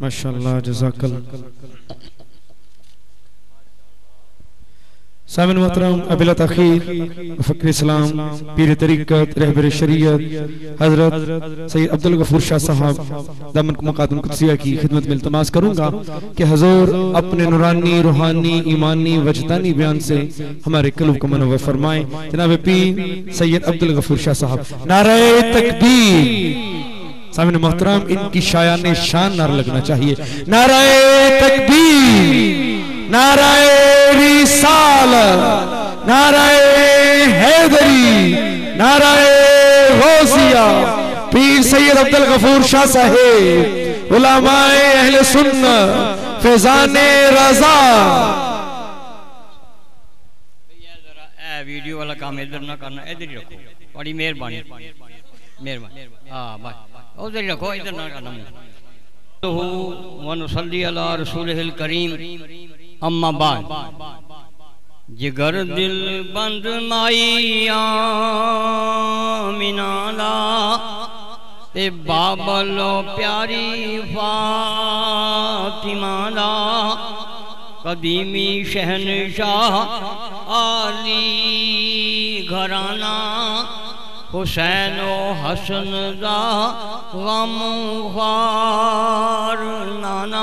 माशाल्लाह जजाकल सामिन मोहतरम, अबिला तखीर, फ़क्र इस्लाम, पीर तरीक़त, रहबर शरीयत, हज़रत सैयद अब्दुल गफूर शाह साहब, दमन मकादम कुदसिया की खिदमत में इल्तमास करूँगा कि हजूर अपने नुरानी, रूहानी, ईमानी, वजदानी बयान से हमारे कलूब को मनवर फरमाएँ। जनाब पी सैयद अब्दुल गफूर शाह साहब नारे तकबीर। सामने मोहतरम इनकी शायान शान नारा लगना चाहिए। नाराय तकबीर नाराय रिसाल नाराय हैदरी नाराय गौसिया पीर सैयद अब्दुल गफूर शाह साहेब उलमाए अहले सुन्नत फैजान रजा। वीडियो वाला काम इधर ना करना इधर ही रखो। बड़ी मेहरबानी मेहरबानी। हाँ बस तो अम्मा बाद जिगर दिल बंद माइया मिनाला ते बाबलो प्यारी फातिमाला कदीमी शहनशाह आली घराना हुसैन हसन दा गम खार नाना,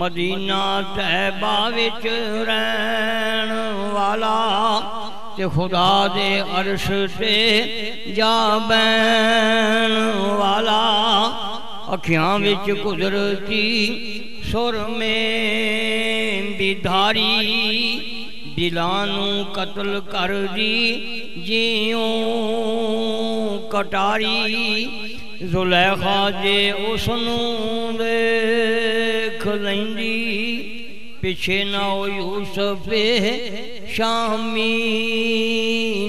मदीना तैबा विच रहन वाला, ते खुदा दे अरश ते जा बैन वाला। अखियाँ विच कुदरती सुर में बिधारी दिलानू कत्ल कर दी, जियों कटारी। जुलेखा जे उसनू देख लेंदी, पिछे ना यूसफ शामी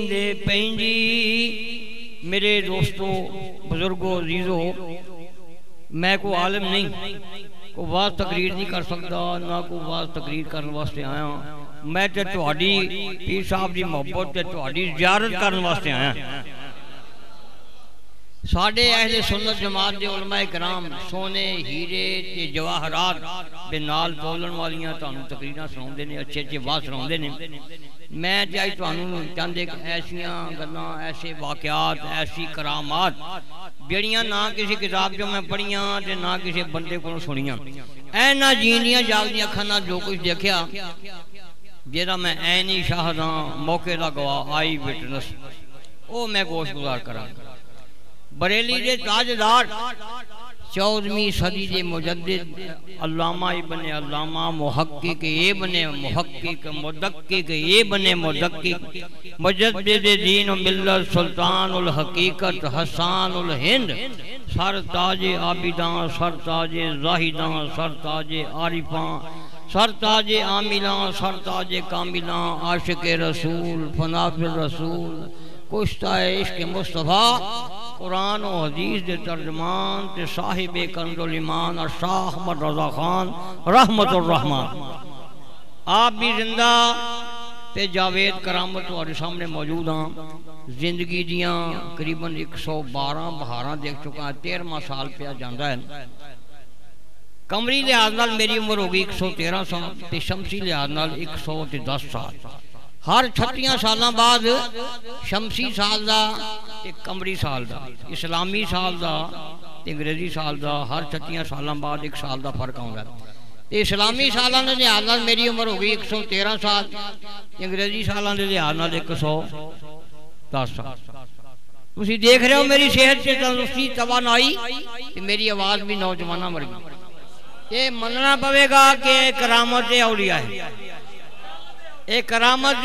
दे पेंदी। मेरे दोस्तों, बुज़ुर्गों, अजीजों, मैं को आलम नहीं को वाज तकरीर नहीं कर सकता ना को वाज तकरीर करने वास्ते आया। मैं ते ਤੁਹਾਡੀ ਪੀਰ ਸਾਹਿਬ ਦੀ ਮੁਹੱਬਤ ਤੇ ਤੁਹਾਡੀ ਜ਼ਿਆਰਤ ਕਰਨ ਵਾਸਤੇ ਆਇਆ ਸਾਡੇ ਅਹਲੇ ਸੁਨਨਤ ਜਮਾਤ ਦੇ ਉਲਮਾ ਇਕਰਾਮ ਸੋਨੇ ਹੀਰੇ ਤੇ ਜਵਾਹਰਾਤ ਦੇ ਨਾਲ ਤੋਲਣ ਵਾਲੀਆਂ ਤੁਹਾਨੂੰ ਤਕਰੀਰਾਂ ਸੁਣਾਉਂਦੇ ਨੇ ਅੱਛੇ ਅੱਛੇ ਬਾਤ ਸੁਣਾਉਂਦੇ ਨੇ ਮੈਂ ਤੇ ਅੱਜ ਤੁਹਾਨੂੰ ਚੰਦ ਇੱਕ ਐਸੀਆਂ ਗੱਲਾਂ ਐਸੇ ਵਾਕਿਆਤ ਐਸੀ ਕਰਾਮਾਤ ਜਿਹੜੀਆਂ ਨਾ ਕਿਸੇ ਕਿਤਾਬ 'ਚੋਂ ਮੈਂ ਪੜੀਆਂ ਤੇ ਨਾ ਕਿਸੇ ਬੰਦੇ ਕੋਲੋਂ ਸੁਣੀਆਂ ਐਨਾ ਜੀਂਦੀਆਂ ਜਾਗਦੀਆਂ ਅੱਖਾਂ ਨਾਲ ਜੋ ਕੁਝ ਦੇਖਿਆ जेड़ा मैं ऐनी शाहदा मौके का गवाह आई विटनेस वो मैं गोश गुजार करा। बरेली के ताजदार चौदहवीं सदी के मुजद अलामा बने अलामा मुहक्की के ये बने मुहक्की के मुदक्की के ये बने मुदक्की मुजद दीन मिल्ल सुल्तान उल हकीकत हसान उल हिंद सर ताजे आबिदा सर ताजे जाहिदा सर ताजे आरिफा सर ताजे आमिला सर ताजे कामिला, आशिक रसूल, फनाफिल रसूल, कुश्ता इश्क मुस्तफ़ा, कुरान और हदीस के तर्जमान साहिब कंजुल ईमान और शाह अहमद रजा खान रहमत रहमान। आप भी ज़िंदा ते जावेद करामत तुम्हारे सामने मौजूद हाँ। ज़िंदगी दियाँ करीबन एक सौ बारह बहारा देख चुका है, तेरहवा साल पे जाता है। कमरी लिहाज नाल मेरी उम्र हो गई एक सौ तेरह साल ते शमसी लिहाज नाल एक सौ दस साल। हर छत्तियाँ साल बाद शमसी साल का कमरी साल का इस्लामी साल का अंग्रेज़ी साल का हर छत्तियाँ साल बाद एक साल का फ़र्क है। इस्लामी साल लिहाज नाल मेरी उम्र हो गई एक सौ तेरह साल अंग्रेज़ी साल लिहाज नाल एक सौ दस साल। तुम देख रहे हो मेरी सेहत से तंदुरुस्ती तवानाई ये मनना पवेगा कि करामत औलिया है। एक करामत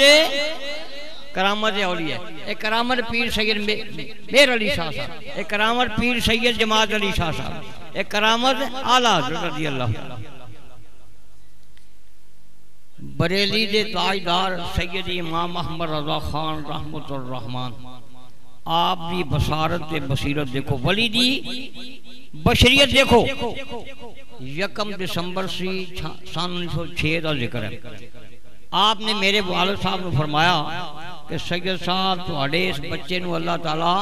करामत औलिया एक करामत पीर सैयद मेर अली शाह साहब। एक करामत पीर सैयद जमात अली शाह साहब। एक करामत आला रज़ी अल्लाह बरेली दे ताजदार सैयद इमाम अहमद रजा खान रहमत रहमान। आप भी बसारत बसीरत देखो। वली दी बशरियत देखो। यकम दिसंबर सी सन उन्नीस सौ छे का ज़िक्र है। आपने मेरे वाल साहब ने फरमाया कि सैयद साहब थोड़े इस बच्चे अल्लाह ताला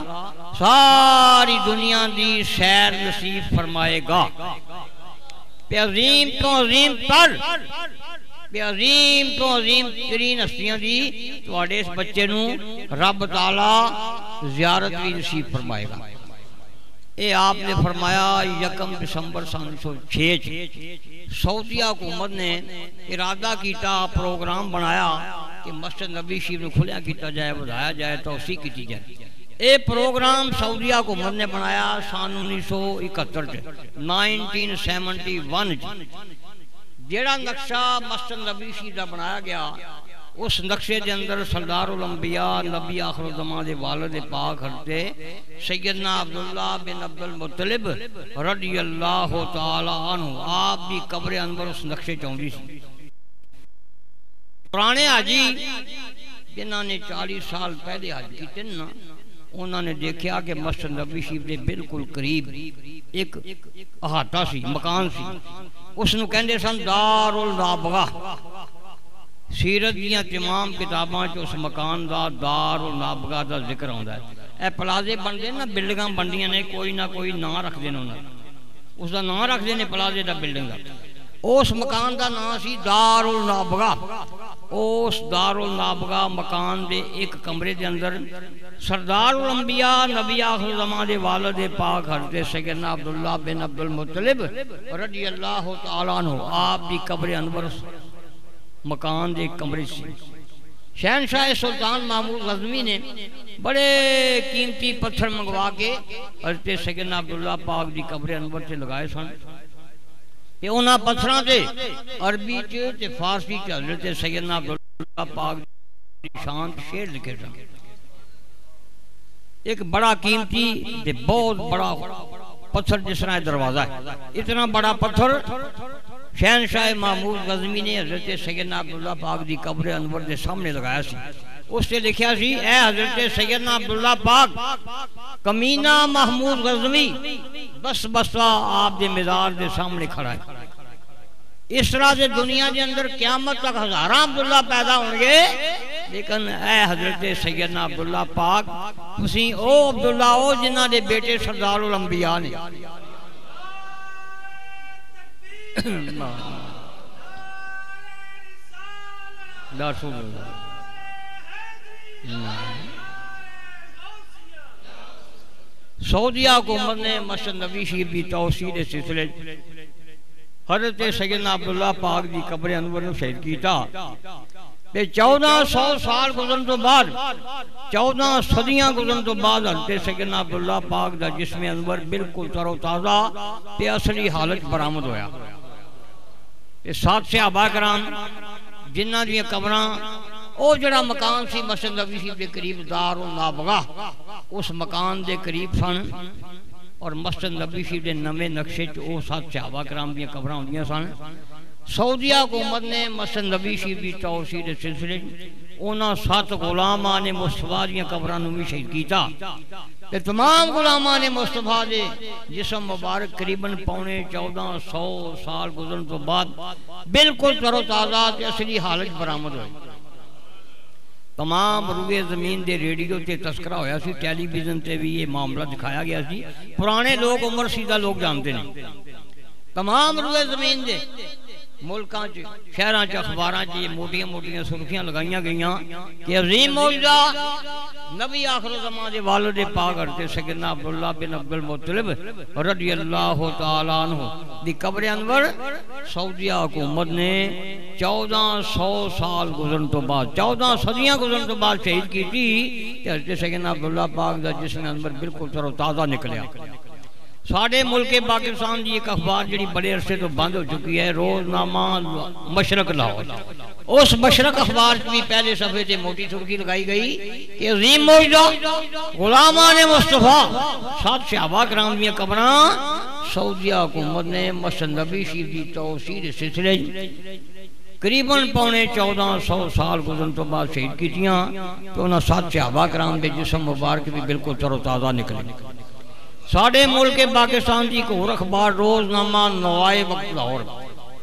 सारी दुनिया की सैर नसीब फरमाएगा। अजीम तो अजीम तर अजीम तो अजीम तरीन हस्तियों की थोड़े इस बच्चे रब तला जियारत भी नसीब फरमाएगा। ये आपने फरमाया, यकम दिसंबर सन सौ छः सऊदी हुकूमत ने इरादा किया प्रोग्राम बनाया कि मस्जिद नबी शरीफ ने खुलिया किया जाए बढ़ाया जाए तो उसी की जाए। ये प्रोग्राम सऊदी हुकूमत ने बनाया सन उन्नीस सौ इकहत्तर नाइनटीन सैवनटी वन जड़ा नक्शा मस्जिद नबी शरीफ का बनाया गया उस नक्शे के अंदर सरदार उलंबिया नबी आखरजमा के वालद पाक हरते अब्दुल्ला बिन अब्दुल मुतलिब रडी अल्लाह आप अंदर उस नक्शे चाहती सी। पुराने हाजी जिन्होंने चालीस साल पहले हज किए ना उन्होंने देखा कि नबी शरीफ के बिल्कुल करीब एक अहाता सी, मकान सी। उसनों कहते सन सीरत दिया तमाम किताबा च उस मकान का दार और नाबका का ज़िक्र आता है। प्लाजे बनते ना, बिल्डिंग बनदिया ने, कोई ना कोई ना रख देने उसका ना रख देने प्लाजे का बिल्डिंग का उस मकान का ना सी दार उल नाबगा। उस दार उल नाबगा मकान के एक कमरे के अंदर सरदार उल अंबिया, नबी आखिर जमा के वाल के पाक हरते सगेना अब्दुल्ला बिन अब्दुल मुतलिब रज़ी अल्लाह तला आप भी कबरे अनवर मकान दे कमरे से शहनशाह सुल्तान महमूद गजमी ने बड़े कीमती पत्थर मंगवा के हजरत सैयदना अब्दुल्ला पाक दी कब्र अनवर से लगाए सन ਤੇ ਉਹਨਾਂ ਪੱਥਰਾਂ ਤੇ ਅਰਬੀ ਚ ਤੇ ਫਾਰਸੀ ਚ ਹਜ਼ਰਤ ਸੈਯਦਨਾ ਅਬਦੁੱਲਾ ਪਾਕ ਦੀ ਸ਼ਾਨ ਸ਼ੇਰ ਲਿਖੇ ਸਨ एक बड़ा कीमती ते बहुत बड़ा पत्थर जिस तरह दरवाजा है इतना बड़ा पत्थर शहनशाह महमूद गजमी ने हज़रत सैयदना अब्दुल्ला पाक दी कब्र अनवर के सामने लगाया सी। उससे लिखा सी ए हज़रत सैयदना अब्दुल्ला पाक, कमीना महमूद गजमी, बस बसा आप दे मिजाज के सामने खड़ा है। इस तरह से दुनिया के अंदर क्यामत तक हज़ार अब्दुल्ला पैदा होंगे, लेकिन ए हज़रत सैयदना अब्दुल्ला पाक, तुसी ओ अब्दुल्ला ओ जिन्हों के बेटे सरदार उलंबिया ने सऊदिया हुकूमत ने मसद नबी शरीफ की तोसी के सिलसिले हजरत सैयदना अब्दुल्ला पाक की कब्र अनवर शहीद किया ਤੇ 1400 ਸਾਲ ਗੁਜ਼ਰਨ ਤੋਂ ਬਾਅਦ 14 ਸਦੀਆਂ ਗੁਜ਼ਰਨ ਤੋਂ ਬਾਅਦ ਹਜ਼ਰਤ ਸੈਯਦਨਾ ਅਬਦੁੱਲਾ ਪਾਕ ਦਾ ਜਿਸਮ ਅਨਵਰ ਬਿਲਕੁਲ ਤਰੋ ਤਾਜ਼ਾ ਤੇ ਅਸਲੀ ਹਾਲਤ ਬਰਾਮਦ ਹੋਇਆ ਤੇ ਸਾਤ ਸਹਾਬਾ ਕਰਾਮ ਜਿਨ੍ਹਾਂ ਦੀਆਂ ਕਬਰਾਂ ਉਹ ਜਿਹੜਾ ਮਕਾਨ ਸੀ ਮਸਜਿਦ ਨਬੀ ਸੀ ਦੇ ਕਰੀਬ ਦਾਰੁਲ ਨਾਬਗਾ ਉਸ ਮਕਾਨ ਦੇ ਕਰੀਬ ਸਨ ਔਰ ਮਸਜਿਦ ਨਬੀ ਸ਼ਰੀਫ ਦੇ ਨਵੇਂ ਨਕਸ਼ੇ 'ਚ ਉਹ ਸੱਤ ਸਹਾਬਾ ਕਰਾਮ ਦੀਆਂ ਕਬਰਾਂ ਹੁੰਦੀਆਂ ਸਨ सऊदिया हुकूमत ने मसन नबी की तौसी के सिलसिले उन्होंने सत्त गुलामा ने मुस्तफ़ा दबरों भी शहीद किया तमाम गुलामा ने मुस्तफ़ा के जिसम मुबारक करीबन पौने चौदह सौ साल गुजरन तो बाद बिल्कुल तरो ताज़ा असली हालत बरामद हुई। तमाम रूए ज़मीन के रेडियो से तस्करा होया सी, टेलीविज़न से भी ये मामला दिखाया गया पुराने लोग उम्र सीधा लोग जानते हैं तमाम रूए ज़मीन के मुल्कों शहर अखबार मोटिया मोटिया सुर्खियाँ लगाई गई कि अजीम मौजूदा नबी के सैयदना अब्दुल्ला बिन अब्दुल मुतलिब रज़ी अल्लाह अनवर सऊदिया हुकूमत ने 1400 साल गुजरन तो बाद 14 सदियाँ गुजरन तो बाद शहीद की ते अब्दुल्ला पाक दा जिसम अनवर बिल्कुल तरो ताज़ा निकलिया साढ़े मुल्क पाकिस्तान की एक अखबार जी बड़े अरसे तो बंद हो चुकी है, रोजनामा मशरक लाहौर। उस मशरक अखबार भी पहले सफे से मोटी सुर्खी लगाई गई कि अजीम मौजूदा गुलामा ने मुस्तफ़ा, सात शहबा कराम दी कबर सऊदिया हुकूमत ने मसद नबी शरीफ की के सिलसिले करीबन पौने चौदह सौ साल गुजरन तो बाद शहीद की तो उन्होंने सत शहबा कराम के जिसम मुबारक भी बिल्कुल तरोताज़ा निकले। साढ़े मुल्क पाकिस्तान की एक होर अखबार रोजनामा नवाए वक्त लाहौर।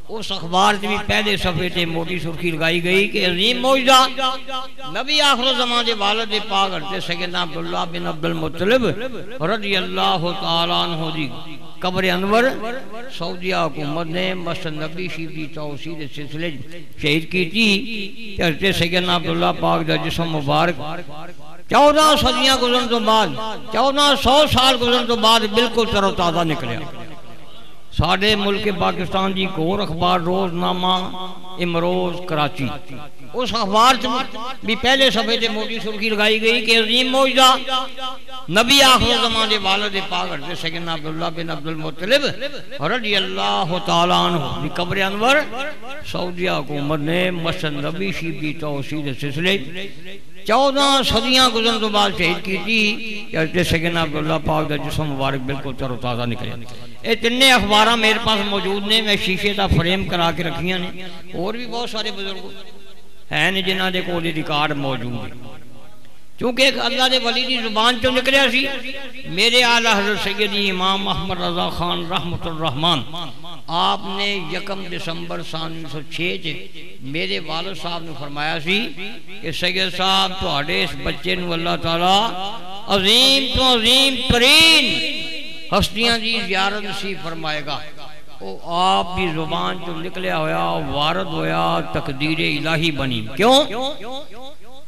उस अखबार भी पहले सफे से मोटी सुर्खी लगाई गई कि अजीम मौजूदा नबी आखिर जमा के वालद पाक हरते सैयदना अब्दुल्ला बिन अब्दुल मुतलिब रज़ी अल्लाह अन्हु दी कब्र अनवर सऊदिया हुकूमत ने मसद नबी शी की तोसी के सिलसिले शहीद की हज़रत सैयदना अब्दुल्ला पाक दा जिस्म मुबारक। चौदह सदियाँ गुजरन तो बाद, चौदह सौ साल गुजरन तो बाद बिल्कुल तरोताज़ा निकलिया। साढ़े मुल्क पाकिस्तान की और अखबार, रोजनामा, इमरोज, कराची। उस अखबार भी पहले सफे से मोटी सुर्खी लगाई गई कि अजीम मौजदा नबी आखिर जमान के वालद पाक हज़रत सैयदना अब्दुल्ला बिन अब्दुल मुत्तलिब रज़ी अल्लाह अन्हु कब्र अनवर सऊदिया हुकूमत ने मसद नबी शी की तौसी के सिलसिले चौदह सदियाँ गुजरन तो बाद शहीद की सगन अब्दुल्ला पाक का जिसम मुबारक बिल्कुल तरोताज़ा निकल। ये तिने अखबार मेरे पास मौजूद ने, मैं शीशे का फ्रेम करा के रखिया ने। और भी बहुत सारे बुज़ुर्ग हैं जिन्होंने को रिकॉर्ड मौजूद है। क्योंकि एक अल्लाह के वली की ज़ुबान चो निकलिया मेरे आला हज़रत सैयदी इमाम अहमद रजा खान रहमतुर्रहमान, आपने यकम दिसंबर सन उन्नीस सौ छे मेरे वालद साहब ने फरमाया कि सैयद साहब थोड़े इस बच्चे अल्लाह तला अजीम तो अजीम तरीन हस्तियाँ की जियारत नसीब फरमाएगा। वो आप भी ज़ुबान चो निकलिया होया, वारद होया, तकदीर इलाही बनी। क्यों?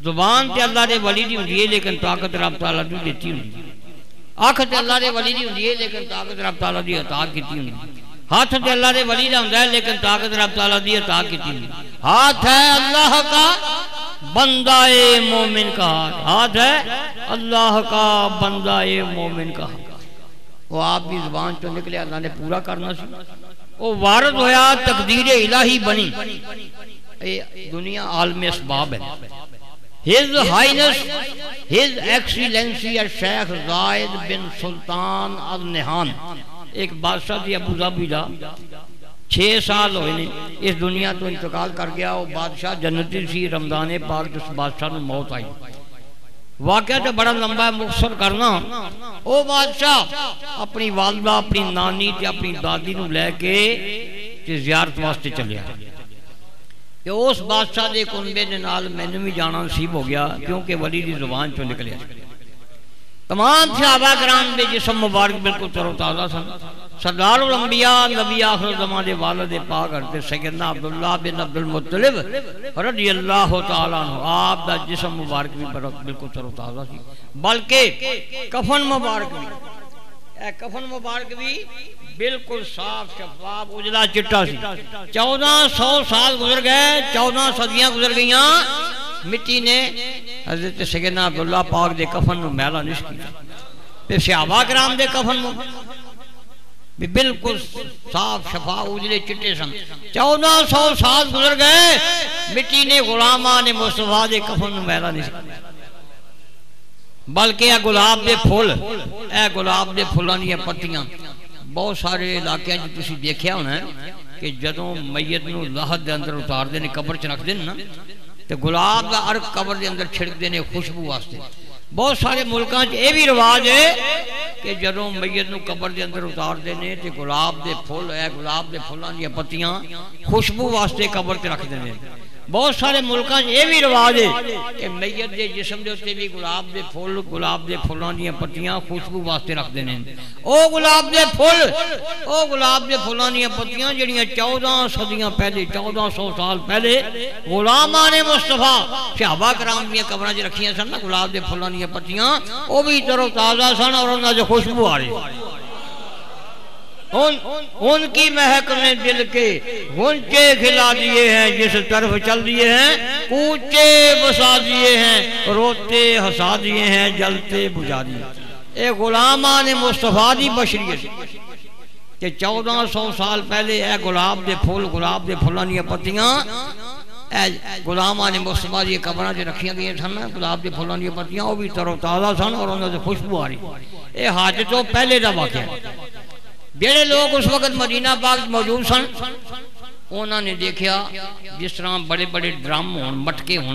ज़ुबान ते अल्लाह दे वली दी हुंदी है, लेकिन ताकत रब तआला दी देती हुंदी अख ते अल्लाह दे वली दी हुंदी है, लेकिन ताकत रब तआला दी अता कीती हुंदी हाथ ते अल्लाह दे वली दा हुंदा है, लेकिन ताकत रब तआला दी अता कीती हुंदी हाथ है अल्लाह का बंदा ए मोमिन का हाथ। है अल्लाह का बंदा ए मोमिन का वो आप भी ज़ुबान चो निकले अल्लाह ने पूरा करना सी। वो वारद होया तकदीर इलाही बनी। ए दुनिया आलम असबाब है। His Highness, His Excellency Sheikh Zayed bin Sultan अल निहान एक बादशाह थी अबू धाबी का छे साल होए इस दुनिया तो इंतकाल कर गया वो बादशाह जन्नती सी रमज़ान पाक जिस बादशाह मौत आई। वाकया तो बड़ा लंबा है करना। वो बादशाह, अपनी वालदा, अपनी नानी ते अपनी दादी नु लेके ते जियारत वास्ते चलिया कि उस बादशाह के कुनबे के नाल मैंने भी जाना नसीब हो गया, क्योंकि वली की ज़ुबान चो निकले तमाम सहाबा कराम के जिसम मुबारक बिल्कुल तरोताजा सन। सरदार अंबिया नबी आखिर जमा के वालद पाक करते सैयदना अब्दुल्ला बिन अब्दुल मुत्तलिब रज़ी अल्लाह तआला आप दा जिस्म मुबारक भी बिल्कुल तरोताजा सी। बल्कि कफन मुबारक भी। ए कफन मुबारक भी बिल्कुल साफ़ शफाफ उजला चिट्टा सी। चौदह सौ साल गुजर गए, चौदह सदियाँ गुजर गई मिट्टी ने हज़रत सैयदना अब्दुल्ला पाक दे कफन नु मैला निश किया ते सहाबा कराम दे कफन नु भी बिल्कुल साफ़ शफा उजले चिट्टे सन। चौदह सौ साल गुजर गए, मिट्टी ने गुलामा ने मुस्तफ़ा दे कफन नु मैला किया बल्कि गुलाब के फुल ए गुलाब के फुलों दी पत्तियाँ। बहुत सारे इलाकों देखा होना है कि जो मैयत लाहत के अंदर उतारते हैं कबर च रखते हैं ना तो गुलाब का अर्क कबर के अंदर छिड़कते हैं खुशबू वास्ते। बहुत सारे मुल्क यह भी रिवाज है कि जो मैयत कबर के अंदर उतारते हैं तो गुलाब के फुल है गुलाब के फुलों दत्तियाँ खुशबू वास्ते कबर से रखते बहुत सारे मुल्कों ये भी रिवाज है कि मैयत के जिसम के उत्ते भी गुलाब के फुल, गुलाब के फुलों दी पत्तियाँ खुशबू वास्ते रखते हैं ओ गुलाब के फुल, ओ गुलाब के फुलों दी पत्तियाँ जड़ियाँ चौदह सदियाँ पहले चौदह सौ साल पहले गुलामा ने मुस्तफ़ा शहाबा कराम दी कबर च रखिया सन ना, गुलाब के फुलों दी पत्तियाँ वो भी तरो ताज़ा सन और उन्होंने खुशबू आ रही उन, उनकी महक ने दिल के गुंचे खिला दिए हैं जिस तरफ़ चल दिए हैं कूचे बसा दिए हैं रोते हंसा दिए हैं जलते बुझा दिए ए गुलामा ने मुस्तफ़ा दी बशरीत कि चौदह सौ साल पहले ए गुलाब के फुल गुलाब के फुलों दी पत्तियाँ गुलामा ने मुस्तफ़ा दी कबर च रखिया गई सन गुलाब के फुलों दी पत्तियाँ वो भी तरोताजा सन और उन्होंने खुशबू आ रही। ये हज तो पहले का वाक्य जेड़े लोग उस वक्त मदीना पाक मौजूद सन। उन्होंने देखा जिस तरह बड़े बड़े ड्रम हो मटके हो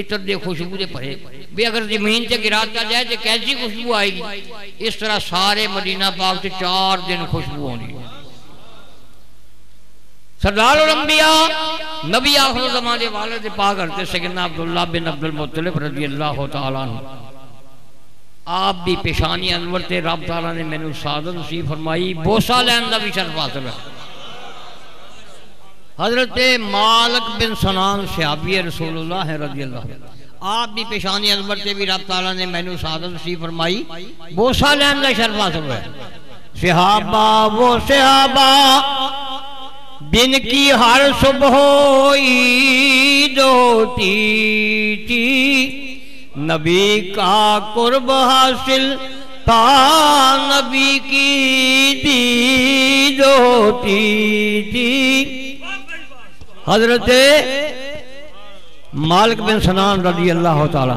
इतर दे खुशबू भरे। भी अगर ज़मीन से गिरा दिया जाए तो कैसी खुशबू आएगी? इस तरह सारे मदीना पाक से चार दिन खुशबू आनी सरदार अंबिया नबी आखिर जमाने वाले अब्दुल्ला बिन अब्दुल मुत्तलिब रज़ी अल्लाह तआला आप भी पेशानी अनवर ते रब ताला ने मैनू सादत नसीब फरमाई, बोसा लैन का भी शर्फ हासिल है हज़रत मालक बिन सनान सियाबी रसूलुल्लाह है रज़ी अल्लाह आप भी पेशानी अनवर से भी रब ताला ने मैनू सादत नसीब फरमाई, बोसा लैन का शर्फ हासिल है सिहाबा, वो सिहाबा बिन की हर सुबह दोती थी नबी का कुर्ब हासिल था, नबी की दीद होती थी हज़रत मालिक बिन सनान रज़ी अल्लाह तआला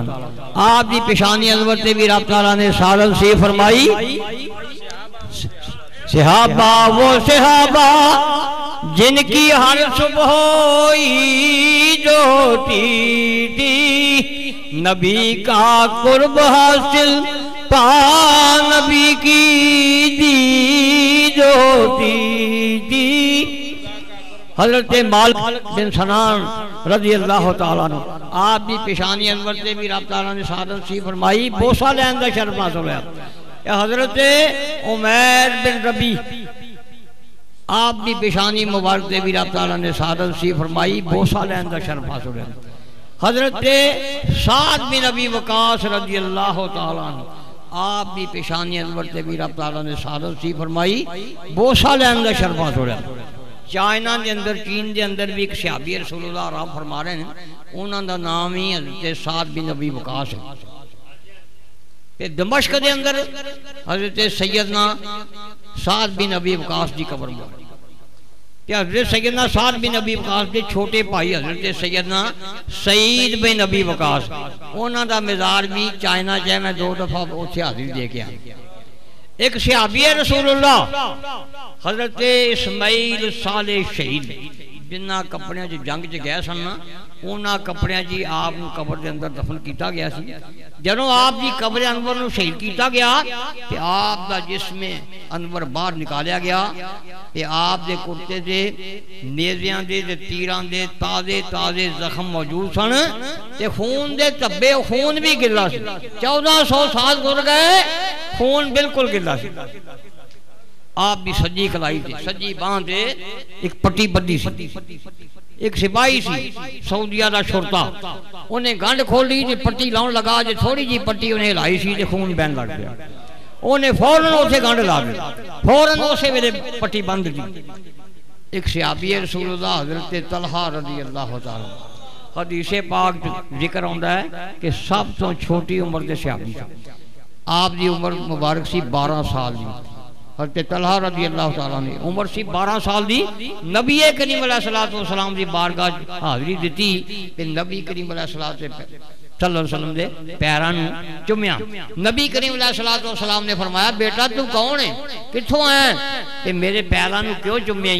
आप की पेशानी अजवर से भी रब ताला ने सारल से फरमाई, सिहाबा वो सिहाबा जिनकी हर सुबह जोती थी नबी का कुर्ब हासिल पा नबी की दी जोती थी हज़रत माल बिन सनान रज़ी अल्लाह तआला आप भी पेशानी अनवर से भी रब ताला ने सादत सी फरमाई, बोसा लैन का शर्फ हासिल होया। हज़रत उमैर बिन रबी, आप भी पेशानी मुबारक से भी रब ताला ने सादत सी फरमाई, बोसा लैन का शर्फ हासिल होया। हज़रत साद बिन अबी वकास रज़ी अल्लाह आप भी पेशानी अनवर से रब ताला ने सादत सी फरमाई, बोसा लैन का शर्फ होया चाइना के अंदर, चीन के अंदर भी एक सियाबी रसूलुल्लाह आराम फरमा रहे हैं। उन्होंने नाम ही हज़रत साद बिन नबी वकास है। दमश्क के अंदर हज़रत सैयदना साद बिन नबी वकास की कबर में। हज़रत सैदना साद बिन अबी वकास के छोटे भाई हज़रत सैदना सईद बिन नबी वकास। का भी चाइना चाहे मैं दो दफ़ा हाजिर दे के एक सियाबी है रसूल हज़रत इसमाइल साले शहीद। जिन्हों कपड़िया जंग च गए सन उन्होंने कपड़िया जी आप कबर के अंदर दफन किया गया जो आप जी कबर अनवर शहीद किया गया तो आपका जिसमें अनवर बहर निकालिया गया तो आप के कुर्ते नेजिया के तीर के ताजे ताजे जख्म मौजूद सन खून के धब्बे खून भी गिला चौदह सौ साल गुर गए खून बिल्कुल गिला आप भी सज्जी कलाई थी। सज्जी बांह से एक पट्टी बद्दी सी। एक सिपाही सी, सऊदिया का शुरता उन्हें गंढ खोली, जी पट्टी लाउन लगा, जो थोड़ी जी पट्टी उन्हें लाई सी, ते खून बहन लग गया। उन्हें फ़ौरन उसे गंढ ला दी फ़ौरन उसे वेले पट्टी बंद दी। एक सियाबी रसूलुल्लाह, हज़रत तलहा रज़ी अल्लाह तआला हदीसे पाक ज़िक्र आंदा है कि सब तो छोटी उम्र के सियाबी आप की उम्र मुबारक सी 12 साल की हजरत तलहा रजी अल्लाह तआला ने उम्र सी 12 साल दी नबी करीम अलैहिस्सलातु वसलाम दी बारगाह हाजिरी दिती ते नबी करीम अलैहिस्सलातु सल्लल्लाहु अलैहि वसल्लम दे पैरां नु चुम्या नबी करीम अलैहिस्सलातु वसलाम ने फरमाया बेटा तू कौन है कित्थों आया ते मेरे पैरां नु क्यों चुम्या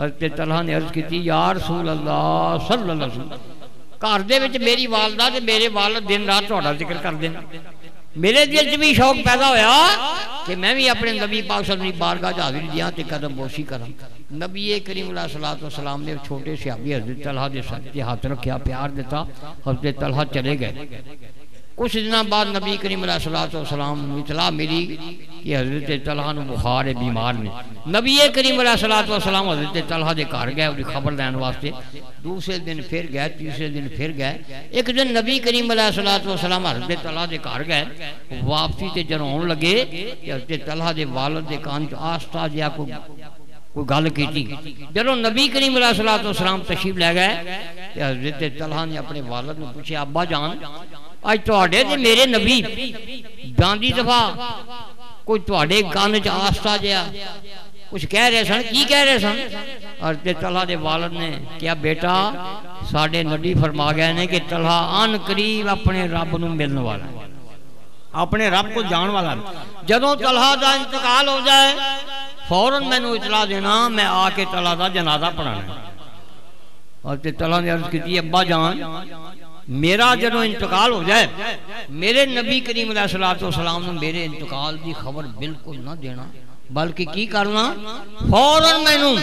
हजरत तलहा ने अर्ज की या रसूल अल्लाह सल्लल्लाहु अलैहि वसल्लम घर दे विच मेरी वालदा ते मेरे वालद दिन रात ਤੁਹਾਡਾ ਜ਼ਿਕਰ ਕਰਦੇ ਨੇ मेरे दिल च भी शौक पैदा होया कि मैं भी अपने नबी पाक अलैहि बारगाह हाजिर दियाँ कदम बोशी करा। नबी करीम सलात सलाम ने छोटे सियाबी हज़रत तलहा के सर हाथ रखा प्यार दिता, हज़रत तलहा चले गए। कुछ दिन बाद नबी करीम सलाम इतला मिली कि हज़रत तलहा बुखार है बीमार ने नबी करीम सलाम हज़रत तलहा के घर गए उसकी खबर लैन वास्ते। दूसरे दिन फिर गए, तीसरे दिन फिर गए। एक दिन नबी करीम सलाम हज़रत तलहा के घर गए, वापसी से जब आने लगे हज़रत तलहा के वालद के कान च आस्ता जहा कोई कोई गल की जो नबी करीम सलाम तशीफ लै गए हज़रत तलहा ने अपने वालद ने पूछे अब्बा जान मेरे नबी गांधी दफ़ा कोई थोड़े गन च आस्था जहा। कुछ कह रहे सन की कह रहे सन और ते तला दे वालद ने क्या बेटा साडे नबी फरमा गए ने कि तलहा अन करीब अपने रब न मिलने वाला अपने रब को जान वाला जदों तलहा का इंतकाल हो जाए फ़ौरन मैनू इतला देना मैं आके तला का जनाजा पढ़ाना और ते तला ने अर्ज़ की अब्बा जान मेरा जो इंतकाल हो जाए, मेरे नबी करीम सलाम मेरे इंतकाल की खबर बिल्कुल ना देना। बल्कि की करना? फ़ौरन मैनू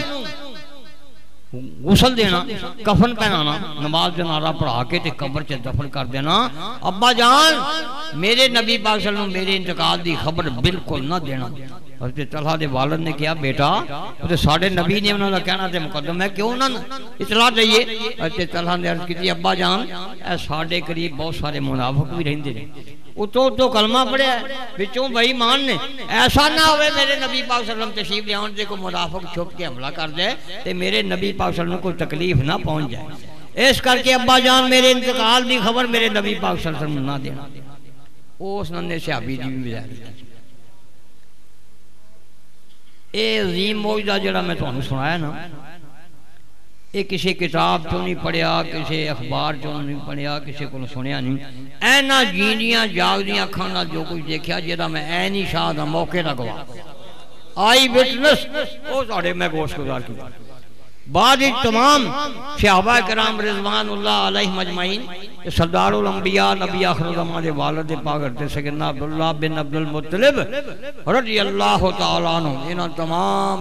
गुसल देना, कफन पहनाना, नमाज़ जनारा पढ़ा के कब्र च दफन कर देना। अब्बा जान मेरे नबी पाक मेरे इंतकाल की खबर बिल्कुल ना देना। तलहा वालिद ने कहा बेटा ते साडे नबी ने उन्होंने कहना ते मुकदम है, क्यों ना इतला चाहिए हज़रत तलहा ने अर्ज़ की अब्बा जान ए करीब बहुत सारे मुनाफिक भी रहंदे ने। उतो उतो कलमा पढ़िया ने, ऐसा ना होवे मेरे नबी पाक सल्लम तशरीफ़ ले को मुनाफिक छुप के हमला कर दे, ते मेरे नबी पाक सल्लम को तकलीफ़ ना पहुँच जाए। इस करके अब्बा जान, मेरे इंतकाल की खबर मेरे नबी पाक सल्लम ना देना। उस ने जी भी बजाय अजीम मौजदा जरा मैं थोड़ा सुनाया ना, ये किसी किताब चो नहीं पढ़िया किसी अखबार चो नहीं पढ़िया किसी को सुनिया नहीं। एना जीनिया जागदिया अखा जो कुछ देखा जो मैं ए नहीं शाह मौके का गवा आई बिटनेस मैं गोश गुजार किया बाद तमाम शहबा कराम रिजवान मजमाइन सरदार अंबिया, नबी आखरजमान सगना अब्दुल्ला बिन अब्दुल मुतलिब रज़ी अल्लाह तमाम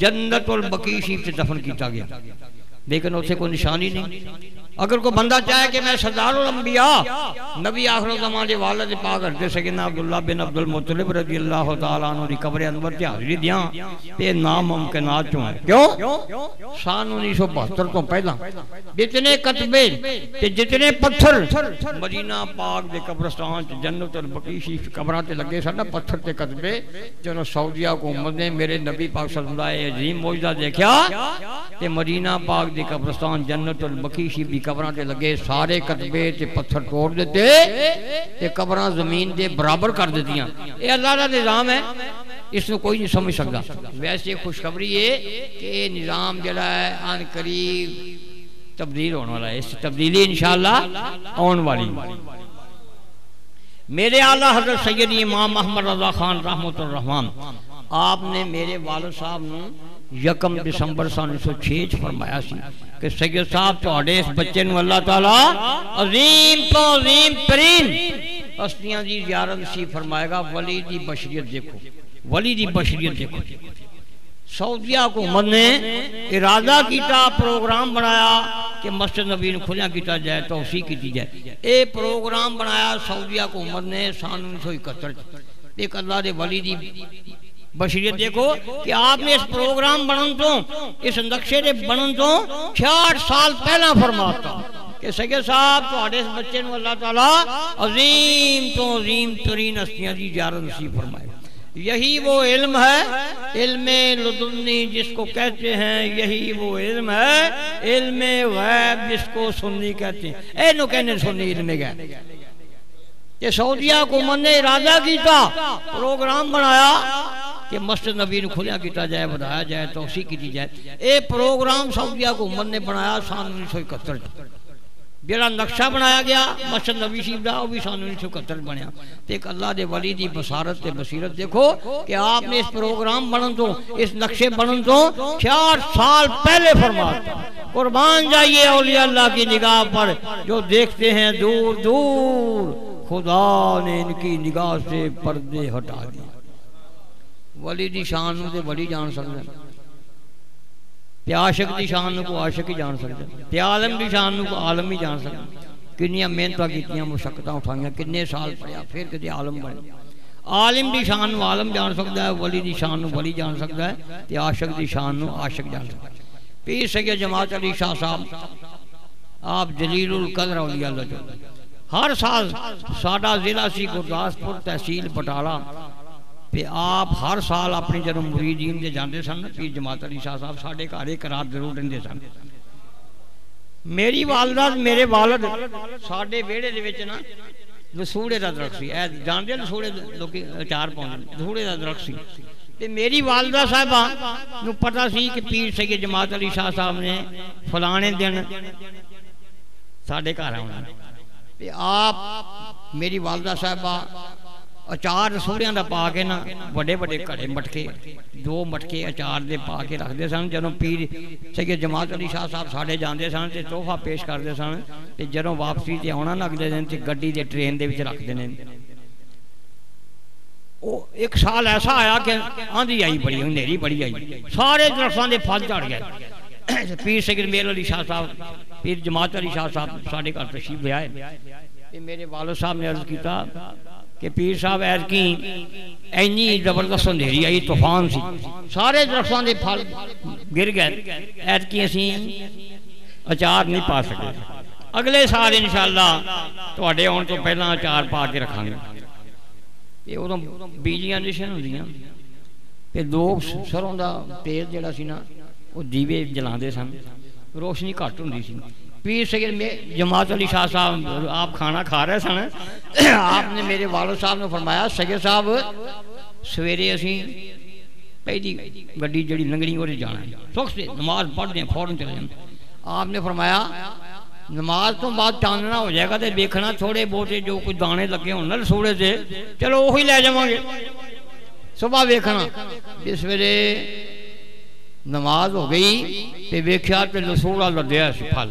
जन्नतुल बकी दफन किया गया। लेकिन उसे कोई निशानी नहीं। अगर कोई बंदा चाहे कि मैं सरदार अंबिया नबी आखिर जमान वालद पाक करते सगना अब्दुल्ला बिन अब्दुल मुतलिब रज़ी अल्लाह तआला नु दी कब्र अनवर ते हाजिरी दियाँ, ते नामुमकिनात चों है। क्यों? सन 1972 तो पहला। जितने कतबे ते जितने पत्थर मदीना पाक दे कब्रस्तान च जन्नत अल बकी शरीफ कब्रां ते लगे सन, पत्थर ते कतबे, चलो सऊदिया हुकूमत ने मेरे नबी पाक सल्लल्लाहु अलैहि वसल्लम अजीम मौजदा देखा ते मदीना पाक दे कब्रस्तान जन्नत अल बकी शरीफ दी कब्रां ते लगे सारे कतबे ते पत्थर तोड़ दिते ते कब्रां जमीन दे बराबर कर दित्तियां ये अल्लाह दा निजाम है इसमें कोई नहीं समझ सकता वैसे खुशखबरी है कि ये निज़ाम जरा है अन करीब तब्दील होने वाला है इस तब्दीली इंशाल्लाह आने वाली मेरे आला हजरत सैयद इमाम अहमद रजा खान रहमत रहमान आपने मेरे वाल साहब ਨੂੰ यकम दिसंबर सन 1906 ਚ ਫਰਮਾਇਆ ਸੀ ਕਿ ਸੈਯਦ ਸਾਹਿਬ ਤੁਹਾਡੇ ਇਸ ਬੱਚੇ ਨੂੰ ਅੱਲਾਹ ਤਾਲਾ ਅਜ਼ੀਮ ਤੋਂ ਅਜ਼ੀਮ ਤਰੀਨ ਹਸਤੀਆਂ ਦੀ ਜ਼ਿਆਰਤ ਸੀ ਫਰਮਾਏਗਾ ਵਲੀ ਦੀ देखो, वली की बशरीत देखो। सऊदिया हुकूमत ने इरादा किया प्रोग्राम बनाया कि मस्जिद नबी खुला किया जाए तोसी की जाए। ये प्रोग्राम बनाया सऊदिया हुकूमत ने सन उन्नीस सौ इकहत्तर एक अल्लाह के वली की बशरीत देखो कि आपने इस प्रोग्राम बनन तो इस नक्शे के बनन तो छियाठ साल पहला फरमाता कि सैयद साहब थोड़े इस बच्चे अल्लाह ताला अजीम तो अजीम तरीन हस्तियाँ की इजारत नसीब फरमाए। यही वो इल्म है इल्म लुदुन्नी जिसको कहते हैं यही वो इल्म है इल्म वैब जिसको सुन्नी कहते हैं। ए नु कहने सुन्नी इल्म गैब ये सऊदिया हुकूमत ने इरादा किया प्रोग्राम बनाया कि मस्जिद नबी ने खुलिया किया जाए बढ़ाया जाए तोसी की जाए ये प्रोग्राम सऊदिया हुकूमत ने बनाया सन उन्नीस सौ इकहत्तर ਜਿਹੜਾ ਨਕਸ਼ਾ ਬਣਾਇਆ ਗਿਆ ਮਸਜਿਦ ਨਬੀ ਸ਼ਰੀਫ ਦਾ ਉਹ ਵੀ ਸਾਨੂੰ 1971 ਬਣਿਆ ਤੇ ਇੱਕ ਅੱਲਾ ਦੇ ਵਲੀ ਦੀ ਬਸਾਰਤ ਤੇ ਬਸੀਰਤ ਦੇਖੋ ਕਿ ਆਪਨੇ ਇਸ ਪ੍ਰੋਗਰਾਮ ਬਣਨ ਤੋਂ ਇਸ ਨਕਸ਼ੇ ਬਣਨ ਤੋਂ 66 साल पहले फरमाता कुर्बान जाइए औलिया अल्लाह की निगाह पर जो देखते हैं दूर दूर खुदा ने इनकी निगाह से पर्दे हटा दिए वली की शान वली जान सकते प्याशक की शान को आशक ही जान सकते प्यालम की शान को आलम ही जान सकते किनिया मेहनत कीतिया मुशक्त उठाइया, किन्ने साल पढ़िया फिर कभी आलम बने। आलिम की शान आलम जान सकता है, वली की शान वली जान सकता है तो आशक की शान आशक जान सकता है। पी सके जमात अली शाह साहब, आप जलील उल कदर हर साल साडा जिला सी गुरदासपुर तहसील बटाला ਤੇ ਆਪ ਹਰ ਸਾਲ ਆਪਣੀ ਜਦੋਂ ਮੁਰੀਦੀਨ ਦੇ ਜਾਂਦੇ ਸਨ ਪੀਰ ਜਮਾਤ ਅਲੀ ਸ਼ਾਹ ਸਾਹਿਬ ਸਾਡੇ ਘਰ ਇੱਕ ਰਾਤ ਜ਼ਰੂਰ ਰਹਿੰਦੇ ਸਨ ਮੇਰੀ ਵਾਲਦਾ ਮੇਰੇ ਵਾਲਦ ਸਾਡੇ ਵਿਹੜੇ ਦੇ ਵਿੱਚ ਨਾ ਲਸੂੜੇ ਦਾ ਦਰਖਤ ਸੀ ਇਹ ਜਾਣਦੇ ਲਸੂੜੇ ਲੋਕੀ ਅਚਾਰ ਪਾਉਂਦੇ ਲਸੂੜੇ ਦਾ ਦਰਖਤ ਸੀ ਤੇ ਮੇਰੀ ਵਾਲਦਾ ਸਾਹਿਬਾ ਨੂੰ ਪਤਾ ਸੀ ਕਿ ਪੀਰ ਸੈਯਦ ਜਮਾਤ ਅਲੀ ਸ਼ਾਹ ਸਾਹਿਬ ਨੇ ਫਲਾਣੇ ਦਿਨ ਸਾਡੇ ਘਰ ਆਉਣਾ ਤੇ ਆਪ ਮੇਰੀ ਵਾਲਦਾ ਸਾਹਿਬਾ ਅਚਾਰ ਰਸੋੜਿਆਂ ਦਾ ਪਾ ਕੇ ਨਾ ਵੱਡੇ ਵੱਡੇ ਘੜੇ ਮਟਕੇ ਦੋ ਮਟਕੇ ਅਚਾਰ ਦੇ ਪਾ ਕੇ ਰੱਖਦੇ ਸਨ ਜਦੋਂ ਪੀਰ ਸੈਯਦ ਜਮਾਤ ਅਲੀ ਸ਼ਾਹ ਸਾਹਿਬ ਸਾਡੇ ਜਾਂਦੇ ਸਨ ਤੇ ਤੋਹਫਾ ਪੇਸ਼ ਕਰਦੇ ਸਨ ਤੇ ਜਦੋਂ ਵਾਪਸੀ ਤੇ ਆਉਣਾ ਲੱਗਦੇ ਨੇ ਤੇ ਗੱਡੀ ਦੇ ਟ੍ਰੇਨ ਦੇ ਵਿੱਚ ਰੱਖਦੇ ਨੇ ਉਹ ਇੱਕ ਸਾਲ ਐਸਾ ਆਇਆ ਕਿ ਆਂधी ਆਈ ਬੜੀ ਹਨੇਰੀ ਬੜੀ ਆਈ ਸਾਰੇ ਦਰਖਤਾਂ ਦੇ ਫਲ ਝੜ ਗਏ ਪੀਰ ਸੈਯਦ ਮੇਰ ਅਲੀ ਸ਼ਾਹ ਸਾਹਿਬ ਪੀਰ ਜਮਾਤ ਅਲੀ ਸ਼ਾਹ ਸਾਹਿਬ ਸਾਡੇ ਘਰ ਤਸ਼ਰੀਫ ਲਿਆਏ ਤੇ ਮੇਰੇ ਵਾਲਦ ਸਾਹਿਬ ਨੇ ਅਰਜ਼ ਕੀਤਾ कि पीर साहब ऐरकी इन्नी ज़बरदस्त अंधेरी आई, तूफ़ान सी। सारे दरख्तों के फल गिर गए। ऐरकी असी अचार नहीं पा सके। अगले साल इंशाला थोड़े आने तो पहला अचार पा के रखा ये उदो बीजियाँ निशन होंगे तो दो सरों का तेल जोड़ा ना दीवे जलाते सन। रोशनी घट होंगी सी। पीर सैयद में जमात अली शाह साहब, आप खाना खा रहे सन। आपने मेरे वालद साहब ने फरमाया, सैयद साहब, सवेरे असी पहली गड्डी जड़ी लंगड़ी और जाना सुख से नमाज़ पढ़ते हैं, फ़ौरन चले जाते आपने फरमाया, नमाज़ तो बाद चांदना हो जाएगा तो देखना थोड़े बहुते जो कुछ दाने लगे हो ना से, चलो वही ले जावे सुबह वेखना जिस वे नमाज़ हो गई तो वेख्या तो लसूड़ा लद्या फल।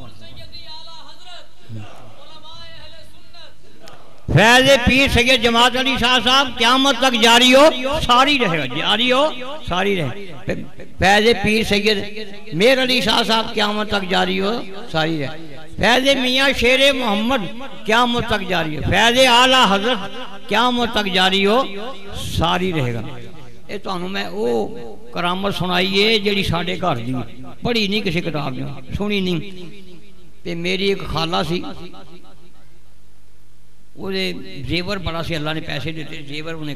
फैज पीर सैयद जमात अली शाह साहब, क्यामत तक जारी हो, सारी रहेगा जारी हो, सारी रहे। फैज पीर सैयद मेर अली शाह साहब, क्यामत तक जारी हो, सारी रहे। फैज मियाँ शेर मोहम्मद, क्यामत तक जारी हो। फैज आला हज़रत, क्यामत तक जारी हो, सारी रहेगा। ये तो मैं वो करामत सुनाई है जी साढ़े घर दी। पढ़ी नहीं किसी किताब ने सुनी नहीं मेरी एक खाला सी ਉਹਦੇ ਜੇਵਰ ਬੜਾ ਸੀ ਅੱਲਾ ਨੇ ਪੈਸੇ ਦਿੱਤੇ ਜੇਵਰ ਉਹਨੇ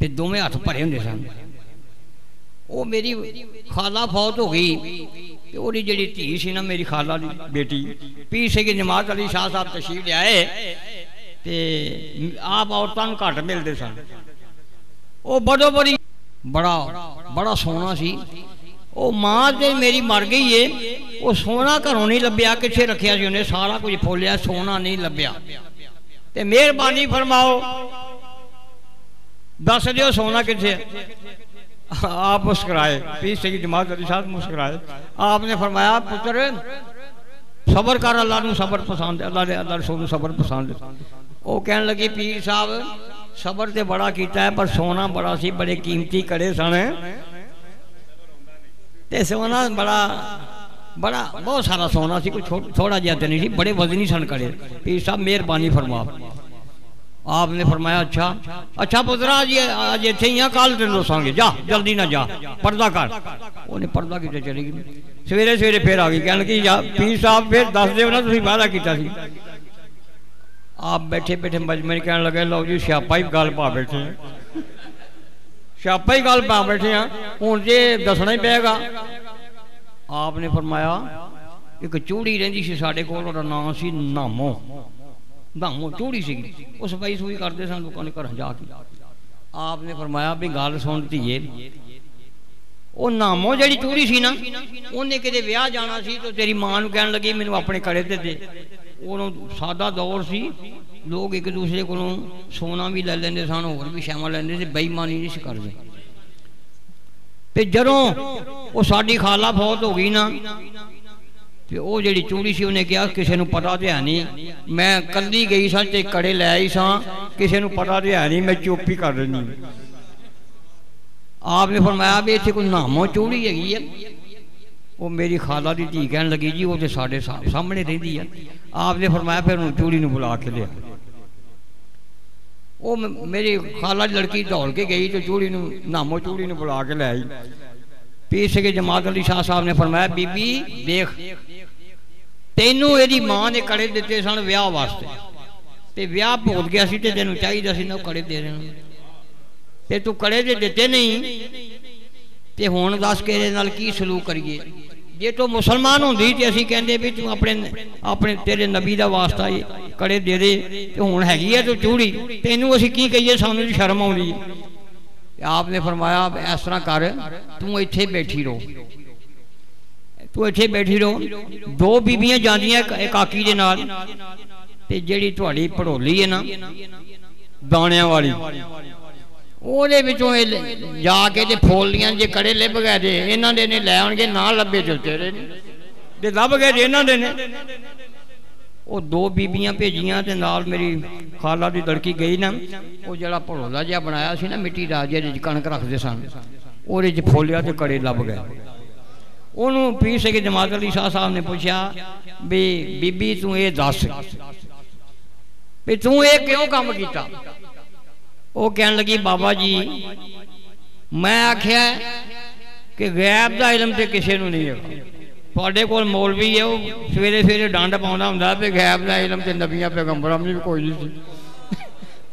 ਤੇ ਦੋਵੇਂ ਹੱਥ ਭਰੇ ਹੁੰਦੇ ਸਨ ਉਹ ਮੇਰੀ ਖਾਲਾ ਫੌਤ ਹੋ ਗਈ ਤੇ ਉਹਦੀ ਜਿਹੜੀ ਧੀ ਸੀ ਨਾ ਮੇਰੀ ਖਾਲਾ ਦੀ ਬੇਟੀ ਪੀ ਸਿੰਘ ਜਮਾਤ ਅਲੀ ਸ਼ਾਹ ਸਾਹਿਬ ਤਸ਼ਰੀਫ ਲਿਆਏ ਤੇ ਆਪ ਔਰਤਾਂ ਨੂੰ ਘੱਟ ਮਿਲਦੇ ਸਨ ਉਹ ਬੜੋ ਬੜੀ ਬੜਾ ਬੜਾ ਸੋਹਣਾ ਸੀ ਉਹ ਮਾਂ ਤੇ ਮੇਰੀ ਮਰ ਗਈ ਏ ਉਹ ਸੋਨਾ ਘਰੋਂ ਨਹੀਂ ਲੱਭਿਆ ਕਿੱਥੇ ਰੱਖਿਆ ਸੀ ਉਹਨੇ ਸਾਰਾ ਕੁਝ ਫੋਲਿਆ ਸੋਨਾ ਨਹੀਂ ਲੱਭਿਆ ਤੇ ਮਿਹਰਬਾਨੀ ਫਰਮਾਓ ਦੱਸ ਦਿਓ ਸੋਨਾ ਕਿੱਥੇ ਹੈ आप मुस्कुराए पीर सिंह जमात अली साहब मुस्कुराए आपने फरमाया पुत्र सबर कर अल्लाह ਨੂੰ ਸਬਰ ਪਸੰਦ ਅੱਲਾਹ ਦੇ ਅੱਲਾਹ ਰਸੂਲ ਨੂੰ ਸਬਰ ਪਸੰਦ ਉਹ ਕਹਿਣ ਲੱਗੀ ਪੀਰ ਸਾਹਿਬ ਸਬਰ ਤੇ ਬੜਾ ਕੀਤਾ ਹੈ ਪਰ ਸੋਨਾ ਬੜਾ ਸੀ ਬੜੇ ਕੀਮਤੀ ਕੜੇ ਸਨ ਤੇ ਸੋਨਾ ਬੜਾ ਬੜਾ ਬਹੁਤ ਸਾਰਾ ਸੋਨਾ ਸੀ ਕੋਈ ਥੋੜਾ ਜਿਹਾ ਤੇ ਨਹੀਂ ਸੀ ਬੜੇ ਵਜ਼ਨੀ ਸਨ ਕੜੇ ਪੀਰ ਸਾਹਿਬ ਮਿਹਰਬਾਨੀ ਫਰਮਾ आपने फरमाया अच्छा अच्छा पुत्रा जी आज इतने ही कल तेन दसांगे जा जल्दी ना जा पर्दा कर उन्हें पर्दा किते चली गई सवेरे सवेरे फिर आ गई कहने की जा पीर साहब फिर दस दो ना तुम वादा किया आप बैठे बैठे मजमे कहने लगे लो जी सियापा ही गल पा बैठे ਸਿਆਪਾ ਹੀ ਗੱਲ ਪਾ ਬੈਠੇ ਆ ਹੁਣ ਜੇ ਦੱਸਣਾ ਹੀ ਪਏਗਾ ਆਪ ਨੇ ਫਰਮਾਇਆ ਇੱਕ ਚੂੜੀ ਰਹਿੰਦੀ ਸੀ ਸਾਡੇ ਕੋਲ ਉਹਦਾ ਨਾਮ ਸੀ ਨਾਮੋ ਨਾਮੋ ਚੂੜੀ ਸੀ ਉਸ ਬਾਈ ਸੂਈ ਕਰਦੇ ਸਨ ਲੋਕਾਂ ਨੇ ਘਰਾਂ ਜਾ ਕੇ ਆਪ ਨੇ ਫਰਮਾਇਆ ਵੀ ਗੱਲ ਸੁਣ ਧੀਏ ਉਹ ਨਾਮੋ ਜਿਹੜੀ ਚੂੜੀ ਸੀ ਨਾ ਉਹਨੇ ਕਿਤੇ ਵਿਆਹ ਜਾਣਾ ਸੀ ਤੇ ਤੇਰੀ ਮਾਂ ਨੂੰ ਕਹਿਣ ਲੱਗੀ ਮੈਨੂੰ ਆਪਣੇ ਘਰੇ ਤੇ ਦੇ ਉਹਨੂੰ ਸਾਦਾ ਦੌਰ ਸੀ ਲੋਕ ਇੱਕ ਦੂਸਰੇ ਕੋਲੋਂ ਸੋਨਾ ਵੀ ਲੈ ਲੈਂਦੇ ਸਨ ਹੋਰ ਵੀ ਸ਼ੈਵਾਂ ਲੈਂਦੇ ਸੀ ਬੇਈਮਾਨੀ ਨਹੀਂ ਸੀ ਕਰਦੇ ਤੇ ਜਦੋਂ ਉਹ ਸਾਡੀ ਖਾਲਾ ਫੌਤ ਹੋ ਗਈ ਨਾ ਤੇ ਉਹ ਜਿਹੜੀ ਚੂੜੀ ਸੀ ਉਹਨੇ ਕਿਹਾ ਕਿਸੇ ਨੂੰ ਪਤਾ ਤੇ ਹੈ ਨਹੀਂ ਮੈਂ ਕੱਲੀ ਗਈ ਸਾਂ ਤੇ ਕੜੇ ਲੈ ਆਈ ਸਾਂ ਕਿਸੇ ਨੂੰ ਪਤਾ ਤੇ ਹੈ ਨਹੀਂ ਮੈਂ ਚੁੱਪ ਹੀ ਕਰ ਲੈਣੀ ਆਪਨੇ ਫਰਮਾਇਆ ਵੀ ਇੱਥੇ ਕੋਈ ਨਾਮੋ ਚੂੜੀ ਹੈਗੀ ਹੈ ਉਹ ਮੇਰੀ ਖਾਲਾ ਦੀ ਧੀ ਕਹਿਣ ਲੱਗੀ ਜੀ ਉਹ ਤੇ ਸਾਡੇ ਸਾਹਮਣੇ ਰਹਿੰਦੀ ਹੈ ਆਪਨੇ ਫਰਮਾਇਆ ਫਿਰ ਉਹਨੂੰ ਚੂੜੀ ਨੂੰ ਬੁਲਾ ਕੇ ਲਿਆ ਉਹ ਮੇਰੀ ਖਾਲਾ ਦੀ ਲੜਕੀ ਦੌੜ ਕੇ ਗਈ ਤੇ ਚੂੜੀ ਨੂੰ ਨਾਮੋ ਚੂੜੀ ਨੂੰ ਬੁਲਾ ਕੇ ਲੈ ਆਈ ਪੀਰ ਸਿੰਘ ਜਮਾਤ ਅਲੀ ਸ਼ਾਹ ਸਾਹਿਬ ਨੇ ਫਰਮਾਇਆ ਬੀਬੀ ਦੇਖ ਤੈਨੂੰ ਇਹਦੀ ਮਾਂ ਨੇ ਕੜੇ ਦਿੱਤੇ ਸਨ ਵਿਆਹ ਵਾਸਤੇ ਤੇ ਵਿਆਹ ਭੁੱਲ ਗਿਆ ਸੀ ਤੇ ਤੈਨੂੰ ਚਾਹੀਦਾ ਸੀ ਨਾ ਉਹ ਕੜੇ ਦੇ ਦੇਣ ਤੇ ਤੂੰ ਕੜੇ ਦੇ ਦਿੱਤੇ ਨਹੀਂ ਤੇ ਹੁਣ ਦੱਸ ਕੇ ਇਹਦੇ ਨਾਲ ਕੀ ਸਲੂਕ ਕਰੀਏ ਜੇ ਤੂੰ ਮੁਸਲਮਾਨ ਹੁੰਦੀ ਤੇ ਅਸੀਂ ਕਹਿੰਦੇ ਵੀ ਤੂੰ ਆਪਣੇ ਆਪਣੇ ਤੇਰੇ ਨਬੀ ਦਾ ਵਾਸਤਾ ਕੜੇ ਦੇ ਦੇ ਤੇ ਹੁਣ ਹੈਗੀ ਹੈ ਤੂੰ ਚੂੜੀ ਤੈਨੂੰ ਅਸੀਂ ਕੀ ਕਹੀਏ ਸਾਨੂੰ ਸ਼ਰਮ ਆਉਂਦੀ आपने फरमाया इस तरह कर तू इत्थे बैठी रहो ਤੂੰ ਇੱਥੇ ਬੈਠੀ ਰਹੋ ਦੋ ਬੀਬੀਆਂ ਜਾਂਦੀਆਂ ਇੱਕ ਕਾਕੀ ਦੇ ਨਾਲ ਤੇ ਜਿਹੜੀ ਤੁਹਾਡੀ ਪੜੋਲੀ ਹੈ ਨਾ ਦਾਣਿਆਂ ਵਾਲੀ ਉਹਦੇ ਵਿੱਚੋਂ ਇਹ ਜਾ ਕੇ ਤੇ ਫੋਲੀਆਂ ਜੇ ਕੜੇ ਲਿਭ ਗਏ ਜੇ ਇਹਨਾਂ ਦੇ ਨੇ ਲੈ ਆਉਣਗੇ ਨਾ ਲੱਭੇ ਜੋ ਤੇਰੇ ਨੇ। ਤੇ ਲੱਭ ਗਏ ਜੇ ਇਹਨਾਂ ਦੇ ਨੇ। ਉਹ ਦੋ ਬੀਬੀਆਂ ਭੇਜੀਆਂ ਤੇ ਨਾਲ ਮੇਰੀ ਖਾਲਾ ਦੀ ਲੜਕੀ ਗਈ ਨਾ ਉਹ ਜਿਹੜਾ ਭੜੋਲਾ ਜਿਹਾ ਬਣਾਇਆ ਸੀ ਨਾ ਮਿੱਟੀ ਦਾ ਜਿਹਦੇ ਚ ਕਣਕ ਰੱਖਦੇ ਸਨ ਉਹਦੇ ਚ ਫੋਲਿਆ ਤੇ ਕੜੇ ਲੱਭ ਗਏ। ਉਹਨੂੰ ਪੀਰ ਸਿੰਘ ਜਮਾਤ ਅਲੀ ਸ਼ਾਹ ਸਾਹਿਬ ਨੇ ਪੁੱਛਿਆ ਵੀ ਬੀਬੀ ਤੂੰ ਇਹ ਦੱਸ ਵੀ ਤੂੰ ਇਹ ਕਿਉਂ ਕੰਮ ਕੀਤਾ? ਉਹ ਕਹਿਣ ਲੱਗੀ, ਬਾਬਾ ਜੀ, ਮੈਂ ਆਖਿਆ ਕਿ ਗੈਬ ਦਾ ਇਲਮ ਤੇ ਕਿਸੇ ਨੂੰ ਨਹੀਂ ਹੈ ਤੁਹਾਡੇ ਕੋਲ ਮੌਲਵੀ ਹੈ, ਉਹ ਸਵੇਰੇ ਸਵੇਰੇ ਡੰਡ ਪਾਉਂਦਾ ਹੁੰਦਾ ਤੇ ਗੈਬ ਦਾ ਇਲਮ ਤੇ ਨਬੀਆਂ ਪੈਗੰਬਰਾਂ ਵੀ ਕੋਈ ਨਹੀਂ ਸੀ।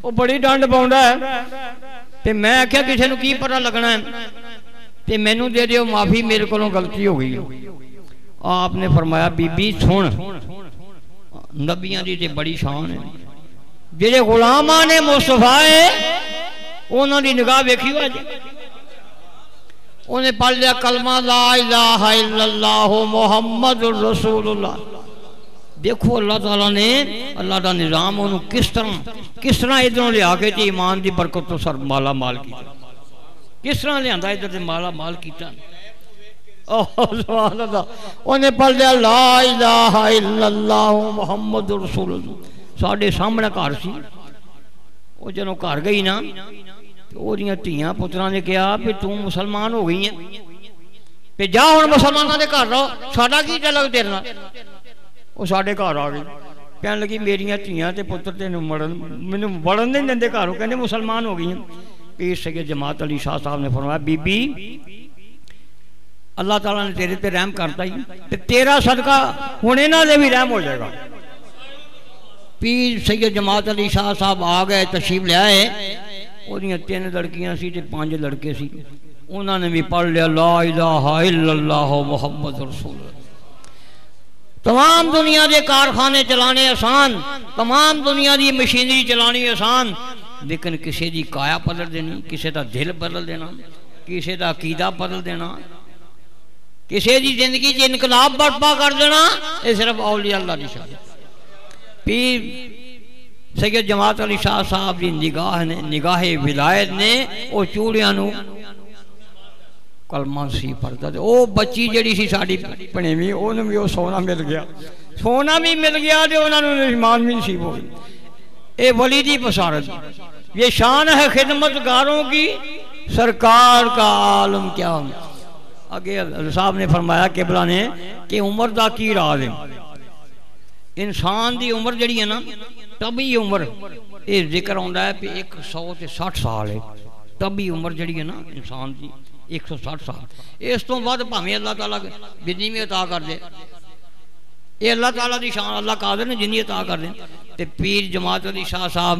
ਉਹ ਬੜੀ ਡੰਡ ਪਾਉਂਦਾ ਤੇ ਮੈਂ ਆਖਿਆ, ਕਿਸੇ ਨੂੰ ਕੀ ਪਤਾ ਲੱਗਣਾ ਹੈ? ਤੇ ਮੈਨੂੰ ਦੇ ਦਿਓ, ਮਾਫੀ ਮੇਰੇ ਕੋਲੋਂ ਗਲਤੀ ਹੋ ਗਈ ਆਪਨੇ ਫਰਮਾਇਆ, ਬੀਬੀ, ਸੁਣ। ਨਬੀਆਂ ਦੀ ਤੇ ਬੜੀ ਸ਼ਾਨ ਹੈ। ਜਿਹੜੇ गुलाम ने ਮੁਸਤਫਾ ਹੈ ਉਹਨਾਂ ਦੀ ਨਿਗਾਹ ਵੇਖੀ उन्हें पढ़ लिया कलमा ਕਲਮਾ ਲਾ ਇਲਾਹਾ ਇਲੱਲਾਹ ਮੁਹੰਮਦੁਰ देखो अल्लाह ताला ने, अल्लाह का निज़ाम उन्होंने किस तरह किस तरह इधरों लिया के ईमान की बरकत तो सर माला माल की किस तरह लिया इधर से माला माल किया पढ़ लिया, ला इलाहा इल्लल्लाहु मुहम्मदुर रसूलुल्लाह। ਸਾਡੇ ਸਾਹਮਣੇ ਘਰ ਸੀ ਉਹ ਜਦੋਂ ਘਰ ਗਈ ਨਾ ਉਹਦੀਆਂ ਧੀਆਂ ਪੁੱਤਰਾਂ ਨੇ ਕਿਹਾ ਵੀ ਤੂੰ ਮੁਸਲਮਾਨ ਹੋ ਗਈ ਹੈ ਤੇ ਜਾ ਹੁਣ ਮੁਸਲਮਾਨਾਂ ਦੇ ਘਰ ਰਹੋ ਸਾਡਾ ਕੀ ਚੱਲਗ ਤੇਰੇ ਨਾਲ ਉਹ ਸਾਡੇ ਘਰ ਆ ਗਈ ਕਹਿਣ ਲੱਗੀ ਮੇਰੀਆਂ ਧੀਆਂ ਤੇ ਪੁੱਤਰ ਤੈਨੂੰ ਮੜਨ ਮੈਨੂੰ ਵੜਨ ਨਹੀਂ ਦਿੰਦੇ ਘਰੋਂ ਕਹਿੰਦੇ ਮੁਸਲਮਾਨ ਹੋ ਗਈਆਂ ਪੀਰ ਸਗੇ ਜਮਾਤ ਅਲੀ ਸ਼ਾਹ ਸਾਹਿਬ ਨੇ ਫਰਮਾਇਆ ਬੀਬੀ ਅੱਲਾਹ ਤਾਲਾ ਨੇ ਤੇਰੇ ਤੇ ਰਹਿਮ ਕਰਤਾ ਹੀ ਤੇ ਤੇਰਾ ਸਦਕਾ ਹੁਣ ਇਹਨਾਂ ਦੇ ਵੀ ਰਹਿਮ ਹੋ ਜਾਏਗਾ पीर सैयद जमात अली शाह साहब आ गए तशीब लियाए ਉਹਦੀਆਂ ਤਿੰਨ ਲੜਕੀਆਂ ਸੀ ਤੇ ਪੰਜ ਲੜਕੇ ਸੀ ਉਹਨਾਂ ਨੇ ਵੀ ਪੜ ਲਿਆ ਲਾ ਇਲਾਹਾ ਇਲੱਲਾਹ ਮੁਹੰਮਦ तमाम दुनिया के कारखाने चलाने आसान, तमाम दुनिया की मशीनरी चलानी आसान, लेकिन किसी की काया बदल देनी, किसी का दिल बदल देना, किसी का अकीदा बदल देना, किसी की ज़िंदगी इनकलाब बर्पा कर देना यह सिर्फ़ औलिया अल्लाह की शादी पीर सैयद जमात अली शाह साहब की निगाह ने, निगाह विलायत ने वो चूड़िया कलमा सी पढ़ता तो वह बच्ची जी सी साड़ी पणेवी भी वह सोना मिल गया सोना भी मिल गया तो उन्होंने ईमान भी नहीं बोल ये बली दी बसारत। ये शान है खिदमत गारों की, सरकार का आलम क्या अगे साहब ने फरमाया, केबला ने, कि उम्र का की राज है? इंसान की उम्र जी है ना तभी उम्र। यह ज़िक्र आता है एक सौ से सठ साल है। तभी उम्र जी है ना इंसान की एक सौ सठ साल। इस तुम बाद भावें अल्लाह तला जिनी भी अता कर दे, ये अल्लाह तला की शान, अल्लाह का ने जिनी अता कर दे पीर जमात अली शाह साहब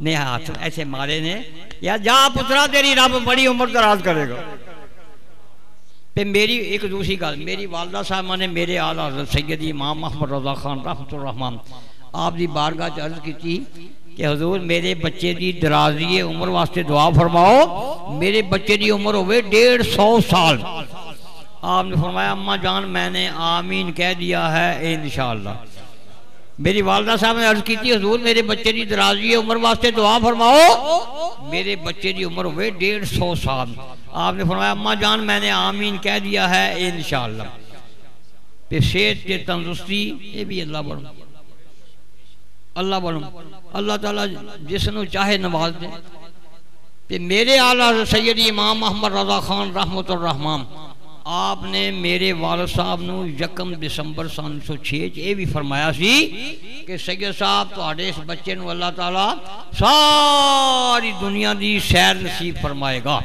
ने हाथ ऐसे मारे ने, या जा पुत्रा, तेरी रब बड़ी उम्र दराज करेगा। पे मेरी एक दूसरी गल, मेरी वालदा साहब ने मेरे आला हज़रत सैयद इमाम अहमद रजा खान रहमान आप की बारगाह च अर्ज़ की कि हजूर, मेरे बच्चे की दराजिए उम्र वास्ते दुआ फरमाओ। मेरे बच्चे की उम्र हो डेढ़ सौ साल। आपने फरमाया, अम्मा जान, मैंने आमीन कह दिया है इन शाह मेरी वालदा साहब ने अर्ज़ की हजूर, मेरे बच्चे की दराजी उम्र वास्ते दुआ फरमाओ। मेरे बच्चे की उम्र हो डेढ़ सौ साल। आपने फरमाया, अम्मा जान, मैंने आमीन कह दिया है इंशाल्लाह सेहत के तंदुरुस्ती, ये भी अल्लाह बनो अल्लाह बनो अल्लाह ताला जिसनों चाहे नवाज़ दे। मेरे आला सैयद इमाम मोहम्मद रजा खान रहमत रहमान। आपने मेरे वाल साहब नकम दिसंबर सन सौ छे च यह भी फरमाया कि सैयद साहब थोड़े इस बच्चे अल्लाह तला सारी दुनिया की सैर नसीब फरमाएगा।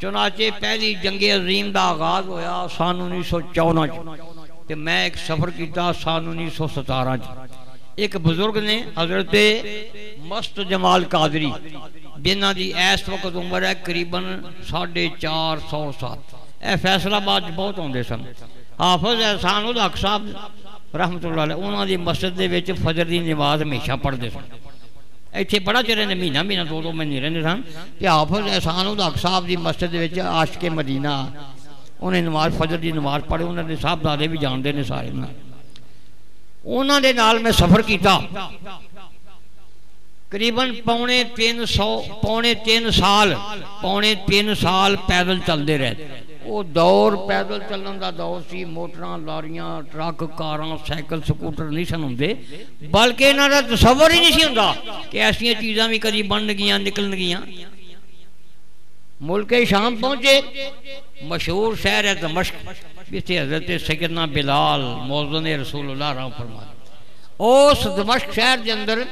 चुनाचे पहली जंगे अजीम का आगाज़ होया सन उन्नीस सौ चौदह च मैं एक सफ़र किया सन उन्नीस सौ सतारा च। एक बजुर्ग ने हज़रत मस्त जमाल कादरी, जिन्हें इस वक्त उम्र है करीबन साढ़े चार सौ साल यह फैसलाबाद बहुत आते सन हाफज एहसान उदक साहब रहमत उन्होंने मस्जिद के फजर की नमाज़ हमेशा पढ़ते सन इतने बड़ा चिर ने महीना महीना दो दो महीने रेंदे सन तो हाफज एहसान उदक साहब की मस्जिद आश के मदीना उन्हें नमाज़ फजर की नमाज़ पढ़ी उन्होंने साहबदादे भी जानते हैं सारे उन्होंने सफ़र किया करीबन पौने तीन सौ पौने तीन साल पौने तीन साल पैदल चलते रहे ਉਹ ਦੌਰ ਪੈਦਲ ਚੱਲਣ ਦਾ ਦੌਰ ਸੀ ਮੋਟਰਾਂ ਲਾਰੀਆਂ ਟਰੱਕ ਕਾਰਾਂ ਸਾਈਕਲ ਸਕੂਟਰ ਨਹੀਂ ਸਨ ਹੁੰਦੇ ਬਲਕਿ ਇਹਨਾਂ ਦਾ ਤਸਵਰ ਹੀ ਨਹੀਂ ਸੀ ਹੁੰਦਾ ਕਿ ਐਸੀਆਂ ਚੀਜ਼ਾਂ ਵੀ ਕਦੀ ਬਣ ਗਈਆਂ ਨਿਕਲਣ ਗਈਆਂ ਮੁਲਕੇ ਸ਼ਾਮ ਪਹੁੰਚੇ ਮਸ਼ਹੂਰ ਸ਼ਹਿਰ ਹੈ ਦਮਸ਼ਕ ਜਿੱਥੇ ਹਜ਼ਰਤ ਸੈਯਦਨਾ ਬਿਲਾਲ ਮੌਜ਼ਨ ਰਸੂਲullah ਰਾਮ ਫਰਮਾਇਆ ਉਸ ਦਮਸ਼ਕ ਸ਼ਹਿਰ ਦੇ ਅੰਦਰ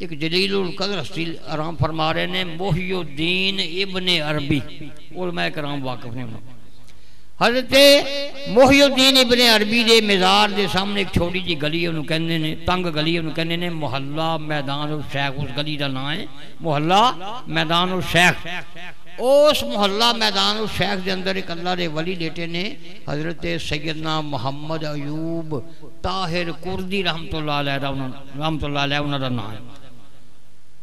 एक जलील कदर हस्ती आराम फरमा रहे ने, मोहियुद्दीन इब्ने अरबी। उलमा कराम वाकफ ने हज़रत मोहियुद्दीन इब्ने अरबी के मज़ार के सामने एक छोटी जी गली है कहते ने, तंग गली है कहते ने, मोहल्ला मैदान उल शेख, उस गली का नाम है, मोहल्ला मैदान उल शेख। उस मोहल्ला मैदान उल शेख के अंदर एक अल्लाह के वली लेटे ने, हज़रत सैयदना मोहम्मद अयूब ताहिर कुर्दी रहमत रहमत उन्होंने नाम है।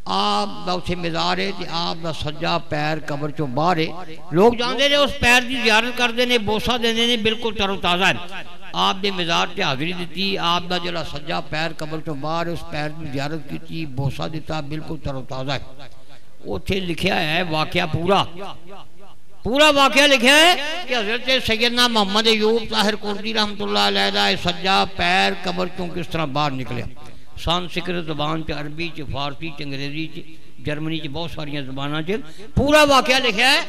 ਆਪ ਦਾ ਉੱਥੇ ਮਜ਼ਾਰ ਹੈ ਤੇ ਆਪ ਦਾ ਸੱਜਾ ਪੈਰ ਕਬਰ ਚੋਂ ਬਾਹਰ ਹੈ ਲੋਕ ਜਾਂਦੇ ਨੇ ਉਸ ਪੈਰ ਦੀ ਜ਼ਿਆਰਤ ਕਰਦੇ ਨੇ ਬੋਸਾ ਦਿੰਦੇ ਨੇ ਬਿਲਕੁਲ ਤਰੋ ਤਾਜ਼ਾ ਹੈ ਆਪ ਦੇ ਮਜ਼ਾਰ ਤੇ ਹਾਜ਼ਰੀ ਦਿੱਤੀ ਆਪ ਦਾ ਜਿਹੜਾ ਸੱਜਾ ਪੈਰ ਕਬਰ ਚੋਂ ਬਾਹਰ ਉਸ ਪੈਰ ਦੀ ਜ਼ਿਆਰਤ ਕੀਤੀ ਬੋਸਾ ਦਿੱਤਾ ਬਿਲਕੁਲ ਤਰੋ ਤਾਜ਼ਾ ਹੈ ਉੱਥੇ ਲਿਖਿਆ ਹੈ ਵਾਕਿਆ ਪੂਰਾ पूरा वाक्य लिखा है कि हजरत सैदना मोहम्मद अयूब ताहिर कुर्दी रहमतुल्लाह का सज्जा पैर कबर चों किस तरह बाहर निकलिया संस्कृत जबान च, अरबी च, फारसी च, अंग्रेज़ी च, जर्मनी च, बहुत सारिया जबाना च। पूरा वाकया लिखा है।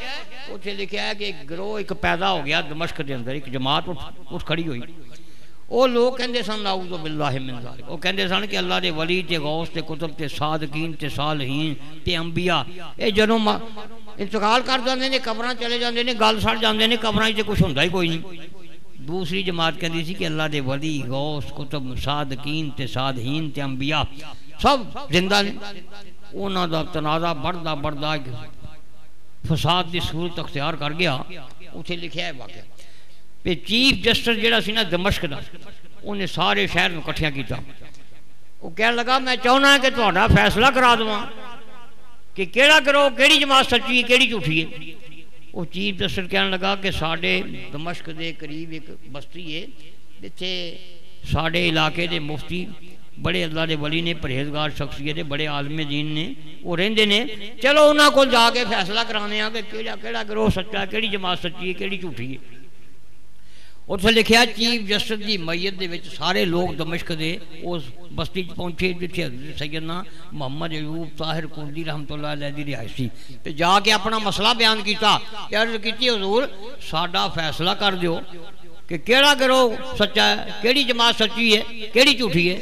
उसे लिखा है कि एक ग्रोह, एक पैदा हो गया दमशक के अंदर, एक जमात उठ खड़ी हुई। वो लोग कहें सन लाऊ तो बिल्ला है मिलता कहें सन कि अल्लाह के वली से गौस से कुतब से सादकीन से सालहीन अंबिया। ये जनों इंतकाल कर जाते हैं कबर चले जाते हैं गल सड़ जाते हैं कबर कुछ होंगे ही कोई नहीं दूसरी जमात कहती थी कि अल्लाह के वली, गौस, कुतुब, सादकीन ते सादहीन ते अंबिया, सब ज़िंदा ने। उन्हों का तनाजा बढ़ता बढ़ता फसाद की सूरत अख्तियार कर गया। उसे लिखा है वाक्य चीफ जस्टिस जोड़ा सी ना दमश्क का उन्हें सारे शहर में कट्ठिया किया वो कह लगा, मैं चाहना कि थोड़ा फैसला करा देव कि केड़ा करो कि जमात सच्ची है कि झूठी है वो चीफ जस्टिस कह लगा कि साढ़े दमश्क के करीब एक बस्ती है जिथे साढ़े इलाके के मुफ्ती बड़े अल्लाह के बली ने, परहेजगार शख्सियत बड़े आलमे दीन ने, वो रेंदे ने, चलो उन्होंने को जाके फैसला कराने कि केड़ा केड़ा गिरोह झूठी कि उत्थे लिखा चीफ जस्टिस की मैयत सारे लोग दमश्क के उस बस्ती पहुँचे जिथे सैयदना मोहम्मद अयूब ताहिर कुर्दी रहमत की तो जाके अपना मसला बयान किया अर्ज़ की हजूर, साडा फैसला कर दो कि केड़ा गिरोह सच्चा है कि जमात सच्ची है कि झूठी है?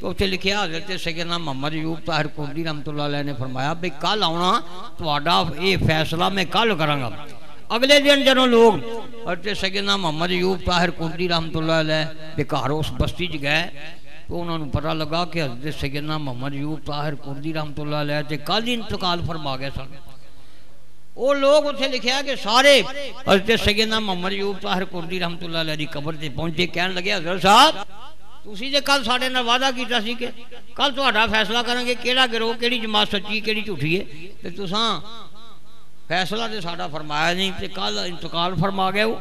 तो उत्थे लिखा हज़रत सैयदना मोहम्मद अयूब ताहिर कुर्दी रहमत ने फरमाया, भाई कल आना ये फैसला मैं कल कराँगा। अगले दिन जो लोग अटे सैयदना मोहम्मद यूब ताहिर कुंडी रहमत घर उस बस्ती च गए तो उन्होंने पता लगा कि हजरत सैयदना मोहम्मद यूब ताहिर कुंडी रहमत कल ही इंतकाल फरमा गए सन वो लोग उसे लिखा कि सारे हजरत सैयदना मोहम्मद यूब ताहिर कुंडी रहमत की कबर से पहुंचे कह लगे हजरत साहब ਤੁਸੀਂ ਜੇ ਕੱਲ ਸਾਡੇ ਨਾਲ ਵਾਅਦਾ ਕੀਤਾ ਸੀ ਕਿ ਕੱਲ ਤੁਹਾਡਾ ਫੈਸਲਾ ਕਰਾਂਗੇ ਕਿਹੜਾ ਗਿਰੋਹ ਕਿਹੜੀ ਜਮਾਤ ਸੱਚੀ ਕਿਹੜੀ ਝੂਠੀ ਹੈ ਤੇ ਤੁਸੀਂ फैसला तो साड़ा फरमाया नहीं तो कल इंतकाल फरमा गया वो।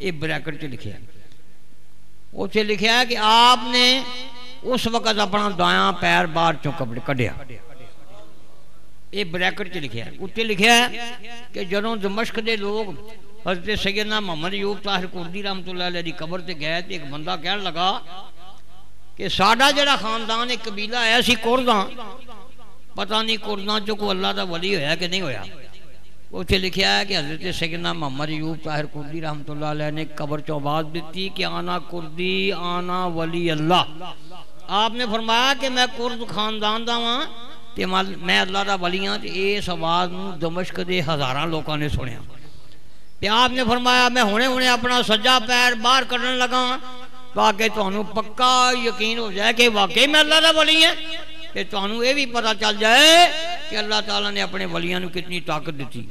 ये ब्रैकेट च लिखे उसे लिखा कि आपने उस वक्त अपना दाया पैर बाहर चो कपड़े कढ़िया। ये ब्रैकेट च लिखा उत्ते लिखा कि जो दमश्क के लोग हज़रत सैयदना मोहम्मद यूब ताहिर कुर्दी रहमत की कबर से गए तो एक बंदा कह लगा कि साडा जड़ा खानदान, एक कबीला असी कुरदा, पता नहीं कुरदा चो को अल्लाह का वली होया कि नहीं होया। उसे लिखा है कि हज़रत सैदना मोहम्मद यूब ताहिर कुर्दी रहमत ने कबर चो दी कि आना कुर्दी, आना वली अल्लाह। आपने फरमाया कि मैं कुर्द खानदान का वहाँ मैं अल्लाह का वली हाँ तो इस आवाज़ में दमश्क के हज़ार लोगों ने सुनिया आपने फरमाया, मैं हुने हुने अपना सज्जा पैर बाहर कढ़न लगा ताकि तो पक्का यकीन हो जाए कि वाकई मैं अल्लाह का वली है तो ਤੁਹਾਨੂੰ ਇਹ ਵੀ ਪਤਾ ਚੱਲ ਜਾਏ ਕਿ ਅੱਲਾਹ ਤਾਲਾ ਨੇ ਆਪਣੇ ਵਲੀਆਂ ਨੂੰ ਕਿੰਨੀ ਤਾਕਤ ਦਿੱਤੀ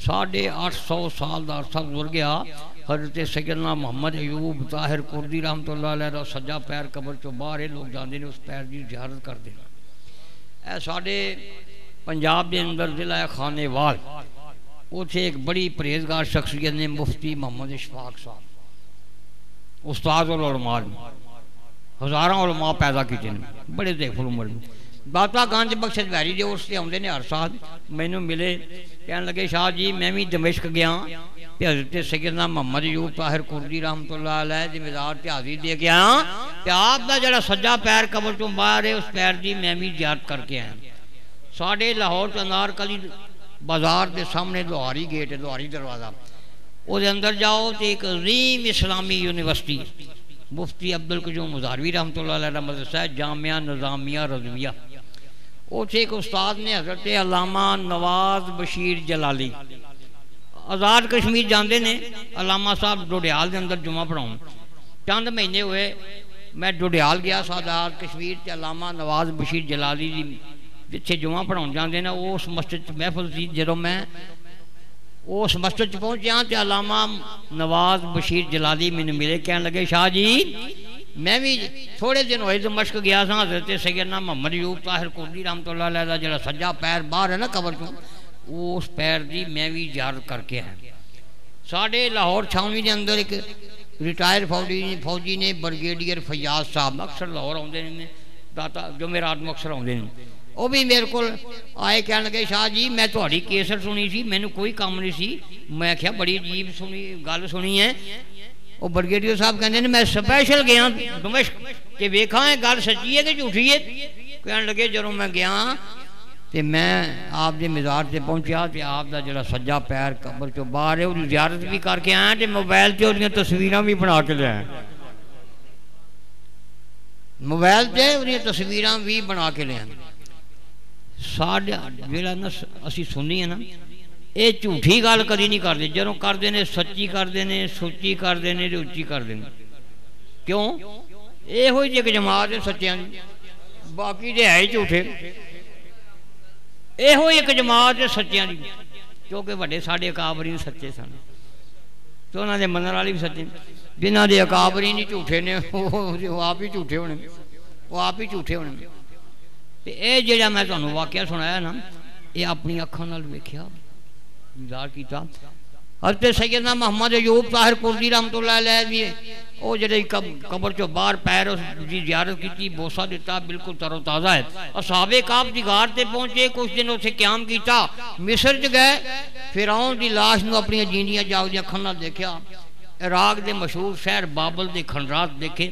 ਸਾਢੇ 800 ਸਾਲ ਦਾ ਅਰਸਾ ਗੁਜ਼ਰ ਗਿਆ हजरत सैदना मोहम्मद अयूब ताहिर कुर्दी रहमत का सज्जा पैर कबर चो बाहर लोग जाते हैं उस पैर की जियारत करते हैं ਇਹ ਸਾਡੇ ਪੰਜਾਬ ਦੇ ਅੰਦਰ ਜ਼ਿਲ੍ਹਾ ਹੈ ਖਾਨੇਵਾਲ ਉੱਥੇ ਇੱਕ ਬੜੀ ਪਰਹੇਜ਼ਗਾਰ ਸ਼ਖਸੀਅਤ ਨੇ ਮੁਫਤੀ ਮੁਹੰਮਦ ਇਸ਼ਫਾਕ ਸਾਹਿਬ ਉਸਤਾਦ ਉਲ ਉਲਮਾ ਨੇ हज़ारों और माँ पैदा किए बड़े देखभाल उम्र में। गांज बख्शत बैरी जो उससे आते ने हर साल मैं मिले। कह लगे, शाह जी, मैं भी दमिश्क गया। आपका जरा सज्जा पैर कबर चो बहर है उस पैर की मैं आया। साढ़े लाहौर तो बाज़ार सामने दुहारी गेट दरवाज़ा। अंदर जाओ एक रीम इस्लामी यूनिवर्सिटी मुफ्ती अब्दुल कजूम मुजारवी रहमत मदरसा जामिया निज़ामिया रजविया। उस एक उस्ताद ने हज़रत अलामा नवाज़ बशीर जलाली। आज़ाद कश्मीर जाते ने, अलामा साहब डोडियाल के अंदर जुमा पढ़ा चंद महीने हुए, मैं डोडियाल गया आज़ाद कश्मीर से अलामा नवाज़ बशीर जलाली जी जिथे जुमा पढ़ा जाते हैं उस मस्जिद महफुल जी जो मैं उस मस्जिद च पहुंचया तो अलामा नवाज़ बशीर जलाली मैन मिले कह लगे, शाह जी, मैं भी थोड़े दिन होए दमश्क गया सा, हज़रत सैदना मोहम्मद यूब ताहिर कोली रहमत का जरा सज्जा पैर बहर है ना कबर चो उस पैर की मैं भी याद करके आया। साढ़े लाहौर छावनी के अंदर एक रिटायर फौजी फौजी ने ब्रिगेडियर फयाज साहब, अक्सर लाहौर आते हैं दाता, जो मेरा आदम अक्सर आते हैं ਜੁਮੇਰਾਤ ਨੂੰ ਅਕਸਰ ਆਉਂਦੇ ਨੇ ਉਹ ਵੀ ਮੇਰੇ ਕੋਲ ਆਏ ਕਹਿਣ ਲੱਗੇ ਸ਼ਾਹ ਜੀ ਮੈਂ ਤੁਹਾਡੀ ਕੇਸਰ ਸੁਣੀ ਸੀ ਮੈਨੂੰ ਕੋਈ ਕੰਮ ਨਹੀਂ ਸੀ ਮੈਂ ਕਿਹਾ ਬੜੀ ਅਜੀਬ ਸੁਣੀ ਗੱਲ ਸੁਣੀ ਹੈ ਉਹ ਬ੍ਰਿਗੇਡੀਅਰ ਸਾਹਿਬ ਕਹਿੰਦੇ ਨੇ ਮੈਂ ਸਪੈਸ਼ਲ ਗਿਆ ਦਮਸ਼ਕ ਕਿ ਵੇਖਾਂ ਇਹ ਗੱਲ ਸੱਚੀ ਹੈ ਕਿ ਝੂਠੀ ਹੈ ਕਹਿਣ ਲੱਗੇ ਜਦੋਂ ਮੈਂ ਗਿਆ ਤੇ ਮੈਂ ਆਪ ਦੇ ਮਜ਼ਾਰ ਤੇ ਪਹੁੰਚਿਆ ਤੇ ਆਪ ਦਾ ਜਿਹੜਾ ਸੱਜਾ ਪੈਰ ਕਬਰ ਚੋਂ ਬਾਹਰ ਹੈ ਉਹਦੀ ਜ਼ਿਆਰਤ ਵੀ ਕਰਕੇ ਆਇਆ ਤੇ ਮੋਬਾਈਲ ਤੇ ਉਹਦੀਆਂ ਤਸਵੀਰਾਂ ਵੀ ਬਣਾ ਕੇ ਲਿਆਇਆ ਮੋਬਾਈਲ ਤੇ ਉਹਦੀਆਂ ਤਸਵੀਰਾਂ ਵੀ ਬਣਾ ਕੇ ਲਿਆਇਆ ਸਾਡਾ ਜਿਹੜਾ ਨਾ ਅਸੀਂ ਸੁਣੀ ਹੈ ਨਾ ਇਹ ਝੂਠੀ ਗੱਲ ਕਦੀ ਨਹੀਂ ਕਰਦੇ ਜਦੋਂ ਕਰਦੇ ਨੇ ਸੱਚੀ ਕਰਦੇ ਨੇ ਸੋਚੀ ਕਰਦੇ ਨੇ ਤੇ ਉੱਚੀ ਕਰਦੇ ਨੇ ਕਿਉਂ ਇਹੋ ਜਿਹੀ ਇੱਕ ਜਮਾਤ ਹੈ ਸੱਚਿਆਂ ਦੀ ਬਾਕੀ ਦੇ ਹੈ ਹੀ ਝੂਠੇ ਇਹੋ ਇੱਕ ਜਮਾਤ ਹੈ ਸੱਚਿਆਂ ਦੀ ਕਿਉਂਕਿ ਵੱਡੇ ਸਾਡੇ ਅਕਾਬਰੀ ਸੱਚੇ ਸਨ ਤੇ ਉਹਨਾਂ ਦੇ ਮੰਨਣ ਵਾਲੇ ਵੀ ਸੱਚੇ ਜਿਨ੍ਹਾਂ ਦੇ ਅਕਾਬਰੀ ਨਹੀਂ ਝੂਠੇ ਨੇ ਉਹ ਆਪ ਹੀ ਝੂਠੇ ਹੋਣੇ ਉਹ ਆਪ ਹੀ ਝੂਠੇ ਹੋਣੇ ये जो मैं तुम्हें वाक्य सुनाया ना ये अपनी अखों वेख्या, इंतज़ार किया हरते सैयदा मोहम्मद अजूब ताहिर कुर्जी रामतुल्ला लै भी वो जो कब, कबर चो बार पैर उसकी जियारत की बोसा दिता बिल्कुल तरोताज़ा है। असावे काब की गार से पहुँचे, कुछ दिन उसे क्याम किया मिसर च गए फिर आओं की लाश में अपनी जीनिया जागदिया खन्ना देखा इराक के मशहूर शहर बाबल के दे देखे।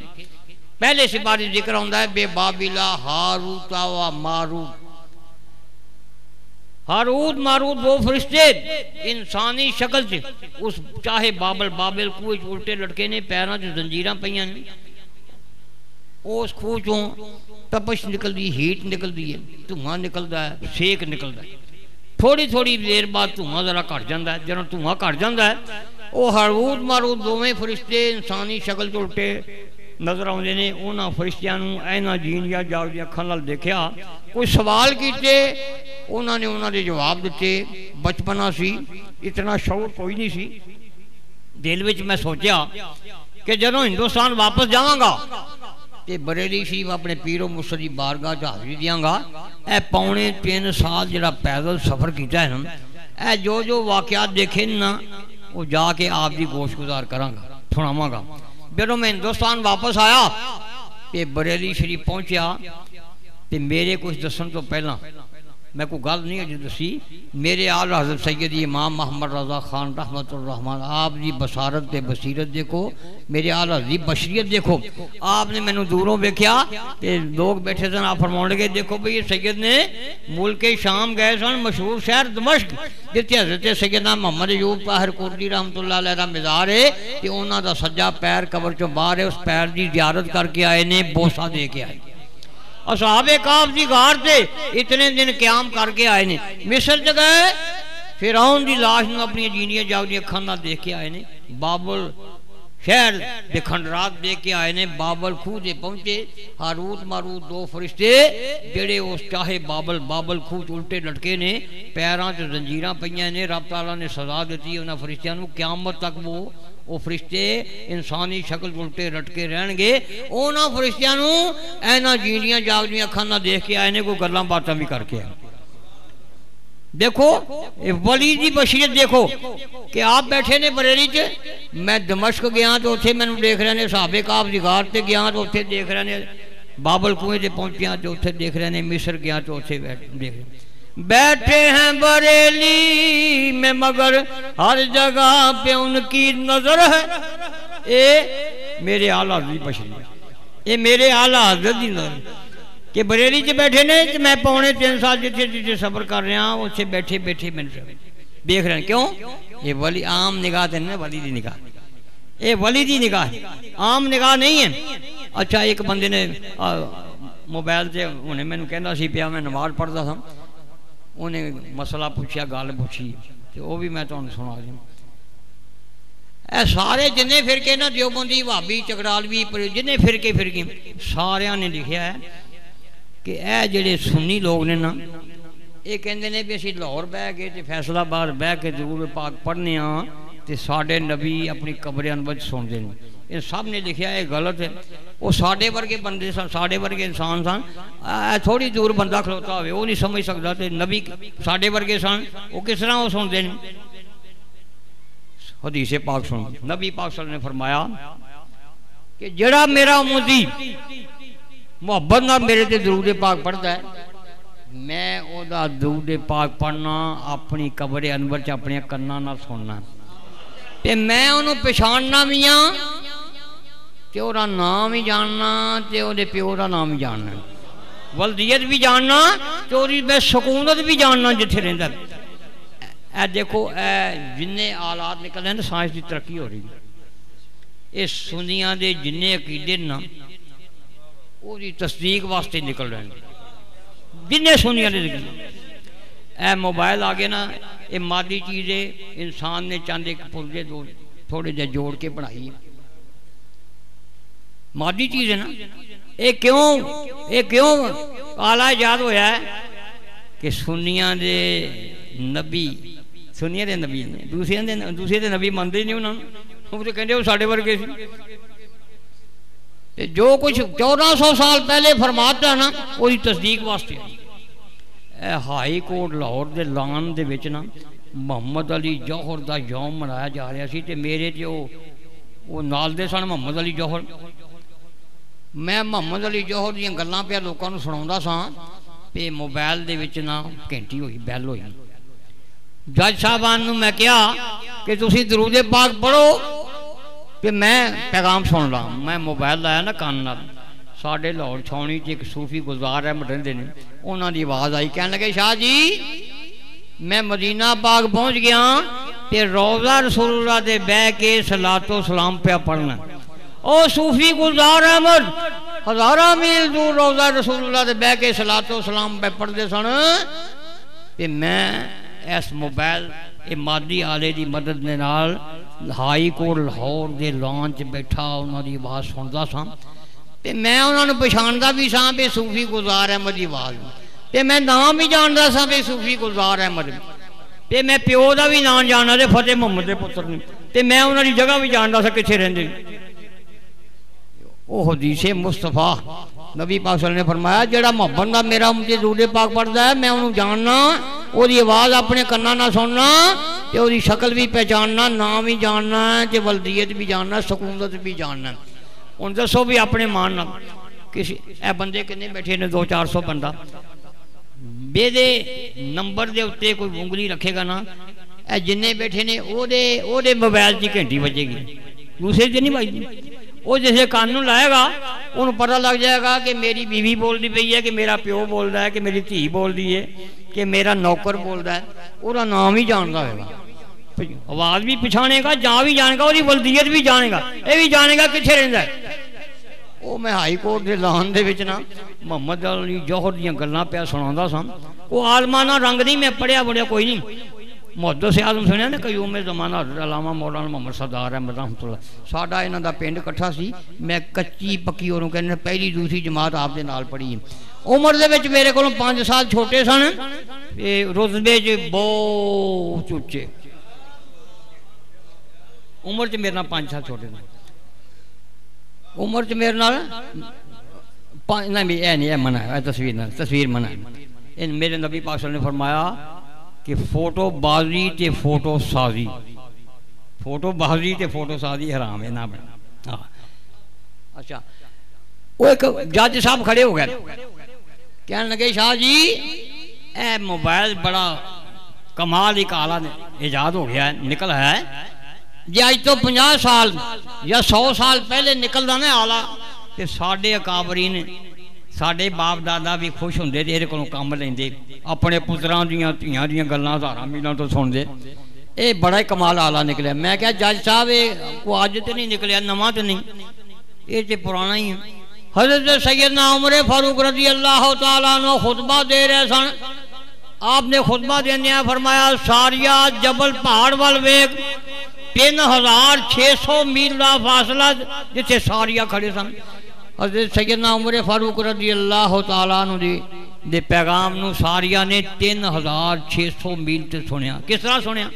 पहले से बारी ज़िक्र होता है, बेबाबिला हारूता व मारूत हारूद, मारूद, वो फरिश्ते इंसानी शक्ल से उस चाहे बाबल बाबल खूह उल्टे लटके ने, पैरों च जंजीर पई ने। उस खूह चो तपश निकलती हीट निकलती है, धुआँ निकलता है, सेक निकलता है। थोड़ी थोड़ी देर बाद धुआँ जरा घट जाता है, जरा धुआँ घट जाता है वो हरूद, मारूद दोवें फरिश्ते इंसानी शक्ल च उल्टे ਨਜ਼ਰ ਆਉਂਦੇ ਨੇ ਉਹਨਾਂ ਫਰਿਸ਼ਤਿਆਂ ਨੂੰ ਇਹਨਾਂ ਜੀਨੀਆਂ ਜਾਗਦੀਆਂ ਅੱਖਾਂ ਨਾਲ ਦੇਖਿਆ ਕੋਈ ਸਵਾਲ ਕੀਤੇ ਉਹਨਾਂ ਨੇ ਉਹਨਾਂ ਦੇ ਜਵਾਬ ਦਿੱਤੇ ਬਚਪਨਾ ਸੀ ਇਤਨਾ ਸ਼ੌਰ ਕੋਈ ਨਹੀਂ ਸੀ ਦਿਲ ਵਿੱਚ ਮੈਂ ਸੋਚਿਆ ਕਿ ਜਦੋਂ ਹਿੰਦੁਸਤਾਨ ਵਾਪਸ ਜਾਵਾਂਗਾ ਤੇ ਬਰੇਲੀ ਸ਼ਰੀਫ ਆਪਣੇ ਪੀਰੋ ਮੁਰਸ਼ਦ ਦੀ ਬਾਰਗਾਹ 'ਚ ਹਾਜ਼ਰੀ ਦਿਆਂਗਾ ਇਹ ਪੌਣੇ 3 ਸਾਲ ਜਿਹੜਾ ਪੈਦਲ ਸਫ਼ਰ ਕੀਤਾ ਹੈ ਨਾ ਇਹ ਜੋ ਜੋ ਵਾਕਿਆਤ ਦੇਖੇ ਨਾ ਉਹ ਜਾ ਕੇ ਆਪ ਦੀ ਗੋਸ਼ਗੁਜ਼ਾਰ ਕਰਾਂਗਾ ਸੁਣਾਵਾਂਗਾ ਜਦੋਂ ਮੈਂ ਹਿੰਦੁਸਤਾਨ ਵਾਪਸ ਆਇਆ ਤੇ ਬਰੇਲੀ ਸ਼ਰੀਫ ਪਹੁੰਚਿਆ ਤੇ ਮੇਰੇ ਕੁਝ ਦੱਸਣ ਤੋਂ ਪਹਿਲਾਂ मैं कोई गल नहीं अज दसी। मेरे आल हज़रत सैयद इमाम मोहम्मद रजा खान रहमतुलरहमान आप जी बसारत ते बसीरत देखो, मेरे आल हजरी बशरीत देखो। आपने मैंने दूरों वेख्या ते लोग बैठे सन, आप फरमाने के देखो भाई सैयद ने मुल्क शाम गए सन, मशहूर शहर दमश्क जिथे हज़रत सैयदना मोहम्मद यूब ताहिर कुर्दी अलैह दा मज़ार है, ते उन्हां दा सज्जा पैर कबर चो बाहर है, उस पैर की जियारत करके आए ने, बोसा दे के आए। असाबे काफ की गार से इतने दिन क्याम करके आए ने। मिसर च गए फिर आउन की लाश में अपनी जीनिया जागदिया अखा ना देख के आए ने। बाबुल शहर के खंडरात दे के आए ने, बाबल खूह से पहुँचे। हारूत मारूत दो फरिश्ते, जेड़े उस चाहे बाबल बाबल खूह च उल्टे लटके ने, पैरों च जंजीर पई ने, रब तला ने सजा दी उन्होंने फरिश्तिया क्यामत तक वो ਉਹ ਉਹ ਫਰਿਸ਼ਤੇ ਇਨਸਾਨੀ ਸ਼ਕਲ ਉਲਟੇ ਰਟਕੇ ਰਹਿਣਗੇ ਉਹਨਾਂ ਫਰਿਸ਼ਤਿਆਂ ਨੂੰ ਇਹਨਾਂ ਜੀਂਦੀਆਂ ਜਾਗਦੀਆਂ ਅੱਖਾਂ ਨਾਲ ਦੇਖ ਕੇ ਆਏ ਨੇ ਕੋਈ ਗੱਲਾਂ ਬਾਤਾਂ ਵੀ ਕਰਕੇ ਆਏ देखो ये वली दी बशीरत देखो कि आप बैठे ने बरेली च मैं दमश्क गया तो उत्थे मैंने देख रहे ने साहबे काब दी गार ते गया तो उत्थे देख रहे ने बाबल कुएं ते पहुंचिया तो उत्थे देख रहे ने मिस्र गया तो उत्थे बैठ देख रहे बैठे हैं बरेली में, मगर हर जगह पे उनकी नज़र है। ए, मेरे आला दी बशीरत ये मेरे आला हज़रत दी नज़र। कि बरेली च बैठे ने ते मैं पौने तीन साल जिथे जिथे सफ़र कर रहा उत्थे बैठे बैठे मैंने देख रहे हैं, क्यों? ये वली आम निगाह ते ना, वली दी निगाह। ये वली दी निगाह। है। आम निगाह नहीं है। अच्छा एक बंदे ने मोबाइल से उन्हें मैंने कहना सी पिया, मैं नमाज़ पढ़ता था ਉਹਨੇ ਮਸਲਾ ਪੁੱਛਿਆ ਗੱਲ ਪੁੱਛੀ ਤੇ ਉਹ ਵੀ ਮੈਂ ਤੁਹਾਨੂੰ ਸੁਣਾ ਦਿਆਂ ਇਹ ਸਾਰੇ ਜਿੰਨੇ ਫਿਰਕੇ ਨਾ ਦਿਓਬੰਦੀ ਵਾਬੀ ਚਕੜਾਲਵੀ ਜਿੰਨੇ ਫਿਰਕੇ ਫਿਰਕੇ ਸਾਰਿਆਂ ਨੇ ਲਿਖਿਆ ਹੈ ਕਿ ਇਹ ਜਿਹੜੇ ਸੁੰਨੀ ਲੋਕ ਨੇ ਨਾ ਇਹ ਕਹਿੰਦੇ ਨੇ ਵੀ ਅਸੀਂ ਲਾਹੌਰ ਬਹਿ ਕੇ ਤੇ ਫੈਸਲਾਬਾਦ ਬਹਿ ਕੇ ਜ਼ਰੂਰ ਪਾਕ ਪੜ੍ਹਨੇ ਆ ਤੇ ਸਾਡੇ ਨਬੀ ਆਪਣੀ ਕਬਰ ਅਨਵਰ ਸੁਣਦੇ ਨੇ ਇਹ ਸਭ ਨੇ ਲਿਖਿਆ ਇਹ ਗਲਤ ਹੈ ਉਹ ਸਾਡੇ ਵਰਗੇ ਬੰਦੇ ਸਨ ਸਾਡੇ ਵਰਗੇ ਇਨਸਾਨ ਸਨ ਇਹ ਥੋੜੀ ਦੂਰ ਬੰਦਾ ਖਲੋਤਾ ਹੋਵੇ ਉਹ ਨਹੀਂ ਸਮਝ ਸਕਦਾ ਤੇ ਨਬੀ ਸਾਡੇ ਵਰਗੇ ਸਨ ਉਹ ਕਿਸ ਤਰ੍ਹਾਂ ਉਹ ਸੁਣਦੇ ਨੇ हदीस पाक सुनो नबी पाक सल्लल्लाहु अलैहि वसल्लम ने फरमाया कि जड़ा मेरा उम्मती मोहब्बत ना मेरे ते दरूद पाक पढ़ता है मैं ओदा दरूद पाक पढ़ना अपनी कब्र अनवर च अपने कन्ना नाल सुनना ते मैं ओनू पछाणना भी हाँ ਤੇ ਉਹਦਾ ਨਾਮ ਹੀ ਜਾਣਨਾ ਤੇ ਉਹਦੇ ਪਿਓ ਦਾ ਨਾਮ ਹੀ ਜਾਣਨਾ ਵਲਦੀਅਤ ਵੀ ਜਾਣਨਾ ਤੇ ਉਹਦੀ ਮੈਂ ਸਕੂਨਤ ਵੀ ਜਾਣਨਾ ਜਿੱਥੇ ਰਹਿੰਦਾ ਇਹ ਦੇਖੋ ਇਹ ਜਿੰਨੇ ਆਲਾਤ ਨਿਕਲਦੇ ਨੇ ਸਾਇੰਸ ਦੀ ਤਰੱਕੀ ਹੋ ਰਹੀ ਹੈ ਇਹ ਸੁਨੀਆਂ ਦੇ ਜਿੰਨੇ ਅਕੀਦੇ ਨਾ ਉਹਦੀ ਤਸਦੀਕ ਵਾਸਤੇ ਨਿਕਲ ਰਹੇ ਨੇ ਜਿੰਨੇ ਸੁਨੀਆਂ ਦੇ ਇਹ ਮੋਬਾਈਲ ਆ ਗਏ ਨਾ ਇਹ ਮਾਦੀ ਚੀਜ਼ ਹੈ ਇਨਸਾਨ ਨੇ ਚੰਦ ਇੱਕ ਪੁਰਜੇ ਦੋ ਥੋੜੇ ਜਿਹਾ ਜੋੜ ਕੇ ਬਣਾਈ ਹੈ ਮਾਦੀ ਚੀਜ਼ ਹੈ ਨਾ ਇਹ ਕਿਉਂ ਇਹ ਕਿਉਂ ਆਲਾ ਯਾਦ ਹੋਇਆ ਹੈ ਕਿ ਸੁਨੀਆਂ ਦੇ ਨਬੀ ਸੁਨੀਆਂ ਦੇ ਨਬੀ ਨੇ ਦੂਸਰਿਆਂ ਦੇ ਦੂਸਰੇ ਦੇ ਨਬੀ ਮੰਨਦੇ ਹੀ ਨਹੀਂ ਉਹਨਾਂ ਨੂੰ ਉਹ ਤੇ ਕਹਿੰਦੇ ਉਹ ਸਾਡੇ ਵਰਗੇ ਸੀ ਤੇ ਜੋ ਕੁਝ 1400 ਸਾਲ ਪਹਿਲੇ ਫਰਮਾਤਾ ਨਾ ਉਹਦੀ ਤਸਦੀਕ ਵਾਸਤੇ ਇਹ ਹਾਈ ਕੋਰਟ ਲਾਹੌਰ ਦੇ ਲਾਨ ਦੇ ਵਿੱਚ ਨਾ ਮੁਹੰਮਦ ਅਲੀ ਜੌਹਰ ਦਾ ਯੌਮ ਮਨਾਇਆ ਜਾ ਰਿਹਾ ਸੀ ਤੇ ਮੇਰੇ ਤੇ ਉਹ ਉਹ ਨਾਲ ਦੇ ਸਨ ਮੁਹੰਮਦ ਅਲੀ ਜੌਹਰ ਮੈਂ ਮੁਹੰਮਦ ਅਲੀ ਜੌਹਰ ਦੀਆਂ ਗੱਲਾਂ ਪਿਆ ਲੋਕਾਂ ਨੂੰ ਸੁਣਾਉਂਦਾ ਸਾਂ ਤੇ ਮੋਬਾਈਲ ਦੇ ਵਿੱਚ ਨਾ ਘੰਟੀ ਹੋਈ ਬੈਲ ਹੋਈ ਜੱਜ ਸਾਹਿਬਾਨ ਨੂੰ ਮੈਂ ਕਿਹਾ ਕਿ ਤੁਸੀਂ ਦਰੂਦੇ ਪਾਕ ਪੜੋ ਕਿ ਮੈਂ ਪੈਗਾਮ ਸੁਣ ਲਾਂ ਮੈਂ ਮੋਬਾਈਲ ਲਾਇਆ ਨਾ ਕੰਨ ਨਾਲ ਸਾਡੇ ਲਾਹੌਰ ਛਾਉਣੀ 'ਚ ਇੱਕ ਸੂਫੀ ਗੁਜ਼ਾਰ ਹੈ ਰਹਿੰਦੇ ਨੇ ਉਹਨਾਂ ਦੀ ਆਵਾਜ਼ ਆਈ ਕਹਿਣ ਲੱਗੇ ਸ਼ਾਹ ਜੀ ਮੈਂ ਮਦੀਨਾ ਪਾਕ ਪਹੁੰਚ ਗਿਆ ਤੇ ਰੌਜ਼ਾ ਰਸੂਲullah ਦੇ ਬਹਿ ਕੇ ਸਲਾਤੋ ਸਲਾਮ ਪਿਆ ਪੜਨਾ ਉਹ ਸੂਫੀ ਗੁਜ਼ਾਰ ਅਹਿਮਦ ਹਜ਼ਾਰਾਂ ਮੀਲ ਦੂਰ ਰੌਜ਼ਾ ਰਸੂਲullah ਦੇ ਬਹਿ ਕੇ ਸਲਾਤੋ ਸਲਾਮ ਪੈ ਪੜਦੇ ਸਨ ਤੇ ਮੈਂ ਇਸ ਮੋਬਾਈਲ ਇਹ ਮਾਦੀ ਆਲੇ ਦੀ ਮਦਦ ਦੇ ਨਾਲ ਹਾਈ ਕੋਰਟ ਲਾਹੌਰ ਦੇ ਲਾਂਚ 'ਚ ਬੈਠਾ ਉਹਨਾਂ ਦੀ ਆਵਾਜ਼ ਸੁਣਦਾ ਸਾਂ ਤੇ ਮੈਂ ਉਹਨਾਂ ਨੂੰ ਪਛਾਣਦਾ ਵੀ ਸਾਂ ਵੀ ਸੂਫੀ ਗੁਜ਼ਾਰ ਅਹਿਮਦ ਦੀ ਆਵਾਜ਼ ਤੇ ਮੈਂ ਨਾਮ ਵੀ ਜਾਣਦਾ ਸਾਂ ਵੀ ਸੂਫੀ ਗੁਜ਼ਾਰ ਅਹਿਮਦ ਤੇ ਮੈਂ ਪਿਓ ਦਾ ਵੀ ਨਾਮ ਜਾਣਦਾ ਤੇ ਫਤਿਹ ਮੁਹੰਮਦ ਦੇ ਪੁੱਤਰ ਨੇ ਤੇ ਮੈਂ ਉਹਨਾਂ ਦੀ ਜਗ੍ਹਾ ਵੀ ਜਾਣਦਾ ਸਾਂ ਕਿੱਥੇ ਰਹਿੰਦੇ ਉਹ ਹਦੀਸੇ ਮੁਸਤਫਾ ਨਬੀ ਪਾਕ ਸੱਲੱਲਾਹੁ ਨੇ ਫਰਮਾਇਆ ਜਿਹੜਾ ਮੁਹੱਬਤ ਦਾ ਮੇਰਾ ਮੁਝੇ ਦੂਦੇ ਪਾਕ ਪੜਦਾ ਹੈ ਮੈਂ ਉਹਨੂੰ ਜਾਣਨਾ ਉਹਦੀ ਆਵਾਜ਼ ਆਪਣੇ ਕੰਨਾਂ ਨਾਲ ਸੁਣਨਾ ਤੇ ਉਹਦੀ ਸ਼ਕਲ ਵੀ ਪਹਿਚਾਨਣਾ ਨਾਮ ਵੀ ਜਾਣਨਾ ਤੇ ਵਲਦੀਅਤ ਵੀ ਜਾਣਨਾ ਸਕੂਨਤ ਵੀ ਜਾਣਨਾ ਹੁਣ ਦੱਸੋ ਵੀ ਆਪਣੇ ਮਾਨ ਨਾਲ ਕਿਸੇ ਇਹ ਬੰਦੇ ਕਿੰਨੇ ਬੈਠੇ ਨੇ 2-400 ਬੰਦਾ ਬੇਦੇ ਨੰਬਰ ਦੇ ਉੱਤੇ ਕੋਈ ਉਂਗਲੀ ਰੱਖੇਗਾ ਨਾ ਇਹ ਜਿੰਨੇ ਬੈਠੇ ਨੇ ਉਹਦੇ ਉਹਦੇ ਮੋਬਾਈਲ 'ਚ ਘੰਟੀ ਵੱਜੇਗੀ ਦੂਸਰੇ 'ਚ ਨਹੀਂ ਵੱਜਦੀ ਉਹ ਜਿਸੇ ਕੰਨ ਨੂੰ ਲਾਏਗਾ ਉਹਨੂੰ ਪਤਾ ਲੱਗ ਜਾਏਗਾ ਕਿ ਮੇਰੀ ਬੀਵੀ ਬੋਲਦੀ ਪਈ ਹੈ ਕਿ ਮੇਰਾ ਪਿਓ ਬੋਲਦਾ ਹੈ ਕਿ ਮੇਰੀ ਧੀ ਬੋਲਦੀ ਹੈ ਕਿ ਮੇਰਾ ਨੌਕਰ ਬੋਲਦਾ ਹੈ ਉਹਦਾ ਨਾਮ ਹੀ ਜਾਣਦਾ ਹੋਵੇਗਾ ਆਵਾਜ਼ ਵੀ ਪਛਾਣੇਗਾ ਜਾਂ ਵੀ ਜਾਣੇਗਾ ਉਹਦੀ ਵਲਦੀਅਤ ਵੀ ਜਾਣੇਗਾ ਇਹ ਵੀ ਜਾਣੇਗਾ ਕਿੱਥੇ ਰਹਿੰਦਾ ਹੈ ਉਹ ਮੈਂ ਹਾਈ ਕੋਰਟ ਦੇ ਲਾਨ ਦੇ ਵਿੱਚ ਨਾ ਮੁਹੰਮਦ ਅਲੀ ਜੋਹਰ ਦੀਆਂ ਗੱਲਾਂ ਪਿਆ ਸੁਣਾਉਂਦਾ ਸਾਂ ਉਹ ਆਲਮਾਨਾ ਰੰਗ ਨਹੀਂ ਮੈਂ ਪੜਿਆ ਬੜਿਆ ਕੋਈ ਨਹੀਂ मुहद से आज़म सुने ना कई उम्र जमाना अलामा मौलाना मोहम्मद सरदार अहमद रहमत साढ़ा इन्हों का पिंड कट्ठा से मैं कच्ची पक्की और कहने पहली दूसरी जमात आपके नाल पढ़ी उम्र मेरे को पाँच साल छोटे सन रुतबे च बहुत उच्चे उम्र च मेरे पाँच साल छोटे सन उम्र च मेरे नाल ना है नहीं है मना है तस्वीर तस्वीर मना मेरे नबी पाशल ने फरमाया कि फोटो बाजी ते फोटो साजी फोटो बाजी ते फोटो साजी हराम है ना बना हाँ अच्छा वो एक जज साहब खड़े हो गए कहने लगे शाह जी ए मोबाइल बड़ा कमाल ही काला ईजाद हो गया है निकल है जे अज तो पंजाह साल या सौ साल पहले निकलदा ना आला ਤੇ ਸਾਡੇ ਅਕਾਬਰੀ ਨੇ ਸਾਡੇ ਬਾਪ ਦਾਦਾ ਵੀ ਖੁਸ਼ ਹੁੰਦੇ ਤੇ ਇਹਦੇ ਕੋਲੋਂ ਕੰਮ ਲੈਂਦੇ ਆਪਣੇ ਪੁੱਤਰਾਂ ਦੀਆਂ ਧੀਆਂ ਦੀਆਂ ਗੱਲਾਂ ਹਜ਼ਾਰਾਂ ਮੀਲਾਂ ਤੋਂ ਸੁਣਦੇ ਇਹ ਬੜਾ ਹੀ ਕਮਾਲ ਆਲਾ ਨਿਕਲਿਆ ਮੈਂ ਕਿਹਾ ਜੱਜ ਸਾਹਿਬ ਇਹ ਕੋ ਅੱਜ ਤੇ ਨਹੀਂ ਨਿਕਲਿਆ ਨਵਾਂ ਤੇ ਨਹੀਂ ਇਹ ਤੇ ਪੁਰਾਣਾ ਹੀ ਹੈ हजरत सैदना उमर फारूक रजी अल्लाह तु खुतबा दे रहे सन आपने खुतबा देने फरमाया सारिया जबल पहाड़ वाल वेग तीन हजार छे सौ मील का फासला जिथे सारिया खड़े सन हजरत सैदना उमर फारूक रजी अल्लाह तु ਦੇ ਪੈਗਾਮ ਨੂੰ ਸਾਰੀਆਂ ਨੇ 3600 ਮੀਲ ਤੇ ਸੁਣਿਆ ਕਿਸ ਤਰ੍ਹਾਂ ਸੁਣਿਆ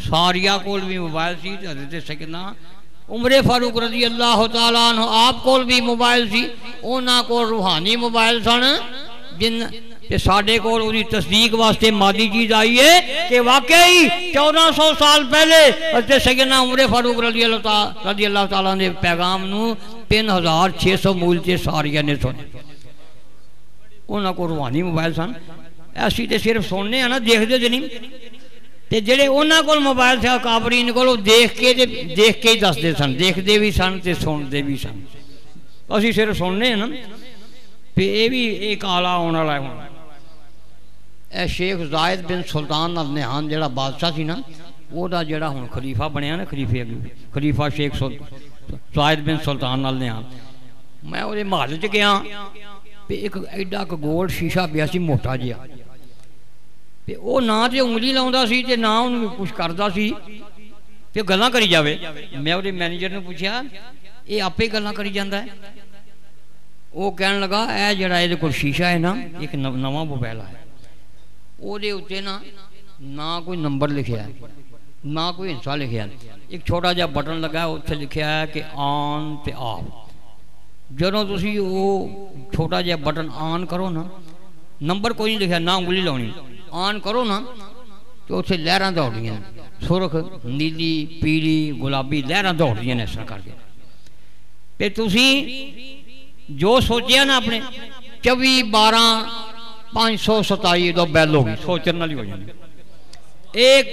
ਸਾਰੀਆਂ ਕੋਲ ਵੀ ਮੋਬਾਈਲ ਸੀ ਤੇ ਹਜ਼ਰਤ ਸੈਦਨਾ ਉਮਰੇ ਫਾਰੂਕ ਰਜ਼ੀ ਅੱਲਾਹ ਤਾਲਾ ਨੂੰ ਆਪ ਕੋਲ ਵੀ ਮੋਬਾਈਲ ਸੀ ਉਹਨਾਂ ਕੋਲ ਰੂਹਾਨੀ ਮੋਬਾਈਲ ਸਨ ਜਿਨ ਤੇ ਸਾਡੇ ਕੋਲ ਉਹਦੀ ਤਸਦੀਕ ਵਾਸਤੇ ਮਾਦੀ ਚੀਜ਼ ਆਈ ਹੈ ਕਿ ਵਾਕਈ 1400 ਸਾਲ ਪਹਿਲੇ ਅਤੇ ਸੈਯਦਨਾ ਉਮਰੇ ਫਾਰੂਕ ਰਜ਼ੀ ਅੱਲਾਹ ਰਜ਼ੀ ਅੱਲਾਹ ਤਾਲਾ ਦੇ ਪੈਗਾਮ ਨੂੰ 3600 ਮੂਲ ਤੇ ਸਾਰੀਆਂ ਨੇ ਸੁਣਿਆ ਉਹਨਾਂ ਕੋਲ ਰੂਹਾਨੀ ਮੋਬਾਈਲ ਸਨ ਅਸੀਂ ਤੇ ਸਿਰਫ ਸੁਣਨੇ ਆ ਨਾ ਦੇਖਦੇ ਤੇ ਨਹੀਂ ਤੇ ਜਿਹੜੇ ਉਹਨਾਂ ਕੋਲ ਮੋਬਾਈਲ ਸੀ ਕਾਬਰੀਨ ਕੋਲ ਉਹ ਦੇਖ ਕੇ ਤੇ ਦੇਖ ਕੇ ਹੀ ਦੱਸਦੇ ਸਨ ਦੇਖਦੇ ਵੀ ਸਨ ਤੇ ਸੁਣਦੇ ਵੀ ਸਨ ਅਸੀਂ ਸਿਰਫ ਸੁਣਨੇ ਆ ਨਾ ਤੇ ਇਹ ਵੀ ਇੱਕ ਆਲਾ ਆਉਣ ਵਾਲਾ ਹੁਣ ਇਹ ਸ਼ੇਖ ਜ਼ਾਇਦ ਬਿਨ ਸੁਲਤਾਨ ਨਾਲ ਨਿਹਾਨ ਜਿਹੜਾ ਬਾਦਸ਼ਾਹ ਸੀ ਨਾ, ਉਹਦਾ ਜਿਹੜਾ ਹੁਣ ਖਲੀਫਾ ਬਣਿਆ ਨਾ ਖਲੀਫੇ ਖਲੀਫਾ ਸ਼ੇਖ ਜ਼ਾਇਦ ਬਿਨ ਸੁਲਤਾਨ ਨਾਲ ਨਿਹਾਨ। ਮੈਂ ਉਹਦੇ ਮਹੱਲ 'ਚ ਗਿਆ ਤੇ ਇੱਕ ਐਡਾ ਕ ਗੋਲ ਸ਼ੀਸ਼ਾ ਪਿਆ ਸੀ, ਮੋਟਾ ਜਿਹਾ। ਤੇ ਉਹ ਨਾ ਤੇ ਉਂਗਲੀ ਲਾਉਂਦਾ ਸੀ ਤੇ ਨਾ ਉਹਨੂੰ ਕੁਝ ਕਰਦਾ ਸੀ ਤੇ ਗੱਲਾਂ ਕਰੀ ਜਾਵੇ। ਮੈਂ ਉਹਦੇ ਮੈਨੇਜਰ ਨੂੰ ਪੁੱਛਿਆ, ਇਹ ਆਪੇ ਗੱਲਾਂ ਕਰੀ ਜਾਂਦਾ ਹੈ। ਉਹ ਕਹਿਣ ਲੱਗਾ, ਇਹ ਜਿਹੜਾ ਇਹਦੇ ਕੋਲ ਸ਼ੀਸ਼ਾ ਹੈ ਨਾ, ਇੱਕ ਨਵਾਂ ਮੋਬਾਈਲ ਹੈ ਉਹਦੇ ਉੱਤੇ ਨਾ ਨਾ ਕੋਈ ਨੰਬਰ ਲਿਖਿਆ ਹੈ ਨਾ ਕੋਈ ਹਿੱਸਾ ਲਿਖਿਆ ਹੈ ਇੱਕ ਛੋਟਾ ਜਿਹਾ ਬਟਨ ਲੱਗਾ ਉੱਥੇ ਲਿਖਿਆ ਹੈ ਕਿ ਆਨ ਤੇ ਆਫ ਜਦੋਂ ਤੁਸੀਂ ਉਹ ਛੋਟਾ ਜਿਹਾ ਬਟਨ ਆਨ ਕਰੋ ਨਾ ਨੰਬਰ ਕੋਈ ਨਹੀਂ ਲਿਖਿਆ ਨਾ ਉਂਗਲੀ ਲਾਉਣੀ ਆਨ ਕਰੋ ਨਾ ਤੇ ਉੱਥੇ ਲਹਿਰਾਂ ਦੌੜਦੀਆਂ ਸੁਰਖ ਨੀਲੀ ਪੀਲੀ ਗੁਲਾਬੀ ਲਹਿਰਾਂ ਦੌੜਦੀਆਂ ਨੇ ਇਸ ਤਰ੍ਹਾਂ ਕਰਕੇ ਤੇ ਤੁਸੀਂ ਜੋ ਸੋਚਿਆ ਨਾ ਆਪਣੇ 24 12 पाँच सौ सताई दो बैल हो गई सोचने वाली हो जाएगी एक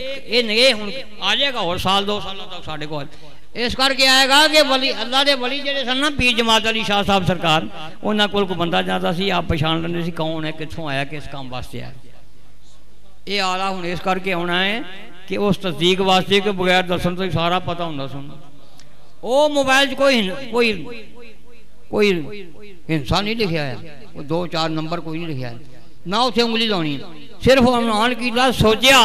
ये हूँ आ जाएगा और साल दो साल तक साढ़े को इस करके आएगा कि बली अल्लाह के बली जोड़े सन ना पीर जमात अली शाह साहब सरकार उन्होंने को बंदा जाता सी आप पछाण लेंगे कौन है कितों आया किस काम वास्ते आया ये आला हूँ इस करके आना है कि उस तस्दीक वास्ते कि बगैर दसन तो सारा पता होंगे सुन वो मोबाइल कोई कोई कोई हिंसा नहीं लिखा है दो चार नंबर कोई नहीं लिखा है ਨਾ ਉੱਥੇ ਉਂਗਲੀ ਲਾਉਣੀ ਸਿਰਫ ਅਨੁਮਾਨ ਕੀਤਾ ਸੋਚਿਆ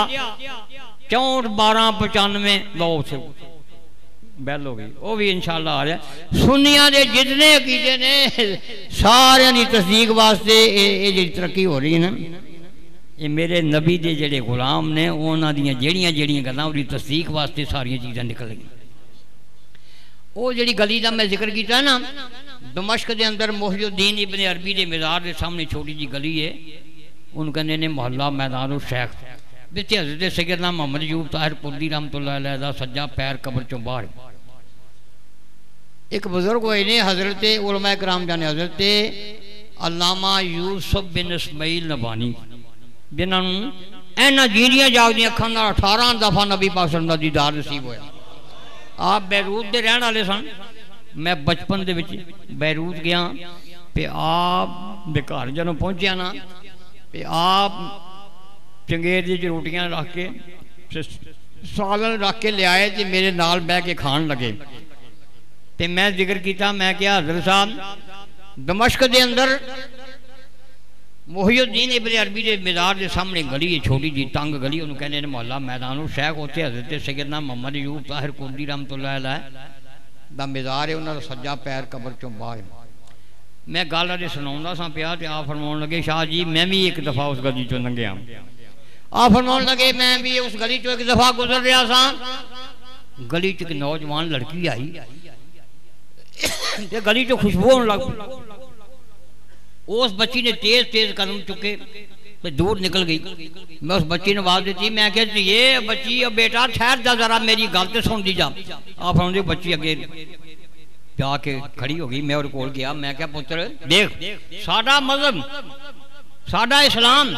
64 12 95 ਲਓ ਉੱਥੇ ਬੈਲ ਹੋ ਗਈ ਉਹ ਵੀ ਇਨਸ਼ਾਅੱਲਾ ਆ ਰਿਹਾ ਸੁਨੀਆਂ ਦੇ ਜਿੰਨੇ ਅਕੀਦੇ ਨੇ ਸਾਰਿਆਂ ਦੀ ਤਸਦੀਕ ਵਾਸਤੇ ਇਹ ਇਹ ਜਿਹੜੀ ਤਰੱਕੀ ਹੋ ਰਹੀ ਹੈ ਨਾ ਇਹ ਮੇਰੇ ਨਬੀ ਦੇ ਜਿਹੜੇ ਗੁਲਾਮ ਨੇ ਉਹਨਾਂ ਦੀਆਂ ਜਿਹੜੀਆਂ ਜਿਹੜੀਆਂ ਗੱਲਾਂ ਉਹਦੀ ਤਸਦੀਕ ਵਾਸਤੇ ਸਾਰੀਆਂ ਚੀਜ਼ਾਂ ਨਿਕਲ ਗਈਆਂ ਉਹ ਜਿਹੜੀ ਗਲੀ ਦਾ ਮੈਂ ਜ਼ਿਕਰ ਕੀਤਾ ਨਾ ਦਮਸ਼ਕ ਦੇ ਅੰਦਰ ਮੁਹਯੁਦੀਨ ਇਬਨ ਅਰਬੀ ਦੇ ਮਜ਼ਾਰ ਦੇ ਸਾਹਮਣੇ ਛੋਟੀ उन्होंने कहने ने मोहला मैदान और शेख बिच हज़रत सिगरना मोहम्मद यूब ताहिर पुरदी रहमतुल्ला सज्जा पैर कबर चो बाहर। एक बुज़ुर्ग हुए ने हज़रत उलमा कराम जाने हज़रत अलामा यूसुफ बिन इसमाइल नबानी, जिन्होंने इन्होंने जीरिया जागदी अखा अठारह दफ़ा नबी पाशन का दीदार नसीब हो आप बैरूत के रहने वाले सन? मैं बचपन के बैरूत गया आप घर जो पहुँचा ना ਵਿੱਚ ਬੈਰੂਤ ਗਿਆ ਤੇ ਆਪ ਦੇ ਘਰ ਜਦੋਂ ਪਹੁੰਚਿਆ ਨਾ ਤੇ ਆਪ ਚੰਗੇਰ ਦੀ ਰੋਟੀਆਂ ਰੱਖ ਕੇ ਸਾਲਨ ਰੱਖ ਕੇ ਲਿਆਏ ਤੇ ਮੇਰੇ ਨਾਲ ਬਹਿ ਕੇ ਖਾਣ ਲੱਗੇ ਤੇ ਮੈਂ ਜ਼ਿਕਰ ਕੀਤਾ ਮੈਂ ਕਿਹਾ ਹਜ਼ਰਤ ਸਾਹਿਬ ਦਮਸ਼ਕ ਦੇ ਅੰਦਰ मोहिउद्दीन इब्ने अरबी के मज़ार के सामने गली है छोटी जी तंग गली उन्होंने कहने मोहल्ला मैदान शेख उत्थे हजरत सैयदना मोहम्मद यूब ताहिर कुंडी रहमतुल्लाह अलैह ਦਾ ਮਜ਼ਾਰ ਹੈ ਉਹਨਾਂ ਦਾ ਸੱਜਾ ਪੈਰ ਕਬਰ ਚੋਂ ਬਾਹਰ मैं गल अजे सुना सा पिया आप फरमा लगे, शाह जी, मैं भी एक दफ़ा उस गली चो लंघिया आ फरमा लगे, मैं भी उस गली चो एक दफ़ा गुजर रहा सा। गली च एक नौजवान लड़की आई। गली चो खुशबू होने लग उस बच्ची ने तेज तेज कदम चुके दूर निकल गई। मैं उस बच्ची ने आवाज़ दी मैं ये बच्ची बेटा ठहर जा जरा, मेरी गलत सुन दी जा। आप बच्ची अगे जाके खड़ी हो गई, मैं और कोल गया। मैं क्या पुत्र? देख, साडा मज़हब, साडा इस्लाम,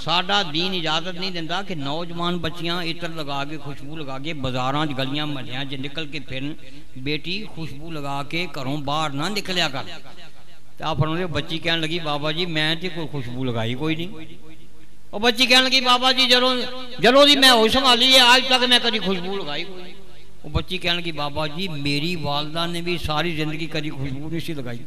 साडा दीन इजाज़त नहीं दिता कि नौजवान बच्चियाँ इत्र लगा के, खुशबू लगा के, बाजारां गलियाँ महलियाँ च निकल के फिर बेटी खुशबू लगा के घरों बाहर ना निकलिया कर। आप बच्ची कहने लगी, बाबा जी, मैं तो कोई खुशबू लगाई कोई नहीं। और बच्ची कहने लगी, बाबा जी जरो जलों की मैं हो संभाली है आज तक मैं कभी खुशबू लगाई कोई वो बच्ची कहने लगी बाबा जी मेरी वालदा ने भी सारी जिंदगी कभी खुशबू नहीं सी लगाई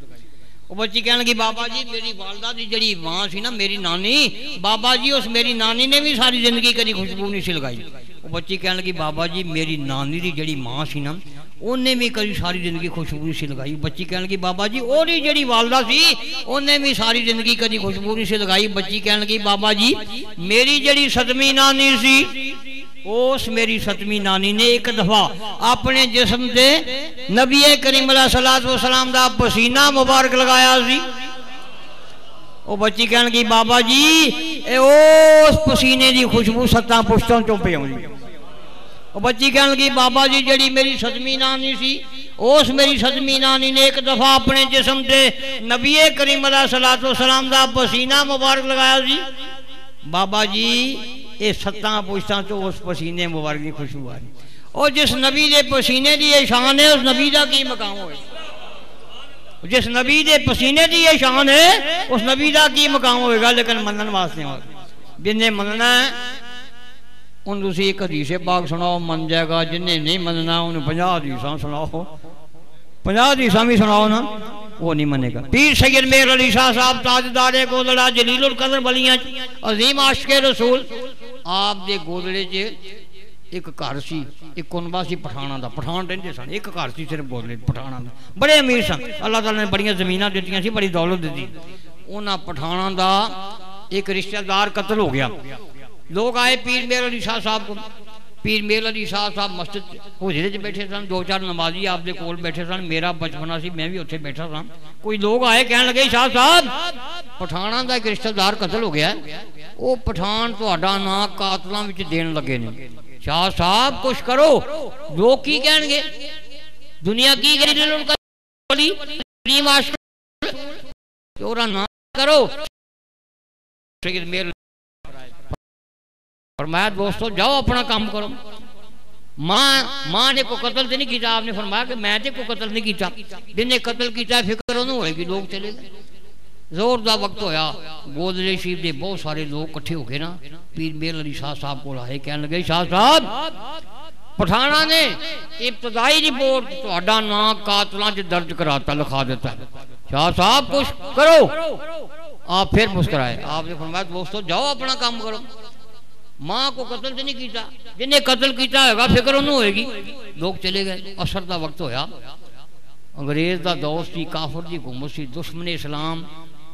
वो बच्ची कहने लगी बाबा जी मेरी वालदा की जी मां सी ना मेरी नानी बाबा जी उस मेरी नानी ने भी सारी जिंदगी कभी खुशबू नहीं सी लगाई वो बच्ची कहने लगी बाबा जी मेरी नानी की जी मां सी ना ਉਹਨੇ ਵੀ ਕਦੀ ਸਾਰੀ ਜ਼ਿੰਦਗੀ ਖੁਸ਼ਬੂ ਨਹੀਂ ਸੀ ਲਗਾਈ ਬੱਚੀ ਕਹਿਣ ਲੱਗੀ ਬਾਬਾ ਜੀ ਉਹਦੀ ਜਿਹੜੀ ਵਾਲਦਾ ਸੀ ਉਹਨੇ ਵੀ ਸਾਰੀ ਜ਼ਿੰਦਗੀ ਕਦੀ ਖੁਸ਼ਬੂ ਨਹੀਂ ਸੀ ਲਗਾਈ ਬੱਚੀ ਕਹਿਣ ਲੱਗੀ ਬਾਬਾ ਜੀ ਮੇਰੀ ਜਿਹੜੀ ਸਤਵੀਂ ਨਾਨੀ ਸੀ उस मेरी सतमी नानी ने एक दफ़ा अपने जिसम से नबी करीम सलाद वसलाम का पसीना मुबारक लगाया सी। बच्ची कह लगी, बाबा जी उस पसीने की खुशबू सत्ता पुश्तों चो पे बच्ची कह लगी, बाबा जी जड़ी मेरी सतमी नानी सी, उस मेरी सतमी नानी ने एक दफ़ा अपने जिसम से नबीए करीमला सलात वसलाम का पसीना मुबारक लगाया जी बाबा जी, ये सत्ता पुछता चो उस पसीने मुबारक की खुशबू आ रही। और जिस नबी के पसीने की यह शान है, उस नबी का की मकाम हो जिस नबी के पसीने की यह शान है, उस नबी का की मकाम होगा लेकिन मनन वास्ते हो जिन्हें मनना है, उन तुम एक हदीसे बाग सुनाओ, मन जाएगा, जिन्हें नहीं मनना उन्हें पंजा हदीसा सुनाओ। पंजा हदीसा भी सुनाओ ना। वो नहीं मनेगा। पीर सैयद मेर अली शाह साहब, ताजदार गोदड़ा, जलीलुल कदर बलियाँ, अजीम आशके रसूल। आप दे गोदड़े च एक घर सी, एक कुनबा सी पठाना दा। पठान रहंदे सन, एक घर सी सिर्फ़ गोदड़े पठाना दा। बड़े अमीर सन। अल्लाह ताला ने बड़ियाँ ज़मीन दित्तियाँ सी, बड़ी दौलत दी उन्हां पठाना का एक रिश्तेदार कत्ल हो गया। लोग आए पीर मेर अली शाह साहब को। पीर मेल अली शाह साहब मस्जिद हुजरे बैठे सन, दो चार नमाजी आपके कोल बैठे सन, मेरा बचपना सी, मैं भी उत्थे बैठा था कोई लोग आए कह लगे, शाह साहब, पठाना का एक रिश्तेदार कतल हो गया वो पठान थोड़ा ना कातलों में देन लगे ने। शाह साहब, कुछ करो। लोग की कह दुनिया की करी ना करो। मेरे फरमाया दोस्तों, जाओ अपना काम करो। माँ माँ ने को कत्ल तो नहीं किया आपने फरमाया कि मैं को कत्ल नहीं किया जिन्हें कत्ल किया फ़िक्र उन्होंने होएगी, लोग चले गए। ज़ोर का वक्त होया गोदरे शरीफ के बहुत सारे लोग इकट्ठे हो गए ना। पीर मेर अली शाह साहब को आए कह लगे, शाह साहब, पठाना ने इब्तदाई रिपोर्ट थोड़ा ना कातलों च दर्ज कराता, लिखा दिता शाह साहब, कुछ करो। आप फिर मुस्कुराए। आपने फरमाया, दोस्तों, जाओ अपना काम करो। मां को कतल तो नहीं किया जिन्हें कतल किया होगा फिक्र उन्होंने होएगी लोग चले गए असर का वक्त होया अंग्रेज का दौर से काफर की घूमत सी दुश्मन इस्लाम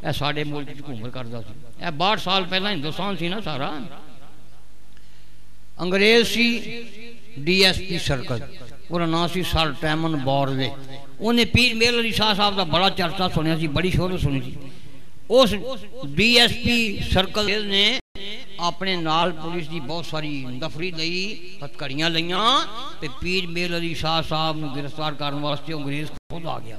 यह साढ़े मुल्क घूमत करता यह बाहठ साल पहला हिंदुस्तान से ना सारा अंग्रेज C D S P circle ਉਹਦਾ नाम से सर टैमन बॉरवे उन्हें पीर मेल अली शाह साहब का बड़ा चर्चा सुनिया बड़ी शोहरत सुनी थी उस डी एस पी सर्कल ने ਆਪਣੇ ਨਾਲ ਪੁਲਿਸ ਦੀ ਬਹੁਤ ਸਾਰੀ ਨਫਰੀ ਲਈ ਹਤਕੜੀਆਂ ਲਈਆਂ ਤੇ ਪੀਰ ਮੇਲ ਅਲੀ ਸ਼ਾਹ ਸਾਹਿਬ ਨੂੰ ਗ੍ਰਿਫਤਾਰ ਕਰਨ ਵਾਸਤੇ ਅੰਗਰੇਜ਼ ਖੁਦ ਆ ਗਿਆ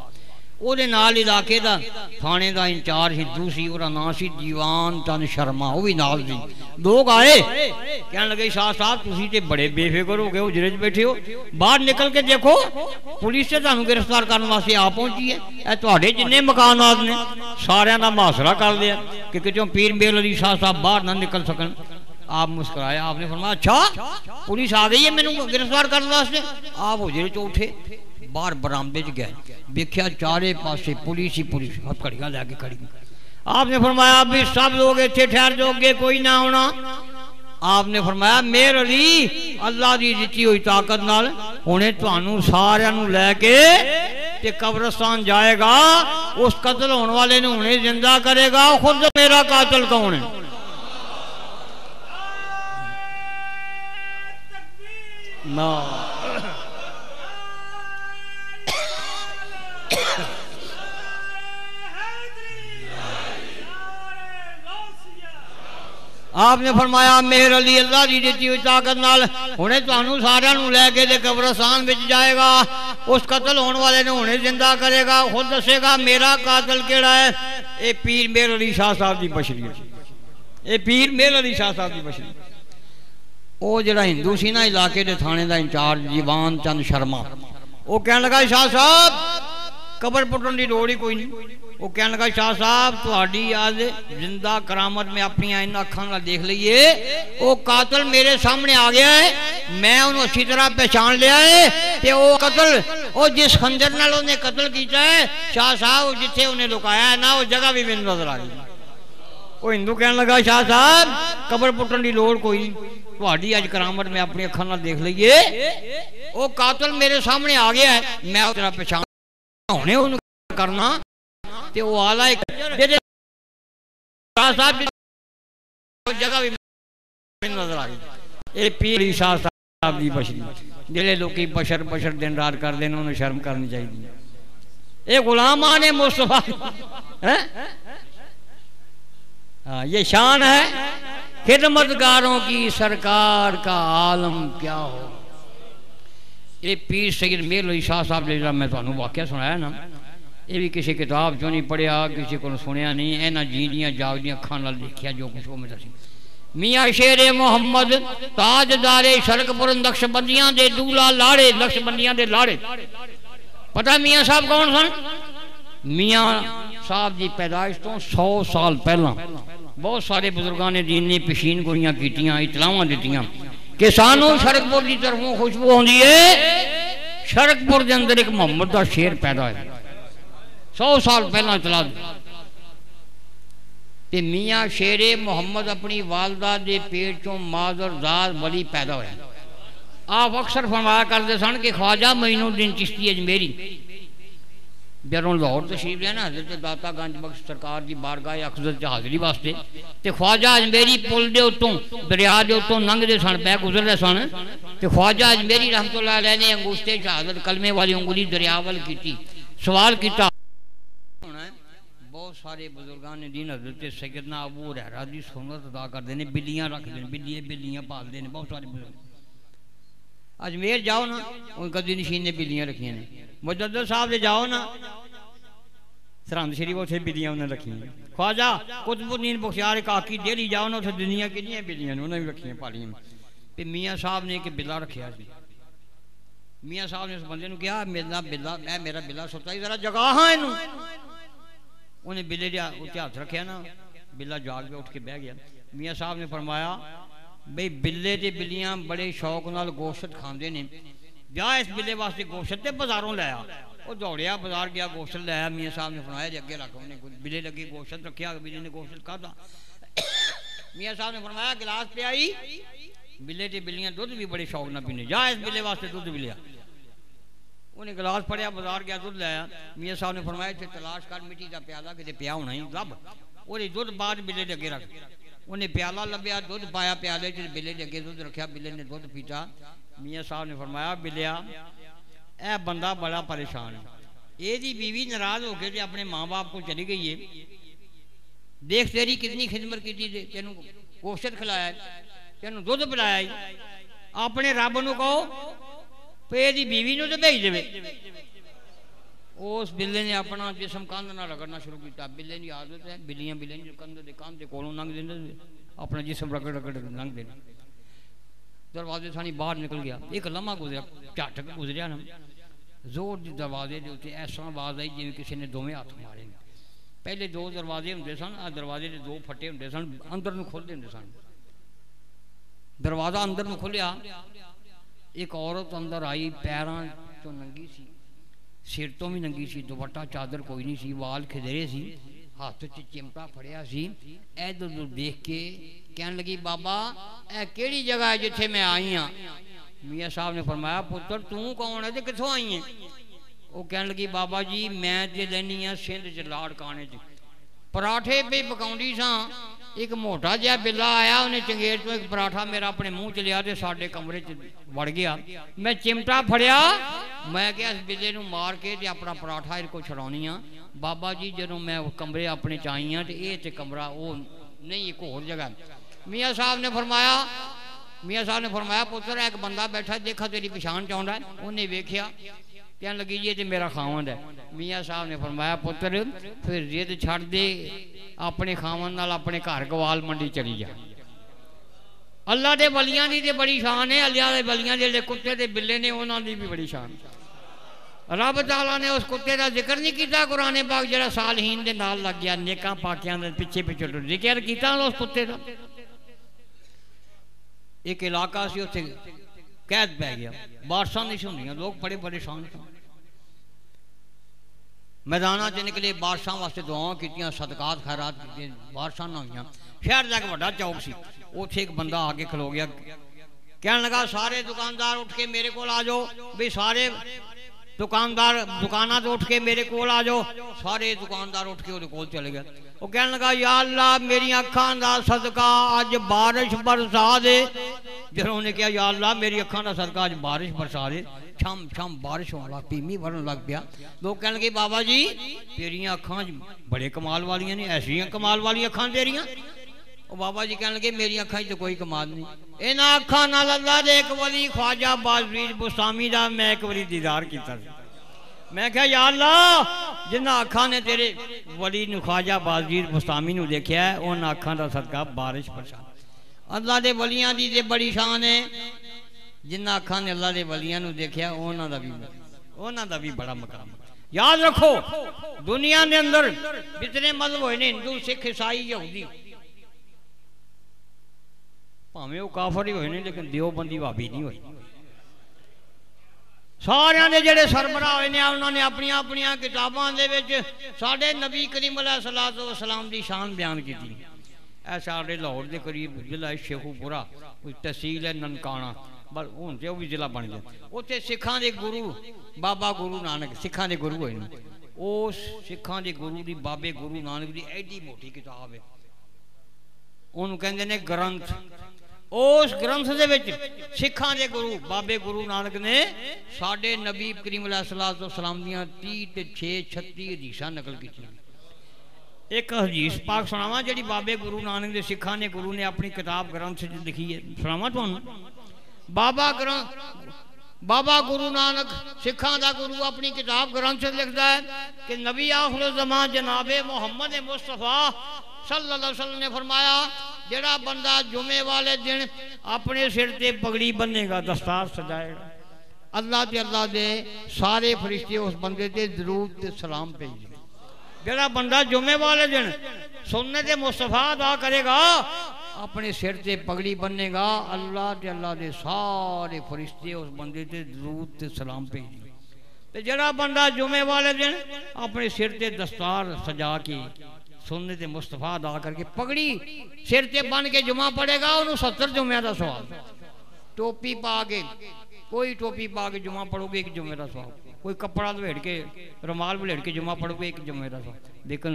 ਉਹਦੇ ਨਾਲ ਇਲਾਕੇ ਦਾ ਥਾਣੇ ਦਾ ਇੰਚਾਰਜ ਹਿੰਦੂ ਸੀ ਉਹਦਾ ਨਾਮ ਸੀ ਜੀਵਾਨ ਚੰਦ ਸ਼ਰਮਾ ਉਹ ਵੀ ਨਾਲ ਸੀ ਲੋਕ ਆਏ ਕਹਿਣ ਲੱਗੇ ਸ਼ਾਹ ਸਾਹਿਬ ਤੁਸੀਂ ਤੇ ਬੜੇ ਬੇਫਿਕਰ ਹੋ ਗਏ ਹੋ ਜਿਹੜੇ ਬੈਠੇ ਹੋ ਬਾਹਰ ਨਿਕਲ ਕੇ ਦੇਖੋ ਪੁਲਿਸ ਤੇ ਤੁਹਾਨੂੰ ਗ੍ਰਿਫਤਾਰ ਕਰਨ ਵਾਸਤੇ ਆ ਪਹੁੰਚੀ ਹੈ ਇਹ ਤੁਹਾਡੇ ਜਿੰਨੇ ਮਕਾਨਾਤ ਨੇ ਸਾਰਿਆਂ ਦਾ ਮਾਸਰਾ ਕਰ ਲਿਆ ਕਿ ਕਿਤੋਂ ਪੀਰ ਮੇਲ ਅਲੀ ਸ਼ਾਹ ਸਾਹਿਬ ਬਾਹਰ ਨਾ ਨਿਕਲ ਸਕਣ आप मुस्कुराया आपने फरमाया अच्छा पुलिस आ गई है मैंने गिरफ्तार करने वास्ते आप हो जेल चो उठे बाहर बरामदे च गए वेख्या चारे पासे पुलिस ही पुलिस हथकड़ियां लैके खड़ी आपने फरमाया भी सब लोग इतने ठहर जाओगे कोई ना आना आपने फरमाया मेर अली अल्लाह की दिती हुई ताकत नाल हुने ਤੁਹਾਨੂੰ ਸਾਰਿਆਂ ਨੂੰ ਲੈ ਕੇ ਤੇ ਕਬਰਸਤਾਨ ਜਾਏਗਾ ਉਸ ਕਤਲ ਹੋਣ ਵਾਲੇ ਨੂੰ ਹੁਣੇ ਜ਼ਿੰਦਾ ਕਰੇਗਾ ਖੁਦ ਮੇਰਾ ਕਾਤਲ ਕੌਣ आपने फरमाया, मेहर अली अल्लाह की दी हुई ताकत नाल। हुणे तुहानू सारियाँ लैके ते कब्रस्तान विच जाएगा। उस कतल होने वाले ने हुणे ज़िंदा करेगा। खुद दसेगा मेरा कातल केड़ा है? ये पीर मेहर अली शाह साहब की बशरी ये पीर मेहर अली शाह साहब की बशरी वो जरा हिंदू सी ना, इलाके के थाने का इंचार्ज जीवान चंद शर्मा। वह कह लगा, शाह साहब ਕਬਰ ਪੁੱਟਣ ਦੀ ਲੋੜ ਹੀ ਕੋਈ ਨਹੀਂ ਉਹ ਕਹਿਣ ਲੱਗਾ ਸ਼ਾਹ ਸਾਹਿਬ ਤੁਹਾਡੀ ਅੱਜ ਜ਼ਿੰਦਾ ਕਰਾਮਤ ਮੈਂ ਆਪਣੀਆਂ ਇਹਨਾਂ ਅੱਖਾਂ ਨਾਲ ਦੇਖ ਲਈਏ ਉਹ ਕਾਤਲ ਮੇਰੇ ਸਾਹਮਣੇ ਆ ਗਿਆ ਹੈ ਮੈਂ ਉਹਨੂੰ ਅੱਛੀ ਤਰ੍ਹਾਂ ਪਛਾਣ ਲਿਆ ਹੈ ਤੇ ਉਹ ਕਤਲ ਉਹ ਜਿਸ ਖੰਜਰ ਨਾਲ ਉਹਨੇ ਕਤਲ ਕੀਤਾ ਹੈ ਸ਼ਾਹ ਸਾਹਿਬ ਜਿੱਥੇ ਉਹਨੇ ਲੁਕਾਇਆ ਹੈ ਨਾ ਉਹ ਜਗ੍ਹਾ ਵੀ ਮੈਨੂੰ ਨਜ਼ਰ ਆ ਗਈ ਉਹ ਹਿੰਦੂ ਕਹਿਣ ਲੱਗਾ ਸ਼ਾਹ ਸਾਹਿਬ ਕਬਰ ਪੁੱਟਣ ਦੀ ਲੋੜ ਕੋਈ ਨਹੀਂ ਤੁਹਾਡੀ ਅੱਜ ਕਰਾਮਤ ਮੈਂ ਆਪਣੀ ਅੱਖਾਂ ਨਾਲ ਦੇਖ ਲਈਏ ਉਹ ਕਾਤਲ ਮੇਰੇ ਸਾਹਮਣੇ ਆ ਗਿਆ ਹੈ ਮੈਂ ਉਹ ਤੇਰਾ ਪਛਾਣ ਹੁਣੇ ਉਹਨੂੰ ਕਰਨਾ ਤੇ ਉਹ ਆਲਾ ਇੱਕ ਜਿਹੜੇ ਸ਼ਾਹ ਸਾਹਿਬ ਦੀ ਜਗ੍ਹਾ ਵੀ ਮੈਨੂੰ ਨਜ਼ਰ ਆ ਗਈ ਇਹ ਪੀਰ ਸ਼ਾਹ ਸਾਹਿਬ ਦੀ ਬਸ਼ਰੀ ਜਿਹੜੇ ਲੋਕੀ ਬਸ਼ਰ ਬਸ਼ਰ ਦਿਨ ਰਾਤ ਕਰਦੇ ਨੇ ਉਹਨੂੰ ਸ਼ਰਮ ਕਰਨੀ ਚਾਹੀਦੀ ਹੈ ਇਹ ਗੁਲਾਮਾਂ ਨੇ ਮੁਸਤਫਾ ਹੈ हाँ ये शान है खिदमतगारों की सरकार का आलम क्या हो ये पीर सईद मेर अली शाह साहब ने जो मैं थानू वाक्य सुनाया ना, ये भी किसी किताब चो नहीं पढ़िया, किसी को सुनया नहीं, इन्ह जीदियाँ जागदियाँ खाना देखिया जो कुछ वो मैं दसी मियाँ शेर मोहम्मद, ताजदारे शरकपुर नक्शबंदियाँ दे दूला लाड़े, नक्शबंदियाँ दे लाड़े। पता मियाँ साहब कौन सन? मियाँ साहब की पैदाइश तो सौ साल पहला। बहुत सारे बुज़ुर्गों ने दीन ने पेशीनगोइयाँ की इतलावान दिखाई किसानों शरकपुर की तरफों खुशबू आँदी है। शरकपुर के अंदर एक मोहम्मद का शेर पैदा है सौ साल पहला चला मिया शेरे मुहम्मद अपनी वालदा के पेट चो माज और बली पैदा हो आप अक्सर फरमाया करते सन कि ख्वाजा मैनू दिन चिश्ती है मेरी जलों लाहौर तशीफ लिया ना हज़रत दाता गंज बख्श सरकार की बारगाह अखजत हाजरी वास्ते। तो ख्वाजा अजमेरी पुल के उत्तों दरिया के उत्तों लंघते सन पै गुजरते सन। तो ख्वाजा अजमेरी रहमत ने अंगूठे शहादत कलमे वाली उंगली दरिया वाल की सवाल किया बहुत सारे बुजुर्गान ने दिन अदा करते अजमेर जाओ ना उन कदी नशीन ने बिल्लियाँ रखी ने। मुजद साहब दे जाओ ना। सरहद श्री उसे बिदियाँ उन्हें रखी। ख्वाजा, कुतबुद्दीन बख्शियार काकी डेली जाओ ना, उसे दुनिया कि बिदियाँ उन्हें भी रखी पालियाँ। तो मियाँ साहब ने एक बिला रखिया मियाँ साहब ने उस बंदे कहा, मेरा बिला मैं, मेरा बिल्ला सोचा जरा जगा हाँ उन्हें बिले बिल्ले उसके हाथ रखे ना। बिला जाग के उठ के बह गया। मियाँ साहब ने फरमाया बई बिले तो बिल्लियाँ बड़े शौक न गोश्त खाते हैं जा इस बिले वास्ते गोशत ते बाजारों लाया। वो दौड़िया बाज़ार गया, गोशत लाया। मियाँ साहब ने फरमाया, जी अगे रख उन्हें बिले लगे गोशत रखिया बिले ने गोशत खाधा मियाँ साहब ने फरमाया, गिलास पियाई? बिले से बिल्लियाँ दुध भी बड़े शौक न पीने जा इस बिले वास्ते दुध भी लिया उन्हें गिलास फड़िया बाज़ार गया दुध लाया। मियाँ साहब ने फरमाया इतने तलाश कर, मिट्टी का प्याला कि प्या होना ही लब और दुध बाद बिले के अगे रख। उन्हें प्याला लभ्या दुध पाया प्याले बिले के अगे दुध रखा बिले ने दुध पीता। ਦੁੱਧ ਰੱਖਿਆ ਬਿੱਲੇ ਨੇ ਦੁੱਧ ਪੀਤਾ ਮੀਆਂ ਸਾਹਿਬ ਨੇ ਫਰਮਾਇਆ ਬਿੱਲਿਆ ਇਹ ਬੰਦਾ ਬੜਾ ਪਰੇਸ਼ਾਨ ਹੈ ਇਹਦੀ बीवी नाराज हो के अपने माँ बाप को चली गई है देख तेरी कितनी खिदमत की थी तेन गोश्त खिलाया तेन दुध पिलाया अपने रब न कहो तो यदि बीवी ने तो भेज दे उस बिल्ले ने अपना जिसम कंध ना रगड़ना शुरू किया बिल्ले की आदत है बिल्लियां बिल्ले कंध के कंध के कोलों लंघ देंगे अपना जिसम रगड़ रगड़ लंघ देना दरवाजे सानी बाहर निकल गया। एक लम्हा गुजरिया झटक गुजरिया ना। ज़ोर की दरवाजे के उत्ते इस तरह आवाज़ आई जिम्मे किसी ने दोवें हाथ मारे पहले दो दरवाजे होंगे सन, आ दरवाजे के दो फटे होंगे सन, अंदर खोलते होंगे सन। दरवाज़ा अंदर खोलिया, एक औरत अंदर आई, पैर चो नंगी सी, सिर तो भी नंगी सी, दुपट्टा चादर कोई नहीं सी, वाल खिदरे से हाथ च चिमटा फड़िया देख के कहन लगी, बाबा ए केड़ी जगह है जिथे मैं आई हाँ मिया साहब ने फरमाया, पुत्र, तू कौन है तो आई है वह कहने लगी, बाबा जी, मैं तो लैनी हाँ सिंध च लाड़काने पराठे भी पकाउंदी सा। एक मोटा जहा बेला आया उन्हें चंगेर तो एक पराठा मेरा अपने मुँह च लिया साढ़े कमरे च वड़ गया मैं चिमटा फड़िया मैं क्या इस बिल्ले मार के अपना पराठा इनको छड़ानी हाँ बाबा जी जो मैं कमरे अपने च आई हाँ तो ये कमरा वो नहीं एक होर जगह मियाँ साहब ने फरमाया, मियाँ साहब ने फरमाया, पुत्र, एक बंदा बैठा, देखा तेरी पछाण चाहता है उन्हें वेख्या कह लगी, ये तो मेरा खावन है मियाँ साहब ने फरमाया, पुत्र, फिर जिद छड़ दे, अपने खावन नाल अपने घर गवाल मंडी चली जा। अल्लाह के बलिया की तो बड़ी शान है अल्लाह के बलिया जो कुत्ते बिले ने उन्होंने भी बड़ी शान। रब तला ने उस कुत्ते का ज़िक्र नहीं किया कुराने बाग जरा सालहीन के नाल लग गया नेक पाकिया पिछे पिछे ज़िक्र किया उस कुत्ते का एक इलाका से उसे कैद पै गया। बारिशा नहीं सुनिया लोग बड़े परेशान थे। मैदाना च निकले बारिशा वास्ते दुआ की सदकात खैरात बारिशा ना हुई शहर का एक चौक से। उसे एक बंदा आके खलो गया। कह लगा, सारे दुकानदार उठ के मेरे को आ जाओ। भी सारे दुकानदार दुकाना तो उठ के मेरे को आ जाओ। सारे दुकानदार उठ के वो चले गए। वो कह लगा, या ला मेरी अखा का सदका अज बारिश बरसा दे। जब उन्हें कहा यार ला मेरी अखा का सदका अज बारिश बरसा दे। छम छम बारिश होने लग पी मीह लग पाया। लोग कह लगे, बाबा जी, तेरिया अखा बड़े कमाल वाली ने, ऐसा कमाल वाली अखा तेरिया। ਬਾਬਾ ਜੀ ਤੇਰੀਆਂ ਅੱਖਾਂ 'ਚ ਬੜੇ ਕਮਾਲ ਵਾਲੀਆਂ ਨੇ ਐਸੀਆਂ ਕਮਾਲ ਵਾਲੀਆਂ ਅੱਖਾਂ ਤੇਰੀਆਂ ਉਹ ਬਾਬਾ ਜੀ ਕਹਿਣ ਲੱਗੇ ਮੇਰੀਆਂ ਅੱਖਾਂ 'ਚ ਤਾਂ ਕੋਈ ਕਮਾਲ ਨਹੀਂ ਇਹਨਾਂ ਅੱਖਾਂ ਨਾਲ ਅੱਲਾ ਦੇ ਇੱਕ ਵਲੀ ਖਵਾਜਾ ਬਾਜ਼ਰੀਦ ਬੁਸਾਮੀ ਦਾ ਮੈਂ ਇੱਕ ਵਾਰੀ ਦੀਦਾਰ ਕੀਤਾ ਸੀ ਮੈਂ ਕਿਹਾ ਯਾ ਅੱਲਾ ਜਿਨ੍ਹਾਂ ਅੱਖਾਂ ਨੇ ਤੇਰੇ ਵਲੀ ਨੂੰ ਖਵਾਜਾ ਬਾਜ਼ੀਰ ਮੁਸਤਾਮੀ ਨੂੰ ਦੇਖਿਆ ਹੈ, ਉਹਨਾਂ ਅੱਖਾਂ ਦਾ ਸਦਕਾ ਬਾਰਿਸ਼ ਬਰਸਾ ਅੱਲਾ ਦੇ ਵਲੀਆਂ ਦੀ ਤੇ ਬੜੀ ਸ਼ਾਨ ਹੈ ਜਿਨ੍ਹਾਂ ਅੱਖਾਂ ਨੇ ਅੱਲਾ ਦੇ ਵਲੀਆਂ ਨੂੰ ਦੇਖਿਆ ਉਹਨਾਂ ਦਾ ਵੀ ਉਹਨਾਂ ਦਾ ਵੀ ਬੜਾ ਮਕਾਮ ਹੈ। ਯਾਦ ਰੱਖੋ ਦੁਨੀਆ ਦੇ ਅੰਦਰ ਜਿਤਨੇ ਮਜ਼ਹਬ ਹੋਏ ਨੇ ਹਿੰਦੂ ਸਿੱਖ ਈਸਾਈ ਯਹੂਦੀ ਭਾਵੇਂ ਉਹ ਕਾਫਰ ਹੀ ਹੋਏ ਨੇ ਲੇਕਿਨ ਦਿਓਬੰਦੀ ਭਾਬੀ ਨਹੀਂ ਹੋਈ ਸਾਰਿਆਂ ਦੇ ਜਿਹੜੇ ਸਰਬਰਾਹ ਹੋਏ ਨੇ ਉਹਨਾਂ ਨੇ ਆਪਣੀਆਂ ਆਪਣੀਆਂ ਕਿਤਾਬਾਂ ਦੇ ਵਿੱਚ ਸਾਡੇ ਨਬੀ ਕਰੀਮ ਅਲੈਹ ਸਲਾਤੁ ਵਸਲਾਮ ਦੀ ਸ਼ਾਨ ਬਿਆਨ ਕੀਤੀ ਇਹ ਸਾਡੇ ਲਾਹੌਰ ਦੇ ਕਰੀਬ ਜ਼ਿਲ੍ਹਾ ਸ਼ੇਖੂਪੁਰਾ ਕੋਈ ਤਹਿਸੀਲ ਹੈ ਨਨਕਾਣਾ ਪਰ ਹੁਣ ਤੇ ਉਹ ਵੀ ਜ਼ਿਲ੍ਹਾ ਬਣ ਗਿਆ ਉੱਥੇ ਸਿੱਖਾਂ ਦੇ ਗੁਰੂ ਬਾਬਾ ਗੁਰੂ ਨਾਨਕ ਸਿੱਖਾਂ ਦੇ ਗੁਰੂ ਹੋਏ ਨੇ ਉਸ ਸਿੱਖਾਂ ਦੇ ਗੁਰੂ ਦੀ ਬਾਬੇ ਗੁਰੂ ਨਾਨਕ ਦੀ ਐਡੀ ਮੋਟੀ ਕਿਤਾਬ ਹੈ ਉਹਨੂੰ ਕਹਿੰਦੇ ਨੇ ਗ੍ਰੰਥ ਉਸ ਗ੍ਰੰਥ ਦੇ ਵਿੱਚ ਸਿੱਖਾਂ ਦੇ ਗੁਰੂ ਬਾਬੇ ਗੁਰੂ ਨਾਨਕ ਨੇ ਸਾਡੇ ਨਬੀ ਕਰੀਮ ਅਲੈਹ ਸਲਾਤੁ ਵਸਲਾਮ ਦੀਆਂ 30 ਤੇ 6 36 ਹਦੀਸਾਂ ਨਕਲ ਕੀਤੀਆਂ ਇੱਕ ਹਦੀਸ ਪਾਕ ਸੁਣਾਵਾਂ ਜਿਹੜੀ ਬਾਬੇ ਗੁਰੂ ਨਾਨਕ ਦੇ ਸਿੱਖਾਂ ਨੇ ਗੁਰੂ ਨੇ ਆਪਣੀ ਕਿਤਾਬ ਗ੍ਰੰਥ 'ਚ ਲਿਖੀ ਹੈ ਸੁਣਾਵਾਂ ਤੁਹਾਨੂੰ ਬਾਬਾ ਗ੍ਰੰਥ बाबा गुरु नानक सिखा का गुरु अपनी किताब ग्रंथ लिखता है कि नबी ਨਬੀ जमा जनाबे मुहम्मद मुस्तफ़ा सल ने फरमाया जरा बंदा जुमे वाले दिन अपने सिर से पगड़ी बनेगा दस्तार सजाएगा। अल्लाह के अल्लाह के सारे फरिश्ते उस बंद ते ज़रूर सलाम भेजन। जरा बंदा जुमे वाले दिन सुनने ते मुस्तफ़ा अदा करेगा अपने सिर से पगड़ी बनेगा, अल्लाह के अल्लाह के सारे फरिश्ते उस बंदे ते दरूद सलाम भेजे ते जरा बंदा जुमे वाले दिन अपने सिर से दस्तार सजा के सुनने से मुस्तफ़ा अदा करके पगड़ी सिर से बन के जुमा पड़ेगा उन्होंने सत्तर जुमे का सवाल। टोपी पा के, कोई टोपी पा के जुमा पड़ोगे, एक जुमे का सवाल। कोई कपड़ा तो लपेट के, रुमाल लपेट के जमा पड़ोगे, एक जमे का सवाब लेकिन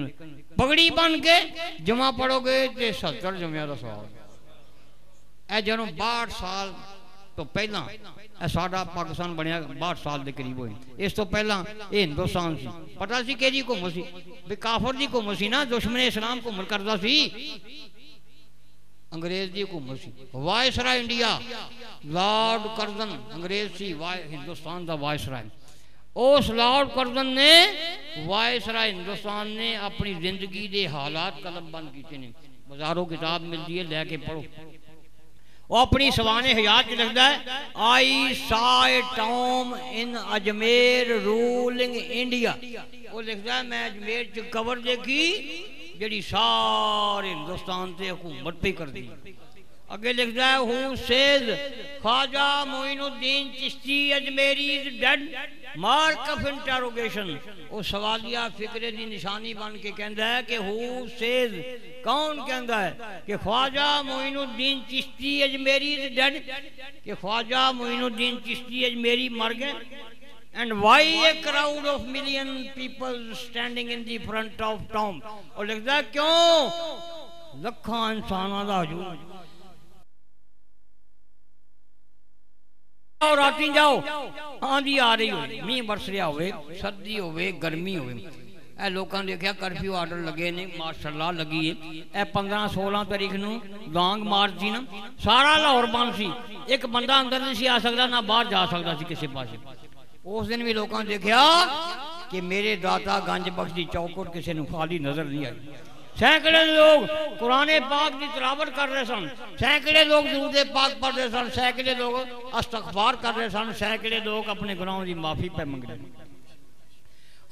पगड़ी बन के जमा पड़ोगे तो सत्तर जुमे का सवाब ए जो बाहठ साल तो पहला साडा पाकिस्तान बनया बाहठ साल के करीब हो इस तो पहला ये हिंदुस्तान से। पता से कि घूम सी? भी काफर की घूम सी ना, दुश्मन इस्लाम घूम करता सी। अंग्रेज़ की घूम सी। वायसराय इंडिया, लॉर्ड करदन, अंग्रेज़ सी, वाय हिंदुस्तान का वायसराय। ਉਸ ਲਾਰਡ ਕਰਜ਼ਨ ਨੇ ਵਾਇਸਰਾ ਹਿੰਦੁਸਤਾਨ ਨੇ ਆਪਣੀ ਜ਼ਿੰਦਗੀ ਦੇ ਹਾਲਾਤ ਕਲਮਬੰਦ ਕੀਤੇ ਨੇ ਬਾਜ਼ਾਰੋਂ ਕਿਤਾਬ ਮਿਲਦੀ ਹੈ ਲੈ ਕੇ ਪੜੋ ਉਹ ਆਪਣੀ ਸਵਾਨੇ ਹਯਾਤ ਚ ਲਿਖਦਾ ਹੈ I saw a Tom in Ajmer ruling India ਉਹ ਲਿਖਦਾ ਹੈ ਮੈਂ ਅਜਮੇਰ ਚ ਕਬਰ ਦੇਖੀ ਜਿਹੜੀ ਸਾਰੇ ਹਿੰਦੁਸਤਾਨ ਤੇ ਹਕੂਮਤ ਪਈ ਕਰਦੀ अगे लिखता है, who says, Khwaja Moinuddin Chishti Ajmeri dead mark of interrogation वो सवालिया फिक्रे की निशानी बन के कहता है कि हु सेज, कौन कहता है कि ख्वाजा मोइनुद्दीन चिश्ती अजमेरी डेड कि ख्वाजा मोइनुद्दीन चिश्ती अजमेरी मर गए। And why a crowd of million people standing in the front of tomb और लिखता है, क्यों? लखा इंसाना का हजूम ਜਾਓ ਰਾਤੀ ਜਾਓ ਆਂਦੀ ਆ ਰਹੀ ਹੋਵੇ ਮੀਂਹ ਵਰਸ ਰਿਹਾ ਹੋਵੇ ਸਰਦੀ ਹੋਵੇ ਗਰਮੀ ਹੋਵੇ ਇਹ ਲੋਕਾਂ ਨੇ ਦੇਖਿਆ ਕਰਫਿਊ ਆਰਡਰ ਲੱਗੇ ਨੇ ਮਾਸ਼ਾਅੱਲਾ ਲੱਗੀ ਏ ਇਹ 15 16 ਤਾਰੀਖ ਨੂੰ ਲਾਂਗ ਮਾਰਚ ਸੀ ਨਾ ਸਾਰਾ ਲਾਹੌਰ ਬੰਦ ਸੀ ਇੱਕ ਬੰਦਾ ਅੰਦਰ ਨਹੀਂ ਸੀ ਆ ਸਕਦਾ ਨਾ ਬਾਹਰ ਜਾ ਸਕਦਾ ਸੀ ਕਿਸੇ ਪਾਸੇ ਉਸ ਦਿਨ ਵੀ ਲੋਕਾਂ ਨੇ ਦੇਖਿਆ ਕਿ ਮੇਰੇ ਦਾਤਾ ਗੰਜ ਬਖਸ਼ ਦੀ ਚੌਕਟ ਕਿਸੇ ਨੂੰ ਖਾਲੀ ਨਜ਼ਰ ਨਹੀਂ ਆਈ सैकड़े लोग कुरान पाक की तलावत कर रहे सन, सैकड़े लोग दूध पाक पढ़ रहे सन, सैकड़े लोग अस्तगफार कर रहे सन, सैकड़े लोग अपने गुनाहों की माफ़ी पे मंग रहे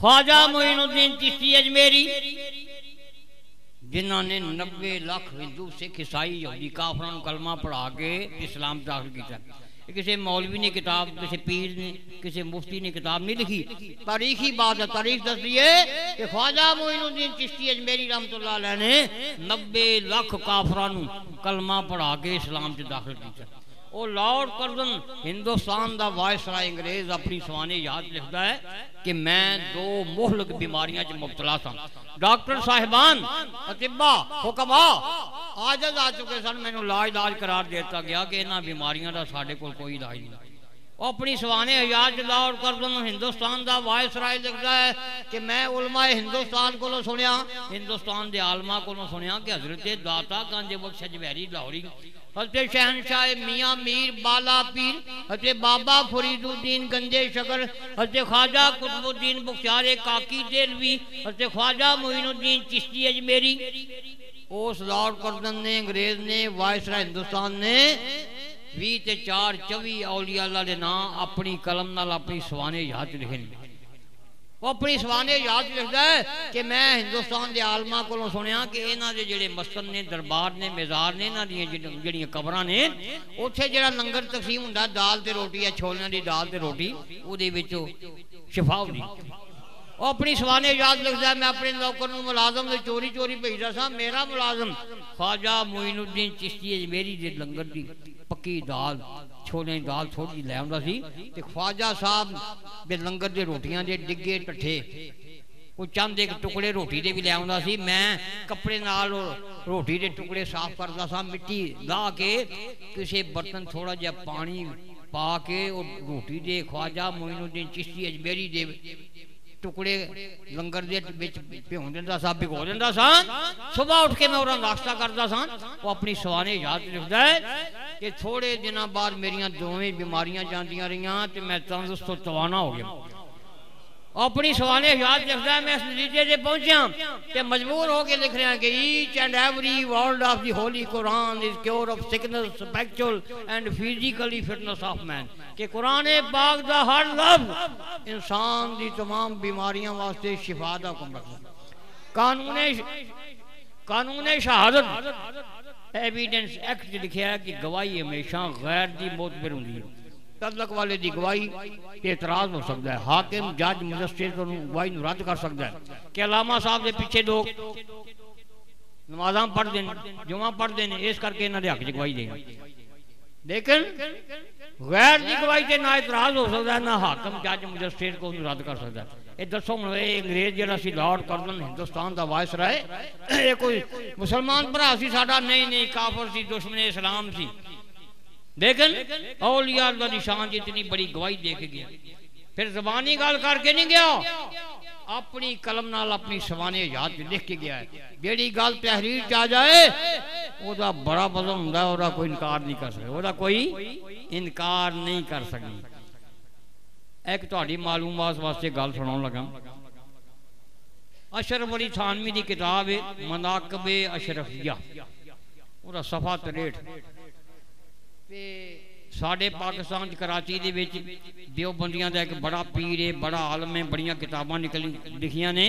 ख्वाजा मोइनुद्दीन चिश्ती अजमेरी, जिन्होंने नब्बे लाख हिंदू, सिख, ईसाई, यहूदी, काफर कलमा पढ़ा के इस्लाम दाखिल किया। किसी मौलवी ने किताब, किसी पीर ने, किसी मुफ्ती ने किताब नहीं लिखी। तारीखी बात है, तारीख दस रही है कि ख्वाजा मोइनुद्दीन चिश्ती अजमेरी रहमतुल्लाह ने नब्बे लाख काफरानू कलमा पढ़ा के इस्लाम च दाखिल किया हिंदुस्तान का वायसराय अपनी नहीं। अपनी सवाने आज़ाद लाहौर कर्जन, हिंदुस्तान का वायसराय लिखता है कि मैं उलमाए हिंदुस्तान को सुनिया हिंदुस्तान के आलमा को सुनिया कि हज़रत दाता गंज बख्श जवैरी लाहौरी हज़रत शहनशाह मियाँ मीर बाला पीर, हज़रत बाबा फरीदुद्दीन गंजे शकर हज़रत ख्वाजा कुतुबुद्दीन बुख्यार काकी देलवी हज़रत ख्वाजा मोइनुद्दीन चिश्ती अजमेरी। उस लॉर्ड कर्दन ने, अंग्रेज़ ने वायसरा हिंदुस्तान ने भी चार चौबी औलिया अल्लाह अपनी कलम नाल अपनी सवाने याद लिखे वो अपनी सवाने याद लिखता है कि मैं हिंदुस्तान के आलमा को सुनिया कि इन्हों के जोड़े मस्तर ने, दरबार ने, मेजार ने, इन्हों जी कबर ने, उत्थे जो लंगर तकसीम होंगे दाल रोटी है छोलिया की दाल रोटी वो शिफा होगी वो अपनी सवाने याद लिखता है, मैं अपने नौकर मुलाजम से चोरी चोरी भेजता सा, मेरा मुलाजम ख्वाजा की छोले दाल थोड़ी लै आता ख्वाजा साहब दे लंगर के रोटियाँ के डिगे कोई चंद एक टुकड़े रोटी के भी लै आता मैं कपड़े नाल रोटी के टुकड़े साफ़ करता सा, मिट्टी ला के किसी बर्तन थोड़ा जहा पानी पा के रोटी दे ख्वाजा मोइनुद्दीन चिश्ती अजमेरी दे टुकड़े लंगर भ्यो दिता सा, भिगो दिता सुबह उठ के मैं नाश्ता करता सा अपनी सवाने याद लिखता है। कि थोड़े दिन बाद मेरिया दोवें बीमारियाँ जाती रही तो मैं तंदुरुस्त तो तवाना हो गया। अपनी सवाले याद लिखता है, मैं इस नतीजे से पहुँचा कि मजबूर होकर लिख रहे कि each and every word of the holy Quran is cure of sickness spiritual and physically fitness of man कि कुरान पाक दा हर लफ्ज इंसान दी तमाम बीमारियाँ वास्ते शिफा दा हुक्म रखदा। कानून कानून शहादत एविडेंस एक्ट लिखा है कि गवाही हमेशा गैर मौत पर होंगी तदक वाले की गवाही एतराज़ हो सकता है। हाकिम, जज, मजिस्ट्रेट गवाही रद्द कर सकता है। कि अलामा साहब के पिछे लोग नमाजा पढ़ते हैं जुमा पढ़ते हैं इस करके इन्होंने हक च गवाही देनी लेकिन गैर की गवाही से ना इतराज हो सकता है ना हाकम, जज, मजिस्ट्रेट को रद्द कर सकता है। हिंदुस्तान का वायस रहे। ये कोई मुसलमान भरा सी साडा नहीं नहीं, काफर सी, दुश्मन इस्लाम सी। लेकिन औलिया निशान बड़ी गवाही देख गया। फिर जबानी गल करके नहीं गया। अपनी कलम नाल अपनी सवाने याद लिख के गया है। जेड़ी गल तहरीर च आ जाए बड़ा होंगे ओदा कोई इनकार नहीं कर सकता कोई इनकार नहीं कर ਇੱਕ ਤੁਹਾਡੀ ਮਾਲੂਮਾਤ ਵਾਸਤੇ ਗੱਲ ਸੁਣਾਉਣ ਲੱਗਾ ਅਸ਼ਰਫ ਅਲੀ ਥਾਨਵੀ ਦੀ ਕਿਤਾਬ ਹੈ ਮਨਾਕਬੇ ਅਸ਼ਰਫੀਆ ਉਹਦਾ ਸਫਾ 63 ਤੇ ਸਾਡੇ ਪਾਕਿਸਤਾਨ ਚ ਕਰਾਚੀ ਦੇ ਵਿੱਚ ਦਿਓਬੰਦੀਆਂ ਦਾ ਇੱਕ ਬੜਾ ਪੀਰ ਹੈ ਬੜਾ ਆਲਮ ਹੈ ਬੜੀਆਂ ਕਿਤਾਬਾਂ ਨਿਕਲ ਲਿਖੀਆਂ ਨੇ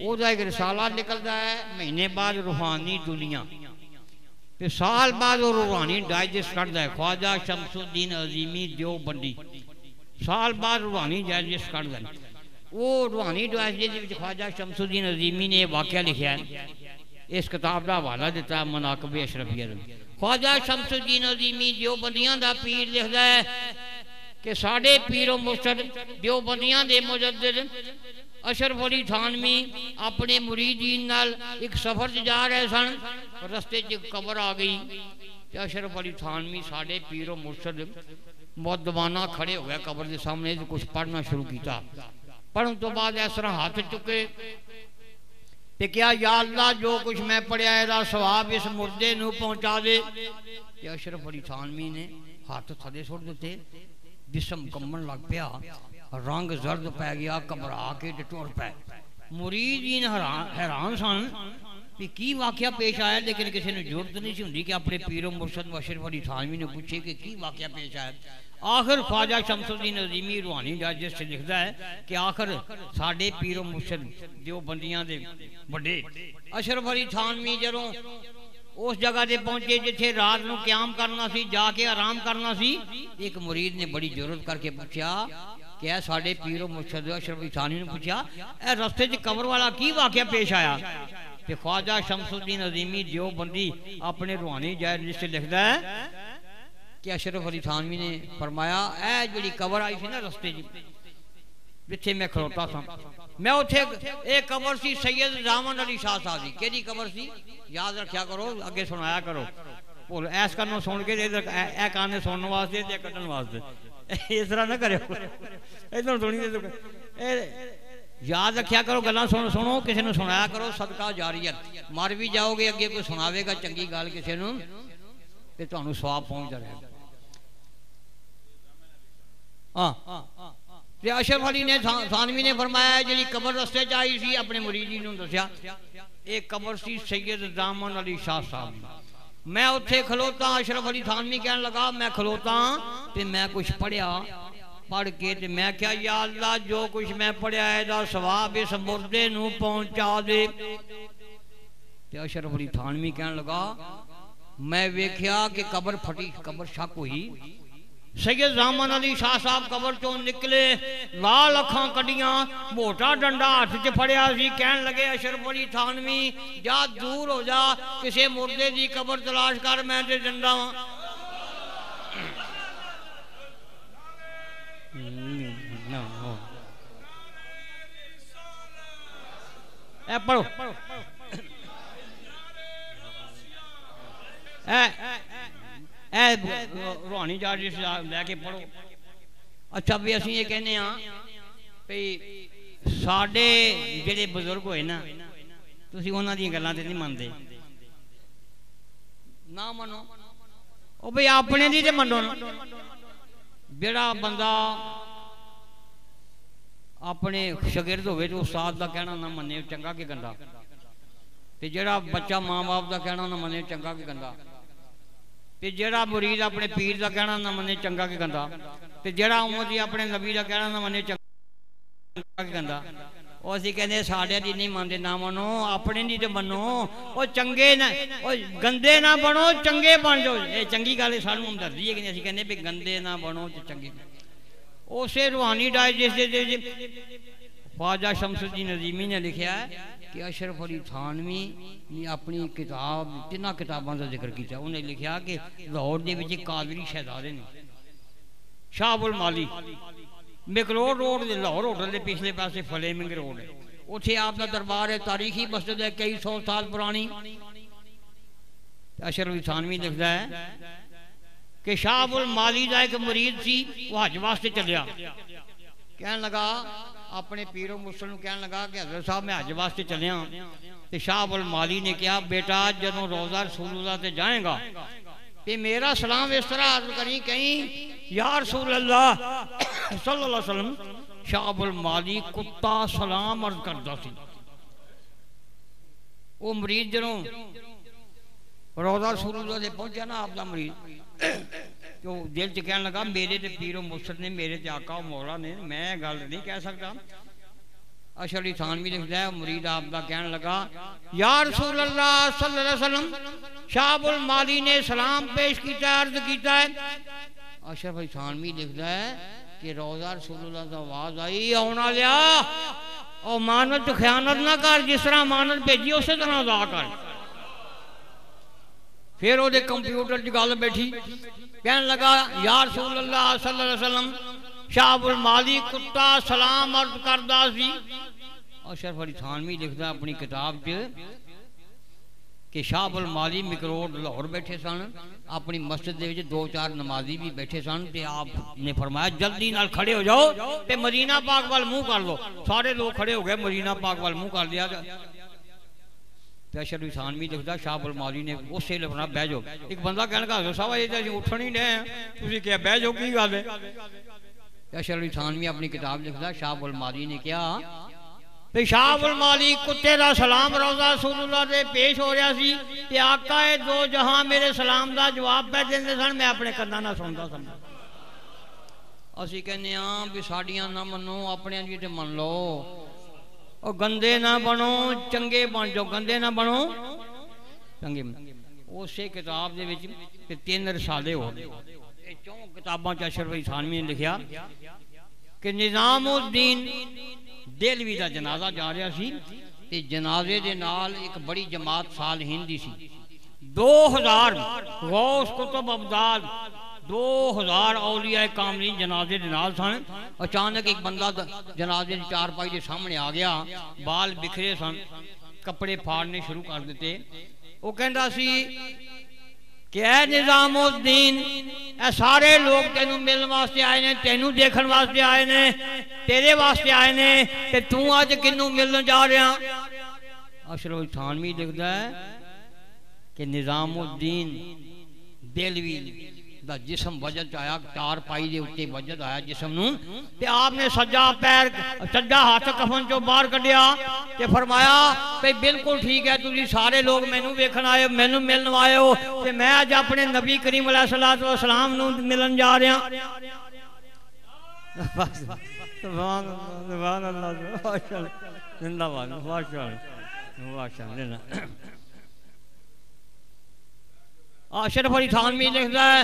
ਉਹਦਾ ਇੱਕ ਰਸਾਲਾ ਨਿਕਲਦਾ ਹੈ ਮਹੀਨੇ ਬਾਅਦ ਰੂਹਾਨੀ ਦੁਨੀਆ ਤੇ ਸਾਲ ਬਾਅਦ ਉਹ ਰੂਹਾਨੀ ਡਾਈਜੈਸਟ ਕੱਢਦਾ ਹੈ ਖਵਾਜਾ ਸ਼ਮਸੁਦੀਨ ਅਜ਼ੀਮੀ ਦਿਓਬੰਦੀ ਸਾਲ ਬਾਅਦ ਰੂਹਾਨੀ ਡਾਈਜੈਸਟ ਕਰਦਾ ਹੈ ਉਹ ਰੂਹਾਨੀ ਡਾਈਜੈਸਟ ਦੇ ਵਿੱਚ ਖਵਾਜਾ ਸ਼ਮਸੁਦੀਨ ਅਜ਼ੀਮੀ ਨੇ ਇਹ ਵਾਕਿਆ ਲਿਖਿਆ ਹੈ ਇਸ ਕਿਤਾਬ ਦਾ ਹਵਾਲਾ ਦਿੱਤਾ ਮਨਾਕਬ ਅਸ਼ਰਫੀਆ ਦਾ ਖਵਾਜਾ ਸ਼ਮਸੁਦੀਨ ਅਜ਼ੀਮੀ ਦਿਓਬੰਦੀਆਂ ਦਾ ਪੀਰ ਲਿਖਦਾ ਹੈ ਕਿ ਸਾਡੇ ਪੀਰੋ ਮੁਰਸ਼ਦ ਦਿਓਬੰਦੀਆਂ ਦੇ ਮੁਜੱਦਦ ਅਸ਼ਰਫ ਅਲੀ ਥਾਨਵੀ ਆਪਣੇ ਮੁਰੀਦੀਨ ਨਾਲ ਇੱਕ ਸਫ਼ਰ 'ਚ ਜਾ ਰਹੇ ਸਨ ਰਸਤੇ 'ਚ ਕਬਰ ਆ ਗਈ ਤੇ ਅਸ਼ਰਫ ਅਲੀ ਥਾਨਵੀ ਸਾਡੇ ਪੀਰੋ ਮੁਰਸ਼ਦ ਮੁਅੱਦਬਾਨਾ ਖੜੇ ਹੋ ਗਏ ਕਬਰ ਦੇ ਸਾਹਮਣੇ ਤੇ ਕੁਝ ਪੜ੍ਹਨਾ ਸ਼ੁਰੂ ਕੀਤਾ ਪੜਨ ਤੋਂ ਬਾਅਦ ਇਸ ਤਰ੍ਹਾਂ ਹੱਥ ਚੁੱਕੇ ਤੇ ਕਿਹਾ ਯਾ ਅੱਲਾ ਜੋ ਕੁਝ ਮੈਂ ਪੜਿਆ ਇਹਦਾ ਸਵਾਬ ਇਸ ਮੁਰਦੇ ਨੂੰ ਪਹੁੰਚਾ ਦੇ ਤੇ ਅਸ਼ਰਫ ਅਲੀ ਥਾਨਵੀ ਨੇ ਹੱਥ ਥੱਲੇ ਸੁੱਟ ਦਿੱਤੇ ਜਿਸਮ ਕੰਬਣ ਲੱਗ ਪਿਆ ਰੰਗ ਜ਼ਰਦ ਪੈ ਗਿਆ ਘਬਰਾ ਕੇ ਤੇ ਟੁਰ ਪਏ ਮੁਰੀਦੀਨ ਹੈਰਾਨ ਹੈਰਾਨ ਸਨ ਵੀ ਕੀ ਵਾਕਿਆ ਪੇਸ਼ ਆਇਆ ਲੇਕਿਨ ਕਿਸੇ ਨੂੰ ਜ਼ਰੂਰਤ ਨਹੀਂ ਸੀ ਹੁੰਦੀ ਕਿ ਆਪਣੇ ਪੀਰੋ ਮੁਰਸ਼ਦ ਅਸ਼ਰਫ ਅਲੀ ਥਾਨਵੀ ਨੂੰ ਪੁੱਛੇ ਕਿ ਕੀ ਵਾਕਿਆ ਪੇਸ਼ ਆਇਆ आखिर ख्वाजा शमसुद्दीन अजीमी रूहानी डाइजेस्ट लिखता है कि आखिर साढ़े पीरो मुर्शद दो बंदियाँ बड़े अशरफ अली थानवी जदों उस जगह से पहुँचे जिथे रात को क्याम करना सी, जाके आराम करना सी, एक मुरीद ने बड़ी ज़रूरत करके पूछा क्या है साढ़े पीरो मुर्शद अशरफ अली थानवी ने पूछा ए रस्ते च कबर वाला की वाकया पेश आया? ख्वाजा शमसुद्दीन अजीमी दो अपने रूहानी जायज़ लिखता है कि अशरफ अली थानवी ने फरमाया ए जी कबर आई थी ना रस्ते जी जिथे मैं खड़ोता था मैं उठे एक कबर सी सैयद रामन अली शाह साहब जी केदी कबर सी? याद रखा करो अगे सुनाया करो। बोल ऐस कन्नो सुन के इधर ऐ वास्ते कटन वास्ते। इस तरह ना करो इधर सुनी याद रखा करो गल सुन, सुनो, किसी सुनाया करो, सदका जारी है। मर भी जाओगे अगे कोई सुनावेगा चंकी गल किसी ਤੇ ਤੁਹਾਨੂੰ ਸਵਾਬ ਪਹੁੰਚਦਾ ਰਹੇਗਾ ਹਾਂ ਤੇ ਅਸ਼ਰਫ ਅਲੀ ਨੇ ਥਾਨਵੀ ਨੇ ਫਰਮਾਇਆ ਜਿਹੜੀ ਕਬਰ ਰਸਤੇ ਚ ਆਈ ਸੀ ਆਪਣੇ ਮੁਰੀਦੀ ਨੂੰ ਦੱਸਿਆ ਇਹ ਕਬਰ ਸੀ ਸੈਯਦ ਦਾਮਨ ਅਲੀ ਸ਼ਾਹ ਸਾਹਿਬ ਦੀ ਮੈਂ ਉੱਥੇ ਖਲੋਤਾ ਅਸ਼ਰਫ ਅਲੀ ਥਾਨਵੀ ਕਹਿਣ ਲੱਗਾ ਮੈਂ ਖਲੋਤਾ ਤੇ ਮੈਂ ਕੁਝ ਪੜਿਆ ਪੜ ਕੇ ਤੇ ਮੈਂ ਕਿਹਾ ਯਾ ਅੱਲਾ ਜੋ ਕੁਝ ਮੈਂ ਪੜਿਆ ਇਹਦਾ ਸਵਾਬ ਇਸ ਮੁਰਦੇ ਨੂੰ ਪਹੁੰਚਾ ਦੇ ਤੇ ਅਸ਼ਰਫ ਅਲੀ ਥਾਨਵੀ ਕਹਿਣ ਲੱਗਾ मैं वेख्या कि कबर फटी कबर शक हुई। सैयद जामन अली शाह साहब कबर चो निकले लाल अखा कड़िया मोटा डंडा हथ च फड़िया कह लगे अशरफली थानवी जा दूर हो जा किसी मुर्दे की कबर तलाश कर मैं डंडा वा। हम्म, पढ़ो। ਇਹ ਪੜੋ ਇਹ ਰੋਹਾਨੀ ਲੈ ਕੇ ਪੜੋ ਅੱਛਾ ਵੀ ਅਸੀਂ ਇਹ ਕਹਿੰਦੇ ਆ ਵੀ ਸਾਡੇ ਜਿਹੜੇ ਬਜ਼ੁਰਗ ਹੋਏ ਨਾ, ਤੁਸੀਂ ਉਹਨਾਂ ਦੀਆਂ ਗੱਲਾਂ ਤੇ ਨਹੀਂ ਮੰਨਦੇ। ਨਾ ਮੰਨੋ। ਉਹ ਵੀ ਆਪਣੇ ਦੀ ਤੇ ਮੰਨੋ ਨਾ। ਜਿਹੜਾ ਬੰਦਾ ਆਪਣੇ ਸ਼ਾਗਿਰਦ ਹੋਵੇ ਤੇ ਉਸਤਾਦ ਦਾ ਕਹਿਣਾ ਨਾ ਮੰਨੇ ਚੰਗਾ ਕਿ ਗੰਦਾ। ਤੇ ਜਿਹੜਾ ਬੱਚਾ ਮਾਂ-ਬਾਪ ਦਾ ਕਹਿਣਾ ਨਾ ਮੰਨੇ ਚੰਗਾ ਕਿ ਗੰਦਾ। ਤੇ ਜਿਹੜਾ ਮੁਰੀਦ ਆਪਣੇ ਪੀਰ ਦਾ ਕਹਿਣਾ ਨਾ ਮੰਨੇ, ਚੰਗਾ ਕਿ ਗੰਦਾ ਤੇ ਜਿਹੜਾ ਉਮਤੀ ਆਪਣੇ ਨਬੀ ਦਾ ਕਹਿਣਾ ਨਾ ਮੰਨੇ, ਚੰਗਾ ਕਿ ਗੰਦਾ ਉਹ ਅਸੀਂ ਕਹਿੰਦੇ ਸਾਡੇ ਦੀ ਨਹੀਂ ਮੰਨਦੇ, ਨਾ ਮੰਨੋ, ਆਪਣੇ ਦੀ ਤੇ ਮੰਨੋ। ਉਹ ਚੰਗੇ ਨਾ, ਉਹ ਗੰਦੇ ਨਾ ਬਣੋ, ਚੰਗੇ ਬਣ ਜਾਓ। ਇਹ ਚੰਗੀ ਗੱਲ ਸਾਨੂੰ ਹਮਦਰਦੀ ਹੈ ਕਿ ਅਸੀਂ ਕਹਿੰਦੇ ਵੀ ਗੰਦੇ ਨਾ ਬਣੋ ਤੇ ਚੰਗੇ ਉਸੇ ਰੂਹਾਨੀ ਡਾਈਜੈਸਟ ਦੇ ख्वाजा शमसुद्दीन नजीमी ने लिखा है कि अशरफ अली थानवी ने अपनी किताब तिना किताबों का ज़िक्र किया उन्हें लिखा कि लाहौर के कादरी शहजादे ने, शाहबुल माली मिकलोर रोड लाहौर होटल के पिछले पासे फलेमिंग रोड है। उत्थे आपका दरबार है, तारीखी मस्जिद है, कई सौ साल पुरानी। अशरफ अली थानवी लिखता है कि शाहबुल माली का एक मरीज़ सी वो हज वास्ते चलिया कहन लगा अपने पीरो मुसल कहन लगा कि हज़रत साहब मैं हज वास्ते चलिया तो शाहबुल माली ने कहा बेटा जो रोजा रसूलुल्लाह ते जाएगा ते मेरा सलाम इस तरह अर्ज़ करी कहीं या रसूल अल्लाह सल्लल्लाहु अलैहि वसल्लम माली कुत्ता सलाम अर्ज़ करता सी वो मरीज़ जो रोजा रसूलुल्लाह ते पहुँचा ना आपका मरीज़ तो दिल च कहने लगा, मेरे ते पीरो मुर्शद ने, मेरे ते आका मौला ने, मैं गल नहीं कह सकता अशली थान भी लिखता है मुरीद आपका कहने लगा यार रसूल शाहबुल माली ने सलाम पेश किया अर्ज़ किया है भाई थानवी लिखता है कि रोजा दा आवाज़ आई आउना लिया। और मानत खयानत ना कर, जिस तरह मानत भेजी उस तरह अदा कर। फिर वो कंप्यूटर च गल बैठी। कहन लगा यार वसल्लम, शाहबुल माली कुत्ता सलाम अर्द करदा सी। और शरफ अली थानवी लिखता अपनी किताब च कि शाहबुल माली मिकरोड लाहौर बैठे सन, अपनी मस्जिद के दो चार नमाजी भी बैठे सन तो आपने फरमाया, जल्दी नाल खड़े हो जाओ तो मदीना पाक वाल मुँह कर लो। सारे लोग खड़े हो गए, मदीना पाक वाल मुँह कर लिया। ਤੇ ਅਸ਼ਰ ਇਨਸਾਨ ਵੀ ਲਿਖਦਾ ਸ਼ਾਹਬੁਲ ਮਾਲੀ ਨੇ ਉਸੇ ਵੇਲੇ ਫਰਮਾਇਆ ਬਹਿ ਜਾਓ ਇੱਕ ਬੰਦਾ ਕਹਿਣ ਲੱਗਾ ਸਾਹਿਬ ਇਹ ਤਾਂ ਅਸੀਂ ਉੱਠਣ ਹੀ ਡਏ ਆ ਤੁਸੀਂ ਕਿਹਾ ਬਹਿ ਜਾਓ ਕੀ ਗੱਲ ਹੈ ਅਸ਼ਰ ਇਨਸਾਨ ਵੀ ਆਪਣੀ ਕਿਤਾਬ ਲਿਖਦਾ ਸ਼ਾਹਬੁਲ ਮਾਲੀ ਨੇ ਕਿਹਾ पेशाबुल माली कुत्ते का सलाम रोजा रसूलुल्लाह दे पेश हो रहा सी ते आका ए दो जहां मेरे सलाम का जवाब पै देंदे सन मैं अपने कंधा ना सुनता सन ਅਸੀਂ ਕਹਿੰਦੇ ਆ ਵੀ ਸਾਡੀਆਂ ਨਾ ਮੰਨੋ ਆਪਣਿਆਂ ਦੀ ਤੇ ਮੰਨ ਲਓ और गंदे ना बनो चंगे बन जाओ गंदे ना बनो ਚੰਗੇ ਉਸੇ ਕਿਤਾਬ ਦੇ ਵਿੱਚ ਤੇ ਤਿੰਨ ਰਸਾਲੇ ਹੋ ਗਏ ਇਹ ਚੋਂ ਕਿਤਾਬਾਂ ਚ ਅਸ਼ਰਫ ਇਸਾਨਵੀ ਨੇ ਲਿਖਿਆ ਕਿ ਨਿਜ਼ਾਮਉਦੀਨ ਦੇਲਵੀ ਦਾ ਜਨਾਜ਼ਾ ਜਾ ਰਿਹਾ ਸੀ ਤੇ ਜਨਾਜ਼ੇ ਦੇ ਨਾਲ ਇੱਕ ਬੜੀ ਜਮਾਤ ਸਾਲ ਹਿੰਦੀ ਸੀ 2000 ਗੌਸ ਕੁਤਬ ਅਬਦਾਦ दो हज़ार औलिया कामलीन जनाजे सन। अचानक एक बंदा जनाजे चार चारपाई के सामने आ गया। बाल बिखरे सन। कपड़े फाड़ने शुरू कर दिते। वो कहता सी, कि निजामुद्दीन सारे लोग तेन मिलने वास्ते आए ने, तेन देखने वास्ते आए ने, तेरे वास्ते आए ने, ते तू अज कि मिलन जा रहा? अशरफ थानवी लिखता है कि निजामुद्दीन दिलवी ਦਾ ਜਿਸਮ ਵਜਦ ਆਇਆ ਚਾਰ ਪਾਈ ਦੇ ਉੱਤੇ ਵਜਦ ਆਇਆ ਜਿਸਮ ਨੂੰ ਤੇ ਆਪ ਨੇ ਸੱਜਾ ਪੈਰ ਸੱਜਾ ਹੱਥ ਕਫਨ ਚੋਂ ਬਾਹਰ ਕੱਢਿਆ ਤੇ ਫਰਮਾਇਆ ਕਿ ਬਿਲਕੁਲ ਠੀਕ ਹੈ ਤੁਸੀਂ ਸਾਰੇ ਲੋਕ ਮੈਨੂੰ ਵੇਖਣ ਆਏ ਮੈਨੂੰ ਮਿਲਣ ਆਏ ਹੋ ਤੇ ਮੈਂ ਅੱਜ ਆਪਣੇ ਨਬੀ ਕਰੀਮ ਅਲੈਹ ਸਲਾਤੁ ਵਸਲਾਮ ਨੂੰ ਮਿਲਣ ਜਾ ਰਿਹਾ ਸੁਭਾਨ ਸੁਭਾਨ ਅੱਲਾਹ ਮਾਸ਼ਾਅੱਲਾ ਜ਼ਿੰਦਾਬਾਦ ਮਾਸ਼ਾਅੱਲਾ ਮਾਸ਼ਾਅੱਲਾ अशरफ अली थानवी लिखता है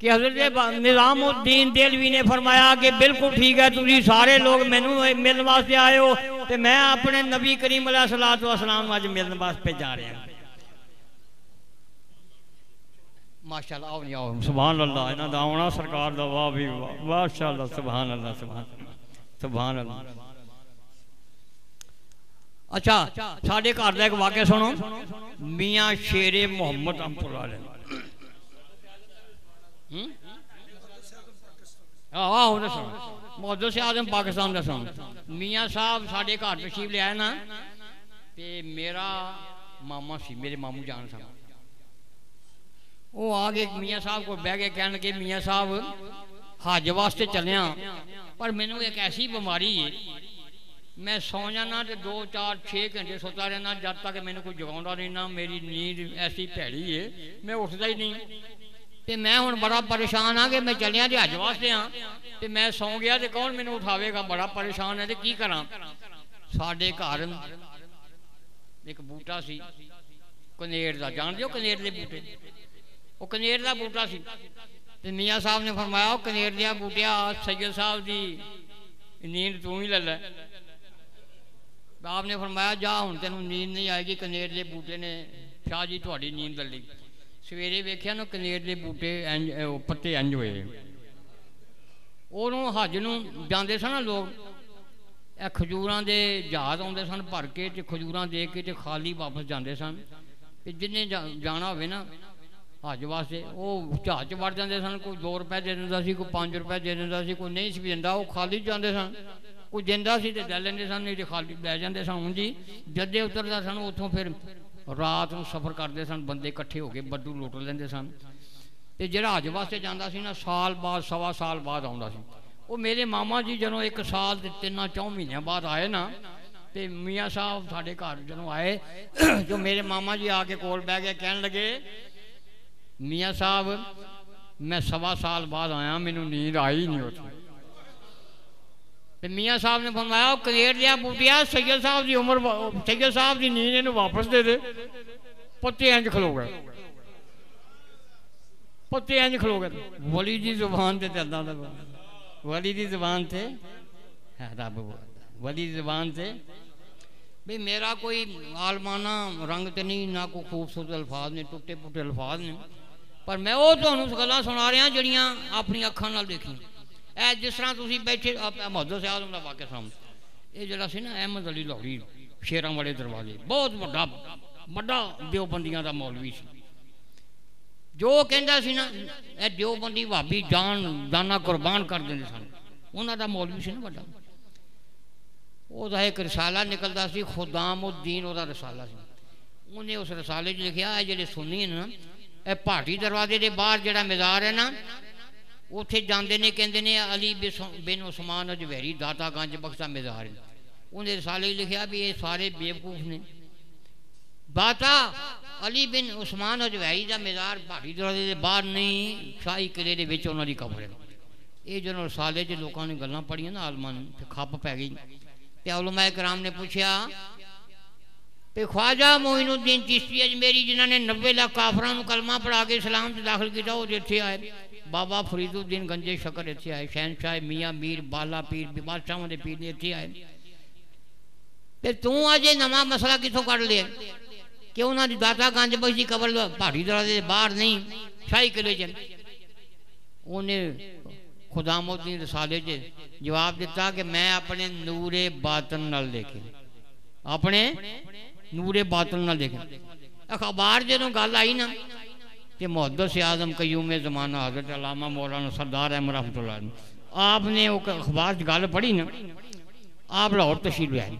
कि हज़रत निज़ामुद्दीन दिलवी ने फरमाया कि बिल्कुल ठीक है तुम सारे लोग मैनू मिलने वास्ते आए हो तो मैं अपने नबी करीम सलात वसलाम अज मिलने वास्ते जा रहा माशाल्लाह, आओ नहीं आओ। सुभान अल्लाह भी सुभान अल्लाह सुभान अल्लाह अच्छा साढ़े घर का एक वाक्य सुनो। मियाँ शेरे मोहम्मद अमपुर वाले सुन मियाँ साहब साढ़े घर तशीफ लिया मेरा मामा सी, मेरे मामू जान सा। आ गए मियाँ साहब को बह गए कह लगे साहब, हज वास्ते चले पर मैनू एक ऐसी बीमारी है मैं सौ जाना तो दो चार छे घंटे सोता रहना जब तक मैंने कोई जगा रहना मेरी नींद ऐसी भैड़ी है मैं उठता ही नहीं तो मैं हूँ बड़ा परेशान हाँ कि मैं चलिया तो अज वास्ते हाँ तो मैं सौ गया तो कौन मैंने उठावेगा बड़ा परेशान है तो की करा साढ़े घर एक बूटा सी कनेर का जान दो कनेर के बूटे वो कनेर का बूटा सी तो मियाँ साहब ने फरमाया कनेर दिया बूटिया सैयद साहब की नींद तू ही ले लै ਆਪ ਨੇ ਫਰਮਾਇਆ, ਜਾ ਹੁਣ ਤੈਨੂੰ ਨੀਂਦ ਨਹੀਂ ਆਏਗੀ, ਕਨੇਰ ਦੇ ਬੂਟੇ ਨੇ, ਸ਼ਾਹ ਜੀ ਤੁਹਾਡੀ ਨੀਂਦ ਲੱਲੀ ਸਵੇਰੇ ਵੇਖਿਆ ਨਾ, ਕਨੇਰ ਦੇ ਬੂਟੇ ਐਂ ਪੱਤੇ ਇੰਜ ਹੋਏ। ਉਹਨੂੰ ਹੱਜ ਨੂੰ ਜਾਂਦੇ ਸਨ ਨਾ ਲੋਕ, ਇਹ ਖਜੂਰਾਂ ਦੇ ਜਹਾਜ਼ ਆਉਂਦੇ ਸਨ ਭਰ ਕੇ ਤੇ ਖਜੂਰਾਂ ਦੇ ਕੇ ਤੇ ਖਾਲੀ ਵਾਪਸ ਜਾਂਦੇ ਸਨ। ਤੇ ਜਿੰਨੇ ਜਾਣਾ ਹੋਵੇ ਨਾ, ਹੱਜ ਵਾਸਤੇ, ਉਹ ਜਹਾਜ਼ 'ਚ ਵੜ ਜਾਂਦੇ ਸਨ, ਕੋਈ 2 ਰੁਪਏ ਦੇ ਦਿੰਦਾ ਸੀ, ਕੋਈ 5 ਰੁਪਏ ਦੇ ਦਿੰਦਾ ਸੀ, ਕੋਈ ਨਹੀਂ ਸੀ ਦਿੰਦਾ, ਉਹ ਖਾਲੀ ਜਾਂਦੇ ਸਨ। ਕੋਈ ਦਿੰਦਾ ਸੀ ਤੇ ਲੈ ਲੈਂਦੇ ਸਨ, ਨਹੀਂ ਤੇ ਖਾਲੀ ਬਹਿ ਜਾਂਦੇ ਸਨ। ਹੁਣ ਜੀ, ਜੱਦੇ ਉਤਰਦਾ ਸਨ, ਉੱਥੋਂ ਫਿਰ ਰਾਤ ਨੂੰ ਸਫ਼ਰ ਕਰਦੇ ਸਨ, ਬੰਦੇ ਇਕੱਠੇ ਹੋ ਕੇ ਬੱਦੂ ਲੁੱਟ ਲੈਂਦੇ ਸਨ। ਤੇ ਜਿਹੜਾ ਹਜ ਵਾਸਤੇ ਜਾਂਦਾ ਸੀ ਨਾ, ਸਾਲ ਬਾਅਦ, ਸਵਾ ਸਾਲ ਬਾਅਦ ਆਉਂਦਾ ਸੀ। ਉਹ ਮੇਰੇ ਮਾਮਾ ਜੀ ਜਦੋਂ ਇੱਕ ਸਾਲ ਤੇ ਤਿੰਨਾਂ ਚੌਂ ਮਹੀਨਿਆਂ ਬਾਅਦ ਆਏ ਨਾ, ਤੇ ਮੀਆਂ ਸਾਹਿਬ ਸਾਡੇ ਘਰ ਜਦੋਂ ਆਏ, ਜੋ ਮੇਰੇ ਮਾਮਾ ਜੀ ਆ ਕੇ ਕੋਲ ਬਹਿ ਕੇ ਕਹਿਣ ਲੱਗੇ, ਮੀਆਂ ਸਾਹਿਬ, ਮੈਂ ਸਵਾ ਸਾਲ ਬਾਅਦ ਆਇਆ, ਮੈਨੂੰ ਨੀਂਦ ਆਈ ਨਹੀਂ ਉੱਥੇ। ਤੇ ਮੀਆਂ ਸਾਹਿਬ ਨੇ ਫਰਮਾਇਆ, ਉਹ ਕਨੇਰ ਲਿਆ ਬੂਟਿਆ ਸੈਯਦ ਸਾਹਿਬ ਦੀ ਉਮਰ ਸੈਯਦ ਸਾਹਿਬ ਦੀ ਨੀਂਦ ਇਹਨੂੰ ਵਾਪਸ ਦੇ ਦੇ। ਪੱਤੇ ਇੰਜ ਖਲੋ ਗਏ। ਪੱਤੇ ਇੰਜ ਖਲੋ ਗਏ। ਵਲੀ ਦੀ ਜ਼ੁਬਾਨ ਤੇ ਚੱਲਦਾ ਦਾ ਵਲੀ ਦੀ ਜ਼ੁਬਾਨ ਤੇ ਹੈ ਰੱਬ ਵਲੀ ਦੀ ਜ਼ੁਬਾਨ ਤੇ ਵੀ ਮੇਰਾ ਕੋਈ ਆਲਮਾਨਾ ਰੰਗ ਤੇ ਨਹੀਂ, ਨਾ ਕੋ ਖੂਬਸੂਰਤ ਅਲਫਾਜ਼ ਨੇ ਟੁੱਟੇ ਪੁੱਟੇ ਅਲਫਾਜ਼ ਨੇ। ਪਰ ਮੈਂ ਉਹ ਤੁਹਾਨੂੰ ਗੱਲਾਂ ਸੁਣਾ ਰਿਹਾ ਜਿਹੜੀਆਂ ਆਪਣੀ ਅੱਖਾਂ ਨਾਲ ਦੇਖੀਆਂ। ਇਹ ਜਿਸ ਤਰ੍ਹਾਂ ਤੁਸੀਂ ਬੈਠੇ ਮੁਹੱਦਸ ਆਜ਼ਮ ਦਾ ਵਾਕਿਆ ਸਾਹਮਣੇ ਇਹ ਜਿਹੜਾ ਸੀ ਨਾ ਅਹਿਮਦ ਅਲੀ ਲਾਹੌਰੀ ਸ਼ੇਰਾਂ ਵਾਲੇ ਦਰਵਾਜ਼ੇ ਬਹੁਤ ਵੱਡਾ ਵੱਡਾ ਦਿਓਬੰਦੀਆਂ ਦਾ ਮੌਲਵੀ ਸੀ ਜੋ ਕਹਿੰਦਾ ਸੀ ਨਾ ਇਹ ਦਿਓਬੰਦੀ ਭਾਬੀ ਜਾਨ ਦਾਨਾ ਕੁਰਬਾਨ ਕਰ ਦਿੰਦੇ ਸਨ ਉਹਨਾਂ ਦਾ ਮੌਲਵੀ ਸੀ ਨਾ ਵੱਡਾ ਉਹਦਾ ਇੱਕ ਰਸਾਲਾ ਨਿਕਲਦਾ ਸੀ ਖੁਦਾਮਉਦੀਨ ਉਹਦਾ ਰਸਾਲਾ ਸੀ ਉਹਨੇ ਉਸ ਰਸਾਲੇ 'ਚ ਲਿਖਿਆ ਇਹ ਜਿਹੜੇ ਸੁੰਨੀ ਨੇ ਨਾ ਇਹ ਭਾਟੀ ਦਰਵਾਜ਼ੇ ਦੇ ਬਾਹਰ ਜਿਹੜਾ ਮਜ਼ਾਰ ਹੈ ਨਾ उत्थे जाते ने कहें अली बिसो बिन उसमान अजवेरी दाता गंज बख्शा मिजार उन्हें साले लिखा भी ये सारे बेवकूफ़ ने दाता अली बिन उस्मान अजवेरी का मिजार भारी दुराजे के बहर नहीं शाही किले के कबर है ये जो रसाले जो लोगों ने गल् पढ़िया ना आलमान खप पै गई प्यालोमाय राम ने पूछा पे ख्वाजा मोहिनुद्दीन चिश्ती अजमेरी जिन्होंने नब्बे लाख काफर कलमा पढ़ा के इस्लाम से दाखिल किया जिते आए बाबा फरीदुद्दीन गंजे शकर येथे आहे शहनशाह मिया मीर बाला पीर बिबादशाहमध्ये पीर येथे आहे ते तू आज नवा मसला किथो काढले कि ਉਹਨਾਂ ਦੀ ਦਾਤਾ ਗੰਜ ਬਖਸ਼ ਦੀ ਕਬਰ ਪਹਾੜੀ ਦਰਾ ਦੇ ਬਾਹਰ ਨਹੀਂ ਸ਼ਾਹੀ ਕਿਲੇ ਚ ਉਹਨੇ ਖੁਦਾਮਉਦੀਨ ਰਸਾਲੇ 'ਚ ਜਵਾਬ ਦਿੱਤਾ ਕਿ ਮੈਂ ਆਪਣੇ ਨੂਰੇ ਬਾਤਨ ਨਾਲ ਦੇਖੇ ਆਪਣੇ ਨੂਰੇ ਬਾਤਨ ਨਾਲ ਦੇਖੇ ਅਖਬਾਰ ਜਦੋਂ ਗੱਲ ਆਈ ਨਾ कि मुहदस आज़म कयूम ज़माना हज़रत अलामा मौलाना सरदार अहमद रहमत आपने वो अखबार गल पढ़ी ना? आप लाहौर तशील आए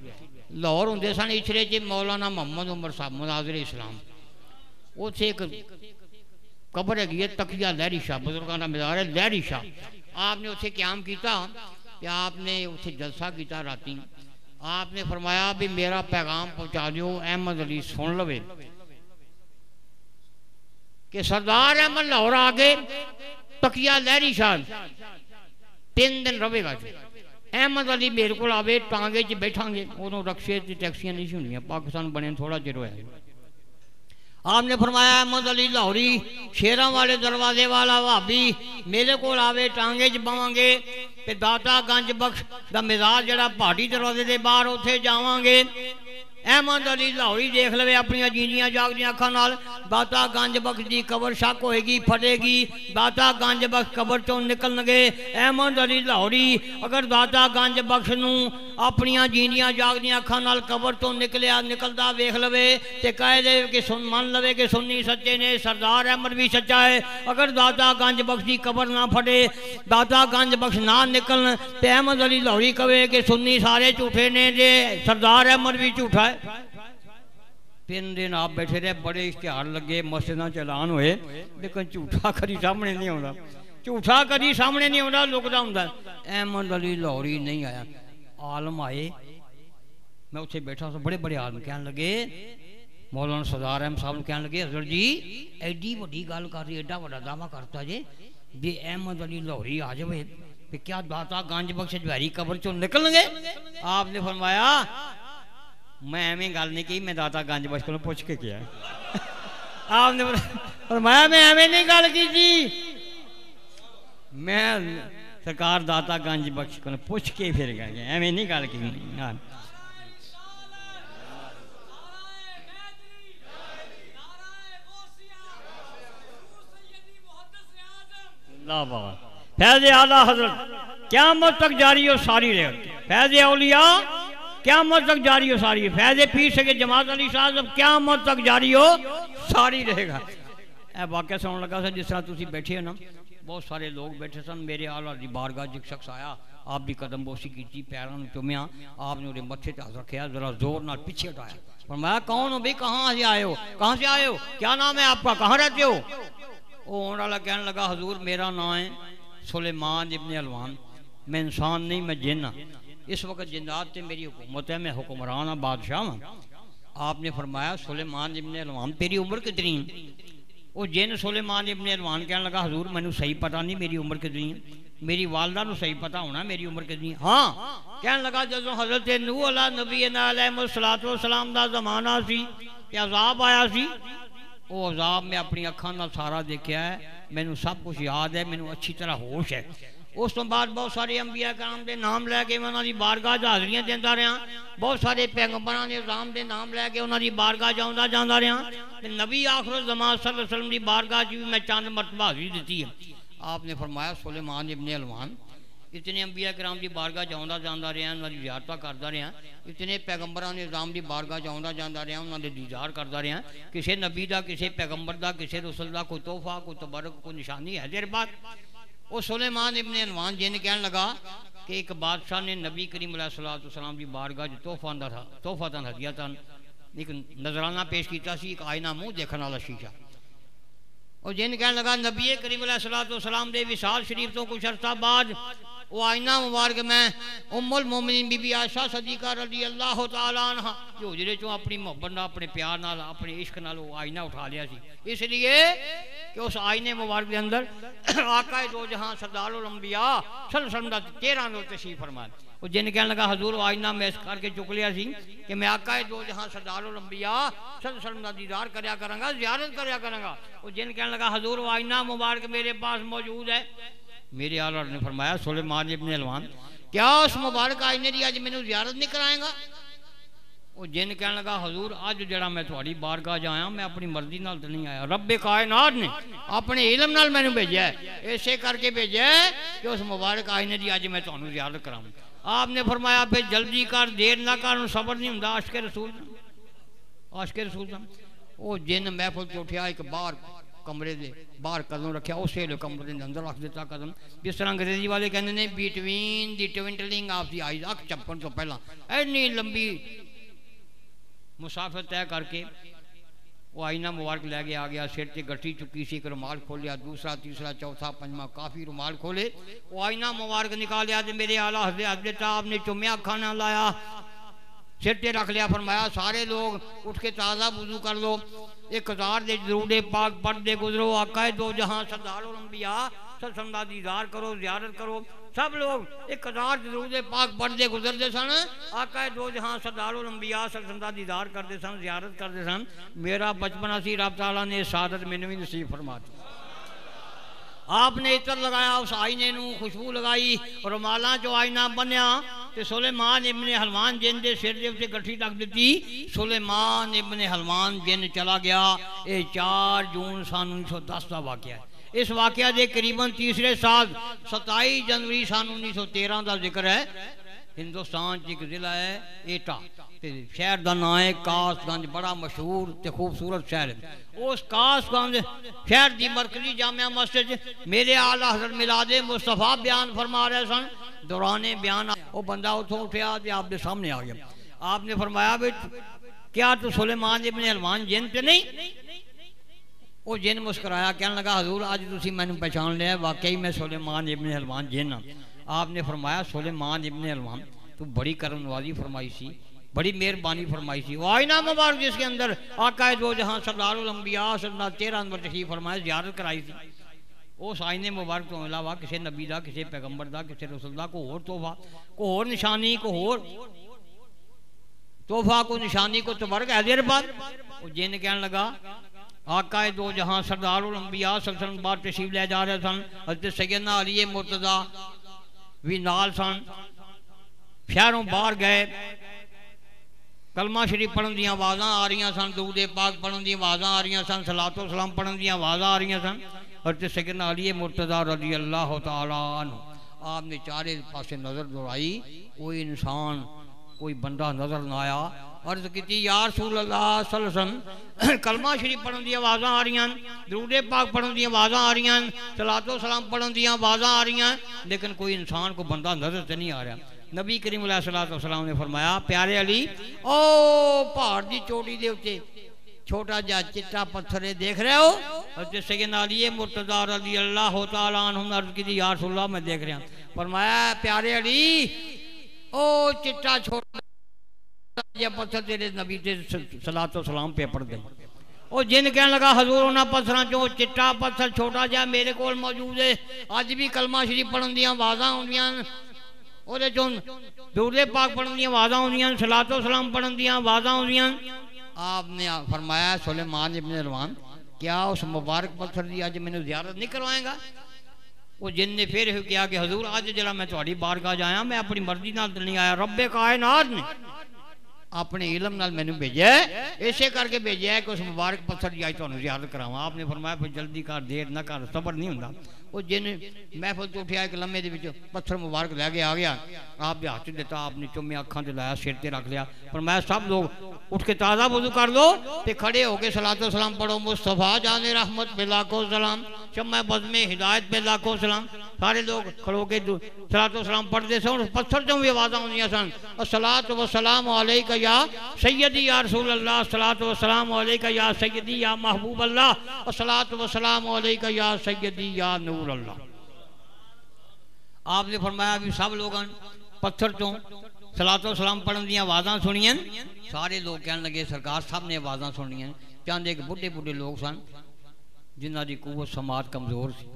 लाहौर होंगे सन इछरे च मौलाना मोहम्मद उमर साहब, मुनाजर इस्लाम। उत्थे कबर हैगी है तकिया लहरी शाह, बुज़ुर्गों का मजार है, लहरी शाह। आपने उत्थे क्याम किया आपने उत्थे जलसा किया राती। आपने फरमाया भी मेरा पैगाम पहुँचा दो अहमद अली सुन लवे। कि सरदार अहमद लाहौर आ गए तकिया लहरी शाह तीन दिन रहेगा अहमद अली मेरे को आवे, टांगे च बैठांगे। उदों रक्शे टैक्सियाँ नहीं होंगे पाकिस्तान बने थोड़ा चिर होया आपने फरमाया, अहमद अली लाहौरी, शेरा वाले दरवाजे वाला भाभी, मेरे को आवे, टांगे च बवांगे ते दाता गंज बख्श का मिजाज जरा पहाड़ी दरवाजे के बाहर उ जावांगे। अहमद अली लाहौरी देख लवे अपन जींदियाँ जागदियाँ अखा नाल। दाता गंज बख्श की कबर शक होएगी, फटेगी। दाता गंज बख्श कबर चो निकलणगे अहमद अली लाहौरी, अगर दाता गंज बख्श न अपन जींदियाँ जागदियाँ अखा नाल कबर तो निकलिया निकलता वेख लवे ते कह दे कि सुन, मन लवे कि सुन्नी सच्चे ने, सरदार अहमद भी सच्चा है। अगर दाता गंज बख्श की कबर ना फटे दाता गंज बख्श ना निकलन, ते अहमद अली लाहौरी कवे कि सुन्नी सारे झूठे ने जे, सरदार अहमद भी झूठा है। तीन दिन आप बैठे रहे, बड़े इश्तेहार लगे, मस्जिद चलान हुए। लेकिन झूठा कभी सामने नहीं आता झूठा कभी सामने नहीं आता लुकता हूँ अहमद अली लाहौरी नहीं आया। आलम आए। मैं उसे बैठा बड़े बड़े आलम कह लगे। मौलाना सरदार अहमद साहब कह लगे हजर जी, एडी वी गल कर रही एडा वा दावा करता जे। भी अहमद अली लाहौरी आ जाए क्या दाता गंज बख्श जवारी कबर चो निकल गए आपने फरमाया मैं एवं गल नहीं की मैं दाता गंज बख्श को पुछ के किया आपने फरमाया मैं एवं नहीं गल की जी। मैं सरकार दाता गंज बख्श को पुछ के फिर गए एवं नहीं गल की। हाँ। फैज आला हज़रत क्या मत तक जारी हो सारी रहे। फैज औलिया क्या मत तक जारी हो सारी। फैज पीर सके जमात अली साहब क्या मत तक जारी हो, सारी रहेगा। ए वाक्य सुन लगा सर, जिस तरह तुम बैठे हो ना, बहुत सारे लोग बैठे सन, मेरे आला की बारगाह एक शख्स आया, आप भी कदम बोसी की पैरों में चुमिया आपने उन्हें मत्थे हाथ रखे जरा ज़ोर न पीछे हटाया। पर मैं कौन हूँ भाई कहाँ से आए हो? कहाँ से आए हो? क्या नाम है आपका? कहाँ रहते हो? वो आने वाला कहने लगा, हजूर, मेरा नाम है सुलेमान इबन अलवान। मैं इंसान नहीं, मैं जिन हाँ। इस वक्त जिंदाद से मेरी हुकूमत है, मैं हुक्मरान हाँ, बादशाह हूँ। आपने फरमाया, सुलेमान इबन अलवान तेरी उम्र कितनी? है वो जिन सुलेमान इबन अलवान कहने लगा, हजूर मैं सही पता नहीं मेरी उम्र कितनी। है मेरी वालदा सही पता होना मेरी उम्र कितनी। हाँ कहने लगा जो हज़रत नू अला नबी सलाम का जमाना सी अजाब आया सी, वो अजाब मैं अपनी अखा सारा देखा है। मैं सब कुछ याद है मैं अच्छी तरह होश है। उस तो बाद बहुत सारे अंबिया कराम के नाम लैके उन्होंने बारगाह च हाजरियाँ देता रहा बहुत सारे पैगंबर ਸਾਰੇ ਪੈਗੰਬਰਾਂ के नाम लैके उन्होंने बारगाह चाहता जाता रहा नबी आखर ਆਉਂਦਾ ਜਾਂਦਾ ਰਿਹਾ ਤੇ ਨਬੀ ਆਖਰ ਜ਼ਮਾਨ ਸੱਲੱਲਾਹੁ ਅਲੈहि ਵਸੱਲਮ ਦੀ ਬਾਰਗਾਹ आपने फरमाया, सुलेमान इबन अलवान, इतने अंबिया कराम की बारगाह चाहता जाता रहा उन्होंने जियारत करता रहा इतने पैगंबर ने इजाम की बारगाह चाहता जाता रहा उन्होंने दीदार करता रहा किसी नबी का किसी पैगंबर का किसी रसल का कोई तोहफा, कोई तबरक, कोई निशानी है तेरे बाद वो सुलेमान इबन जी ने कह लगा कि एक बादशाह ने नबी करीम सलाम की बारगाह तोहफा था, तोहफा तन हदिया तन एक नजराना पेश किया एक आयना मूँह देखने वाला शीशा। और जिन कह लगा, नबी करीम सलाम के विशाल शरीफ तो कुछ अरसा बाद वो आईना मुबारक मैं उम्मुल मोमिन बीबी आशा सदीका रज़ी अल्लाह अन्हा। जो ज़िले चो अपनी मोहब्बत नाल, अपने प्यार नाल, अपने इश्क नाल वो आईना उठा लिया सी। इसलिए कि उस आईने मुबारक के अंदर आका दो जहाँ सरदार सल्लल्लाहु अलैहि वसल्लम तेरह नो तशरीफ़ फरमाए। वो जिन कहने लगा, हजूर आईना मैं इस करके चुक लिया कि मैं आका दो जहाँ सरदार अंबिया सल्लल्लाहु का दीदार करया करांगा, जियारत करया करांगा। वो जिन कहने लगा, हजूर आईना मुबारक मेरे पास मौजूद है मेरे आला ने फरमाया, सुलेमान इब्न अलवान क्या उस मुबारक आईने की अज मैंने जियारत नहीं कराएगा? वो जिन कह लगा, हजूर अज जरा मैं थोड़ी बारगाह च आया, मैं अपनी मर्ज़ी तो नहीं आया। रब्बे कायनात ने अपने इलम मैंने भेजा इसे करके भेजा कि उस मुबारक आईने की अज मैं तुम्हें जियारत कराऊँ। आपने फरमाया, फिर जल्दी कर, देर ना कर सबर नहीं होंगे आशके रसूल आशके रसूल वो जिन महफल च उठा एक बाहर कमरे के बाहर कदम रखा उस अंदर रख दिता कदम। जिस तरह अंग्रेज़ी वाले कहते हैं between the twinkling of the eyes अख चपन तो पहला। इन्नी लंबी मुसाफिर तय करके वो आईना मुबारक लै गया, आ गया, सिर से गठी चुकी सी, एक रुमाल खोलिया, दूसरा, तीसरा, चौथा, पंजवा, काफ़ी रुमाल खोले। वो आईना मुबारक निकालिया तो मेरे आला हसदे आपने चुम्या खाना लाया। सिर से रख लिया, फरमाया, सारे लोग उठ के ताज़ा वज़ू कर लो। एक हज़ार दे ज़रूर पाक पढ़ते गुजरो, आका दो जहाँ सरदार अंबिया सत्संग दीदार करो, जियारत करो। सब लोग एक हज़ार ज़रूर पाक पढ़ते गुजरते सन, आका दो जहाँ सरदार अंबिया सत्संग दीदार करते सन, जियारत करते सन। मेरा बचपन असी रब ताला ने सादत मैंने भी नसीब फरमा दी। आपने इतर लगाया उस आईने खुशबू लगाई रुमाला चो आईना बनया ਤੇ ਸੁਲੇਮਾਨ ਇਬਨ ਹਲਵਾਨ ਜਿੰਨ ਦੇ ਸਿਰ ਦੇ ਉੱਤੇ ਗੱਠੀ ਰੱਖ ਦਿੱਤੀ ਸੁਲੇਮਾਨ ਇਬਨ ਹਲਵਾਨ ਜਿੰਨ ਚਲਾ ਗਿਆ ਇਹ 4 ਜੂਨ ਸਨ 1910 ਦਾ ਵਾਕਿਆ ਹੈ ਇਸ ਵਾਕਿਆ ਦੇ ਕਰੀਬਨ ਤੀਸਰੇ ਸਾਲ 27 ਜਨਵਰੀ ਸਨ 1913 ਦਾ ਜ਼ਿਕਰ ਹੈ हिंदुस्तान च एक जिला है, एटा। शहर का नाम है, कासगंज, बड़ा मशहूर खूबसूरत शहर है। उस कासगंज शहर की मरकजी जामिया मस्जिद, मेरे आला हज़रत मिलादे मुस्तफ़ा बयान फरमा रहे सन। दौरान बयान वो बंदा उतों उठा तो आपके सामने आ गया। आपने फरमाया क्या तू सुलेमान इबन हलवान जिन ते नहीं? वो जिन मुस्कुराया, कहने लगा, हजूर अज तुम मैं पहचान लिया वाकई मैं सुलेमान इबन हलवान जिन हाँ। आपने फरमाया सुलेमान इबन अलवान तो बड़ी करम फरमाई सी, बड़ी मेहरबानी फरमाई सी। आईना मुबारक जिसके अंदर आका दो जहाँ सरदार अम्बिया सरदार तेरह नंबर तशीफ फरमाया जियारत कराई थी उस आईने मुबारक तो अलावा किसी नबी का किसी पैगंबर का किसी रसुल का को होर तोहफा को होर निशानी को होर तोहफा को निशानी को तबरक है देर बाद जिन कह लगा आका दो जहाँ सरदार अम्बिया सलसन बार तशीफ ले जा रहे सन, हज़रत सैदना अली मुर्तदा भी नाल सन। शहरों बहर गए। कलमा श्री पढ़न दियाँ आवाज़ा आ रही सन दूदे पाक पढ़न दवाजा आ रही सन, सलातो सलाम पढ़न दवाजा आ रही सन। और सगन अली मुर्तदा रज़ी अल्लाह तला आपने चारे पासे नज़र दौड़ाई, कोई इंसान कोई बंदा नज़र ना आया। अर्ज़ की यार सूल अल्लाह कलमा शरीफ पढ़न दी आवाज़ा आ रही दरूदे पाक पढ़न दी आवाज़ा आ रही सलातो सलाम पढ़न दी आवाज़ा आ रही लेकिन कोई इंसान को बंदा नज़र तो नहीं आ रहा। नबी करीम सलाम ने फरमाया, प्यारे अली, ओ पहाड़ की चोटी के उत्ते, छोटा जा चिट्टा पत्थर देख रहे हो? और सैन अली मुर्तदार अली अल्लाह अर्ज़ की यार मैं देख रहा फरमाया, प्यारे अली, ओ चिट्टा छोटा पत्थर तेरे नबी सलाह तो सलाम दे। और जिन लगा, हजूर पत्थर चो चिट्टा पत्थर छोटा जहा मेरे को मौजूद है। अज भी कलमा शरीफ पढ़न दवाजा आदि चो पाक पढ़न दवाजा सलाह तो सलाम पढ़न दवाजा आपने फरमाया रवान, क्या उस मुबारक पत्थर की अज नहीं करवाएगा? वो जिन ने फिर किया कि, हजूर अज जरा मैं थोड़ी बारगाह आया मैं अपनी मर्ज़ी तो नहीं आया। रबे का ने अपने इलम नाल मैंने भेजा। इसे करके भेजा है कि उस मुबारक पत्थर की अज तुम जियारत करावा। आपने फरमाया, फिर जल्दी कर देर ना कर, सबर नहीं होंगे जिन महफल तो उठा एक लम्हे के पत्थर मुबारक लैके आ गया आप हाथ च दिता आपने चुम्मे अखा से लाया सिर से रख लिया पर मैं सब लोग उठ के ताज़ा वज़ू कर लो तो खड़े होके सलातो सलाम पढ़ो मुस्तफ़ा जाने रहमत बिलाको सलाम शम्मा बजम हिदायत बिलाको सलाम सारे लोग खड़ो के सलातो सलाम पढ़ते सन पत्थर चो भी आवाजा आदि सन सलात व सलाम का या सैयदी या रसूल अल्लाह सलात व सलाम का या सैयदी या महबूब अल्लाह सलात व सलाम का या सैयदी या नूर अल्लाह आपने फरमाया भी सब लोग पत्थर चो। सलातो सलाम पढ़न दवाजा सुनियन। सारे लोग कह लगे, सरकार सबने आवाजा सुनिया। चाहते कि बुढ़े बुढ़े लोग सन, जिन्हों की कुवत समाज कमज़ोर सी।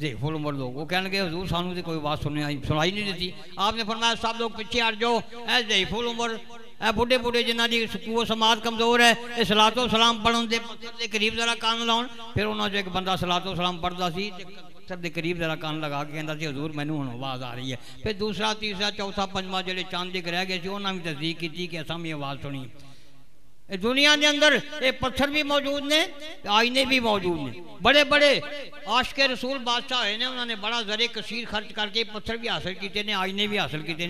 जेफुल उम्र लोग, वो कह लगे, हजूर, सानू तो कोई आवाज़ सुनने सुनाई नहीं दी आपने फरमाया, सब लोग पीछे हट जाओ। ए जेफुल उम्र बुढ़े बुढ़े जिन्हों की कुवत समाज कमज़ोर है ये सलातो सलाम पढ़न के करीब जरा कान लाउन फिर उन्होंने एक बंदा सलातो सलाम पढ़ता सी पत्थर के करीब जरा कान लगा के कहता हजूर, मैनू हूँ आवाज़ आ रही है फिर दूसरा, तीसरा, चौथा पंजवा जो चांदिक रह गए थे उन्होंने भी तस्दीक की कि असा भी आवाज़ सुनी। दुनिया के अंदर ये पत्थर भी मौजूद ने आईने भी मौजूद ने। बड़े बड़े आश के रसूल बादशाह हुए ने उन्होंने बड़ा जरे कसीर खर्च करके पत्थर भी हासिल किए ने, आईने भी हासिल किए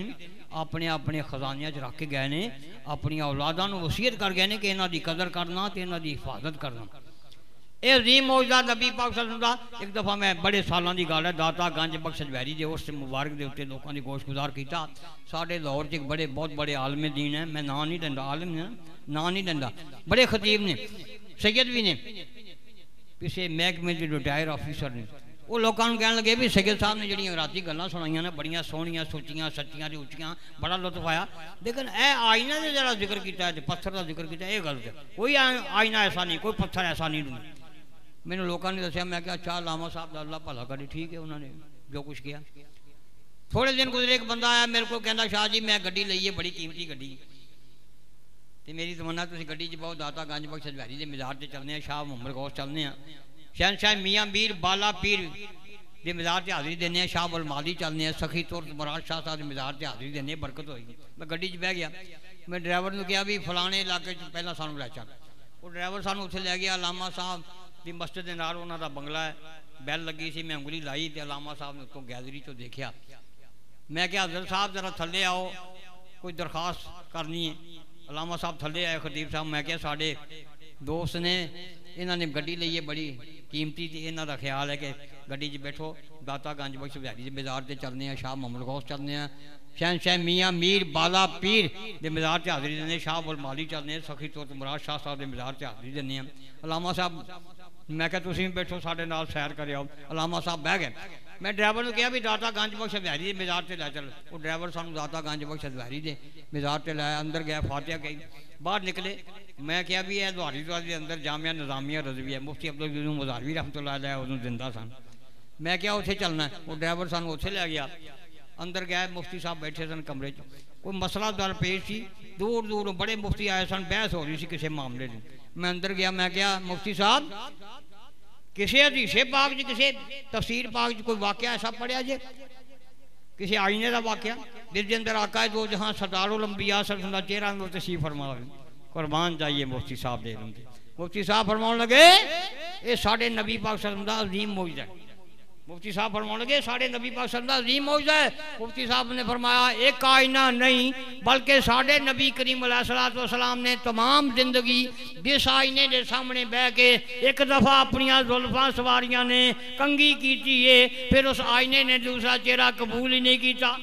अपने अपने खजानिया रख के गए ने, अपनी औलादा वसीयत कर गए ने कि इन्हों की कदर करना इन्हों की हिफाजत करना। यह रीम मौजदा नबी पाकिस्तान एक दफ़ा मैं बड़े सालों की गल है दाता गंज बख्श जवैरी जो उस मुबारक के उत्ते लोगों की गोश गुजार किया साढ़े लाहौर च एक बड़े, बहुत बड़े आलमे दीन है मैं ना नहीं दिता आलम ने, ना नहीं दिता बड़े खतीब ने, सैयद भी ने किसी महकमे के रिटायर ऑफिसर ने। वो लोगों कह लगे भी सिगर साहब ने जी अंग्राजी गल् सुनाइया ने बड़िया सोहनिया सुचिया सचिया जी उचिया बड़ा लुत्फ आया लेकिन यह आईना ने जरा ज़िक्र किया पत्थर का ज़िक्र किया गलत है कोई आईना ऐसा नहीं कोई पत्थर ऐसा नहीं मैंने लोगों ने दसिया मैं क्या चाह लामा साहब का अल्लाह भला करी ठीक है उन्होंने जो कुछ किया थोड़े दिन गुजरे एक बंदा आया मेरे को कहता शाह जी मैं ग्डी ली है बड़ी कीमती ग्डी तो मेरी तमन्ना तुम ग्डी बहुत दाता गंज बख्श जवैरी के मिजाज से चलने शाह मुहम्मद गौस चलने शहन शाह मियाँ मीर बाला पीर के मिजाज से हाजिरी देने शाह बल माली चलने सखी तुर मुराद शाह साहब के मिजाज से हाजिरी देने बरकत होगी मैं गड्डी बह गया। मैं ड्राइवर ने कहा भी, फलाने इलाके पहला सानू लै चल। वो ड्राइवर सानू उत्थे लै गया, लामा साहब भी मस्जिद के नाल उन्होंने बंगला है बैल लगी सी, मैं उंगली लाई तो अलामा साहब ने उतों गैलरी चो देखा मैं क्या हज़रत साहब, जरा थले आओ। कोई दरखास्त करनी है? अलामा साहब थले आए खदीप साहब, मैं क्या साढ़े दोस्त ने इन्होंने गड्डी कीमती इन्हों का ख्याल है कि ग्डी बैठो दाता गंज बख्श बिहारी बाज़ार से चलने शाह मोहम्मद गौस चलने शहन शह मियाँ मीर बाला पीर के मजार से हाजिरी देने शाह बुल माली चलने सखी तो मुराद शाह साहब के मजार से हाजिरी देने अलामा साहब, मैं क्या तुम बैठो, साढ़े नाल सैर कर अलामा साहब, बह मैं ड्राइवर ने कहा भी दाता गंज बख्श बिहारी मिजार से लै चल। वो ड्राइवर सू दाता गंज बख्श बिहारी दे मिजार से लाया, अंदर गया, फातिया गई। बाहर निकले। मैं क्या भी है दुआरी दुआरी के अंदर जामिया निजामिया रजवी है। मुफ्ती अब्दुल मुजारवी रहमत उदू ज़िंदा सन। मैं क्या उत्थे चलना वो ड्राइवर सू उत्थे लै गया। अंदर गया, मुफ्ती साहब बैठे सन कमरे च। कोई मसला दर पेश दूर दूर बड़े मुफ्ती आए सन, बहस हो रही थी किसी मामले में मैं अंदर गया, मैं क्या, मुफ्ती साहब किसी हदीसे बाग च किसी? तफसीर बाग च कोई वाक्य ऐसा पढ़िया जे? किसी आईने का वाक्य? बिरजेंद्र अंदर आका दो जहाँ सरदारो लंबिया सर का चेहरा तसी फरमा कुरबान जाइए मुफ्ती साहब दे मुफ्ती साहब फरमा लगे, ये साढ़े नबी पाक सर का अजीम मोजद है। मुफ्ती साहब फरमा लगे साढ़े नबी पाक अजीम मौज है। मुफ्ती साहब ने फरमाया, एक आईना नहीं, बल्कि साढ़े नबी करीम सलाम ने तमाम ज़िंदगी जिस आईने के सामने बह के एक दफ़ा अपन जुल्फा सवारियाँ ने कंघी की है, फिर उस आईने ने दूसरा चेहरा कबूल ही नहीं किया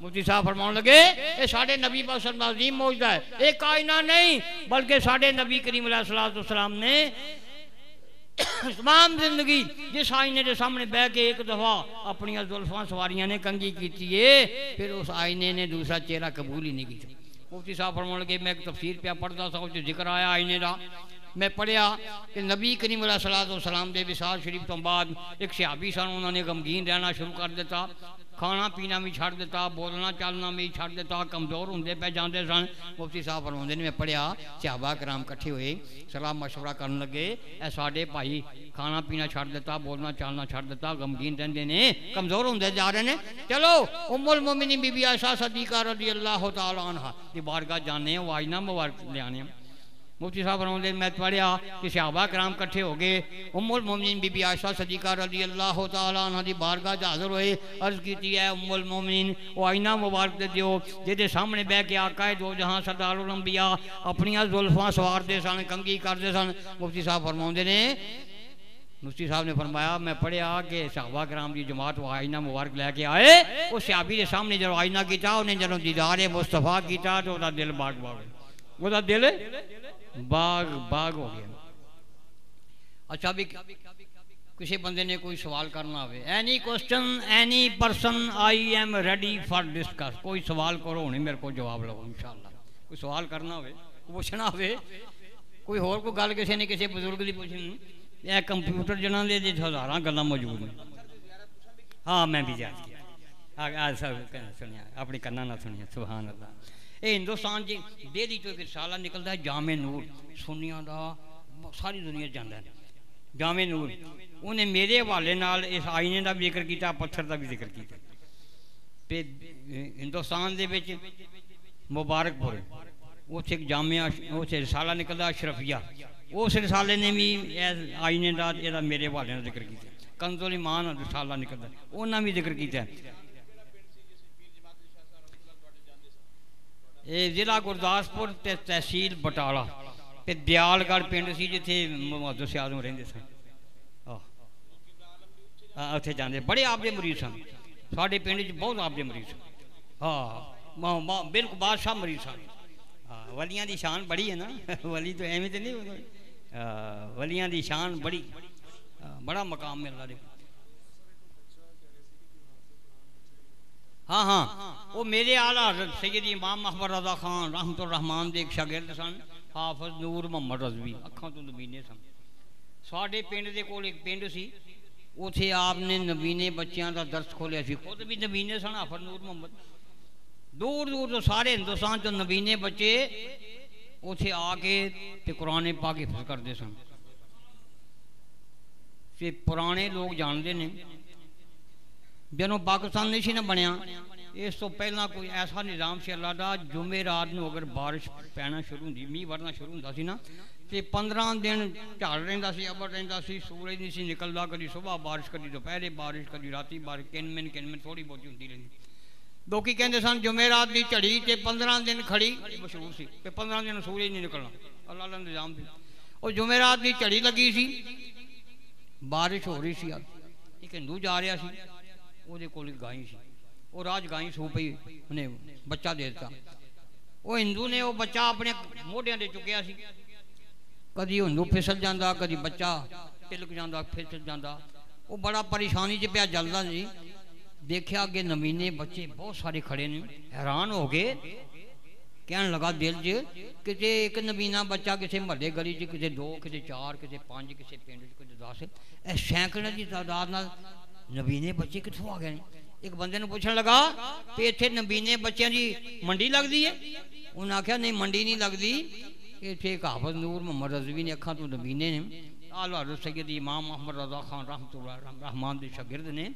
मुफ्ती साहब फरमा लगे, ये साढ़े नबी पाक अजीम मौज है। एक आईना नहीं, बल्कि साढ़े नबी करीम सलाम ने तमाम ज़िंदगी जिस आईने के सामने बह के एक दफ़ा अपन जुल्फा सवारियाँ ने कंघी की फिर उस आईने ने दूसरा चेहरा कबूल ही नहीं किया मुफ्ती साहब फरमान लगे, मैं एक तफसीर पे पढ़ता था ज़िक्र आया आईने का मैं पढ़िया कि नबी करीम सलाह तो सलाम के विशाल शरीफ तो बाद एक सियाबी सन उन्होंने गमगीन रहना शुरू कर दिता। खाना पीना भी छड़ दिता, बोलना चलना भी छड़ दिता, कमज़ोर होंगे पै जाते सन। मुफ्ती साहब फरमाते मैं पढ़िया, सियाबा कराम कट्ठे हुए सलाह मशुरा कर लगे। ए साडे भाई खाना पीना छड़ दिता, बोलना चलना छड़ दिता, गमगीन रेंदे ने, कमज़ोर होंगे जा रहे हैं चलो उमल मुमिनी बीबी आशा सदी कर अल्लाह तला बारगा जाने वाजना मुबारक लिया मुफ्ती साहब फरमाते मैं पढ़िया कि सहाबा कराम इकट्ठे हो गए? उम्मुल मोमिन बीबी आयशा सदीका रज़ी अल्लाह तआला दी बारगाह हाज़र होए। अर्ज़ की है उम्मुल मोमिन वो आईना मुबारक दे दियो सामने बह के आका है दो जहाँ सरदार उलंबिया अपनियाँ जुल्फां सवारते सन कंघी करते सन। मुफ्ती साहब फरमाते ने, मुफ्ती साहब ने फरमाया, मैं पढ़िया कि सहाबा कराम की जमात वो आईना मुबारक लैके आए। वो सियाबी के सामने जो आईना किया उन्हें जो दीदार मुस्तफ़ा किया तो दिल बाग बाग वो दिल बाग बाग हो गया। अच्छा भी किसी बंदे ने कोई सवाल करना हो any question any person I am ready for discuss कोई सवाल करो नहीं मेरे को जवाब लो इंशाल्लाह कोई सवाल करना हो पूछना हो कोई होर कोई गल किसी ने किसी बजुर्ग की पूछनी यह कंप्यूटर जिन्होंने हज़ार गल मौजूद ने। हाँ मैं भी किया। सुनिया अपनी कन्ना ना सुनिया सुबहान अल्लाह। ਇਹ ਹਿੰਦੁਸਤਾਨ 'ਚ ਡੇਲੀ ਤੋਂ ਇੱਕ ਰਸਾਲਾ ਨਿਕਲਦਾ ਹੈ ਜਾਮੇ ਨੂਰ ਸੁਨੀਆਂ ਦਾ ਸਾਰੀ ਦੁਨੀਆ ਜਾਂਦਾ ਹੈ ਜਾਮੇ ਨੂਰ ਉਹਨੇ ਮੇਰੇ ਹਵਾਲੇ ਨਾਲ ਇਸ ਆਈਨੇ ਦਾ ਵੀ ਜ਼ਿਕਰ ਕੀਤਾ ਪੱਥਰ ਦਾ ਵੀ ਜ਼ਿਕਰ ਕੀਤਾ ਤੇ ਹਿੰਦੁਸਤਾਨ ਦੇ ਵਿੱਚ ਮੁਬਾਰਕਪੁਰ ਉੱਥੇ ਇੱਕ ਜਾਮਿਆ ਉੱਥੇ ਰਸਾਲਾ ਨਿਕਲਦਾ ਅਸ਼ਰਫੀਆ ਉਸ ਰਸਾਲੇ ਨੇ ਵੀ ਇਸ ਆਈਨੇ ਦਾ ਇਹਦਾ ਮੇਰੇ ਹਵਾਲੇ ਨਾਲ ਜ਼ਿਕਰ ਕੀਤਾ ਕੰਜ਼ੁਲ ਇਮਾਨ ਰਸਾਲਾ ਨਿਕਲਦਾ ਉਹਨਾਂ ਵੀ ਜ਼ਿਕਰ ਕੀਤਾ ਇਹ ਜ਼ਿਲ੍ਹਾ ਗੁਰਦਾਸਪੁਰ ਤੇ ਤਹਿਸੀਲ ਬਟਾਲਾ ਤੇ ਦਿਆਲਗੜ ਪਿੰਡ ਸੀ ਜਿੱਥੇ ਮੁਹੰਮਦ ਸਿਆਦ ਨੂੰ ਰਹਿੰਦੇ ਸਨ ਆਹ ਉੱਥੇ ਜਾਂਦੇ ਬੜੇ ਆਪ ਦੇ ਮਰੀਜ਼ ਸਨ ਸਾਡੇ ਪਿੰਡ 'ਚ ਬਹੁਤ ਆਪ ਦੇ ਮਰੀਜ਼ ਸਨ ਹਾਂ ਬਿਲਕੁਲ ਬਾਦਸ਼ਾਹ ਮਰੀਜ਼ ਸਨ ਹਾਂ ਵਲੀਆਂ ਦੀ ਸ਼ਾਨ ਬੜੀ ਹੈ ਨਾ ਵਲੀ ਤਾਂ ਐਵੇਂ ਤੇ ਨਹੀਂ ਵਲੀਆਂ ਦੀ ਸ਼ਾਨ ਬੜੀ ਬੜਾ ਮਕਾਮ ਮਿਲਦਾ ਦੇਖੋ हाँ हाँ। वो मेरे आला हज़रत सैद इमाम अहमद रजा खान रहमत रहमान के एक शागिर्द सन, हाफज नूर मोहम्मद रजवी, अखा तो नबीने सन। साढ़े पिंड के कोल एक पिंड सी, उथे आपने नबीने बच्चों का दर्स खोलिया खुद भी नबीने सन, हाफज नूर मोहम्मद। दूर दूर तो सारे हिंदुस्तान चो नबीने बच्चे उथे आके ते कुरान पाक हिफज करते सन। पुराने लोग जानते हैं ਜਦੋਂ ਪਾਕਿਸਤਾਨ ਨਹੀਂ ਸੀ ਨਾ ਬਣਿਆ ਇਸ ਤੋਂ ਪਹਿਲਾਂ ਕੋਈ ਐਸਾ ਨਿਜ਼ਾਮ ਸੀ ਅੱਲਾ ਦਾ ਜੁਮੇ ਰਾਤ ਨੂੰ ਅਗਰ ਬਾਰਿਸ਼ ਪੈਣਾ ਸ਼ੁਰੂ ਹੁੰਦੀ ਮੀਂਹ ਵਰਨਾ ਸ਼ੁਰੂ ਹੁੰਦਾ ਸੀ ਨਾ ਤੇ 15 ਦਿਨ ਝਾੜ ਰਹਿੰਦਾ ਸੀ ਅਬਰ ਰਹਿੰਦਾ ਸੀ ਸੂਰਜ ਨਹੀਂ ਸੀ ਨਿਕਲਦਾ ਕਦੀ ਸਵੇਰ ਬਾਰਿਸ਼ ਕਦੀ ਦੁਪਹਿਰੇ ਬਾਰਿਸ਼ ਕਦੀ ਰਾਤੀ ਬਾਰਿਸ਼ ਕਿੰਨ ਮਿੰਟ ਕਿੰਨ ਮਿੰਟ ਥੋੜੀ ਬਹੁਤੀ ਹੁੰਦੀ ਰਹਿੰਦੀ ਲੋਕੀ ਕਹਿੰਦੇ ਸਨ ਜੁਮੇ ਰਾਤ ਦੀ ਝੜੀ ਤੇ 15 ਦਿਨ ਖੜੀ ਮਸ਼ਹੂਰ ਸੀ ਤੇ 15 ਦਿਨ ਸੂਰਜ ਨਹੀਂ ਨਿਕਲਣਾ ਅੱਲਾ ਦਾ ਨਿਜ਼ਾਮ ਸੀ ਉਹ ਜੁਮੇ ਰਾਤ ਦੀ ਝੜੀ ਲੱਗੀ ਸੀ ਬਾਰਿਸ਼ ਹੋ ਰਹੀ ਸੀ ਇੱਕ ਹਿੰਦੂ ਜਾ ਰਿਹਾ ਸੀ ਉਹਦੇ ਕੋਲ ਗਾਈ ਸੀ ਉਹ ਰਾਜ ਗਾਈ ਸੂ ਪਈ ਉਹਨੇ ਬੱਚਾ ਦੇ ਦਿੱਤਾ ਉਹ ਹਿੰਦੂ ਨੇ ਉਹ ਬੱਚਾ ਆਪਣੇ ਮੋਢਿਆਂ ਤੇ ਚੁੱਕਿਆ ਸੀ ਕਦੀ ਹਿੰਦੂ ਫਿਸਲ ਜਾਂਦਾ ਕਦੀ ਬੱਚਾ ਤਿਲਕ ਜਾਂਦਾ ਫਿਸਲ ਜਾਂਦਾ ਉਹ ਬੜਾ ਪਰੇਸ਼ਾਨੀ 'ਚ ਪਿਆ ਜਲਦਾ ਜੀ ਦੇਖਿਆ ਅੱਗੇ ਨਮੀਨੇ ਬੱਚੇ ਬਹੁਤ ਸਾਰੇ ਖੜੇ ਨੇ ਹੈਰਾਨ ਹੋ ਗਏ ਕਹਿਣ ਲਗਾ ਦਿਲ 'ਚ ਕਿਤੇ ਇੱਕ ਨਬੀਨਾ ਬੱਚਾ ਕਿਸੇ ਮਹੱਲੇ ਗਲੀ 'ਚ ਕਿਸੇ ਦੋ ਕਿਸੇ ਚਾਰ ਕਿਸੇ ਪੰਜ ਕਿਸੇ ਪਿੰਡ 'ਚ ਕਿਸੇ 10 ਇਹ ਸੈਂਕੜੇ नबीने बच्चे कितों आ गए एक बंद पूछ लगा तो इतने नवीने बच्चों की मंडी लगती है उन्हें आख्या नहीं, मंडी नहीं लगती इतने कहावत नूर मोहम्मद रजवी ने अखा तू नबीने इमाम मोहम्मद रजा ने।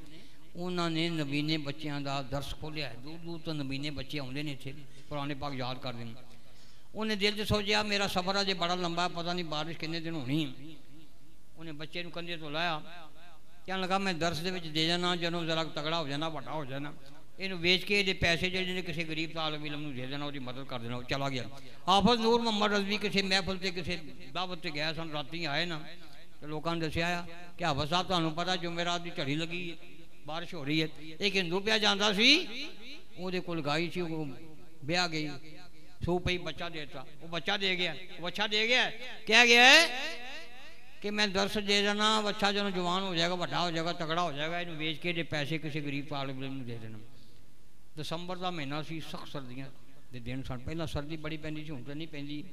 उन्होंने नवीने बच्चों दर्श खोलिया दूर दूर तो नवीने बच्चे आते पुराने भाग याद कर उन्हें दिल से सोचा मेरा सफ़र अजे बड़ा लंबा पता नहीं बारिश किन्ने दिन होनी उन्हें बच्चे कंधे तो लाया। ਕਹਿਣ ਲੱਗਾ ਮੈਂ ਦਰਸ ਦੇ ਵਿੱਚ ਦੇ ਜਾਣਾ ਜਦੋਂ ਜ਼ਰਾ ਤਗੜਾ ਹੋ ਜਾਣਾ ਵੱਡਾ ਹੋ ਜਾਣਾ ਇਹਨੂੰ ਵੇਚ ਕੇ ਇਹਦੇ ਪੈਸੇ ਜਿਹੜੇ ਨੇ ਕਿਸੇ ਗਰੀਬ ਤਾਲਬ ਇਲਮ ਨੂੰ ਦੇ ਦੇਣਾ ਉਹਦੀ ਮਦਦ ਕਰ ਦੇਣਾ ਉਹ ਚਲਾ ਗਿਆ ਹਾਫਜ਼ ਨੂਰ ਮੁਹੰਮਦ ਰਜ਼ਵੀ ਕਿਸੇ ਮਹਿਫਲ ਤੇ ਕਿਸੇ ਦਾਵਤ ਤੇ ਗਿਆ ਸਨ ਰਾਤੀ ਆਏ ਨਾ ਤੇ ਲੋਕਾਂ ਨੇ ਦੱਸਿਆ ਆ ਕਿ ਹਾਫਜ਼ ਸਾਹਿਬ ਤੁਹਾਨੂੰ ਪਤਾ ਜੁਮੇਰਾਤ ਦੀ ਝੜੀ ਲੱਗੀ ਹੈ ਬਾਰਿਸ਼ ਹੋ ਰਹੀ ਹੈ ਇੱਕ ਹਿੰਦੂ ਪਿਆ ਜਾਂਦਾ ਸੀ ਉਹਦੇ ਕੋਲ ਗਾਈ ਸੀ ਉਹ ਵਿਆਹ ਗਈ ਸੋ ਪਈ ਬੱਚਾ ਦੇਤਾ ਉਹ ਬੱਚਾ ਦੇ ਗਿਆ ਉਹ ਬੱਚਾ ਦੇ ਗਿਆ ਕਿਹਾ ਗਿਆ ਕਿ ਮੈਂ ਦਰਸ ਦੇ ਦੇਣਾ ਬੱਚਾ ਜਦੋਂ ਜਵਾਨ ਹੋ ਜਾਏਗਾ ਵੱਡਾ ਹੋ ਜਾਏਗਾ ਤਕੜਾ ਹੋ ਜਾਏਗਾ ਇਹਨੂੰ ਵੇਚ ਕੇ ਇਹਦੇ ਪੈਸੇ ਕਿਸੇ ਗਰੀਬ ਤਾਲਬ ਨੂੰ ਦੇ ਦੇਣਾ ਦਸੰਬਰ ਦਾ ਮਹੀਨਾ ਸੀ ਸਖਤ ਸਰਦੀਆਂ ਦੇ ਦਿਨ ਸਨ ਪਹਿਲਾਂ ਸਰਦੀ ਬੜੀ ਪੈਂਦੀ ਸੀ ਹੁਣ ਤਾਂ ਨਹੀਂ ਪੈਂਦੀ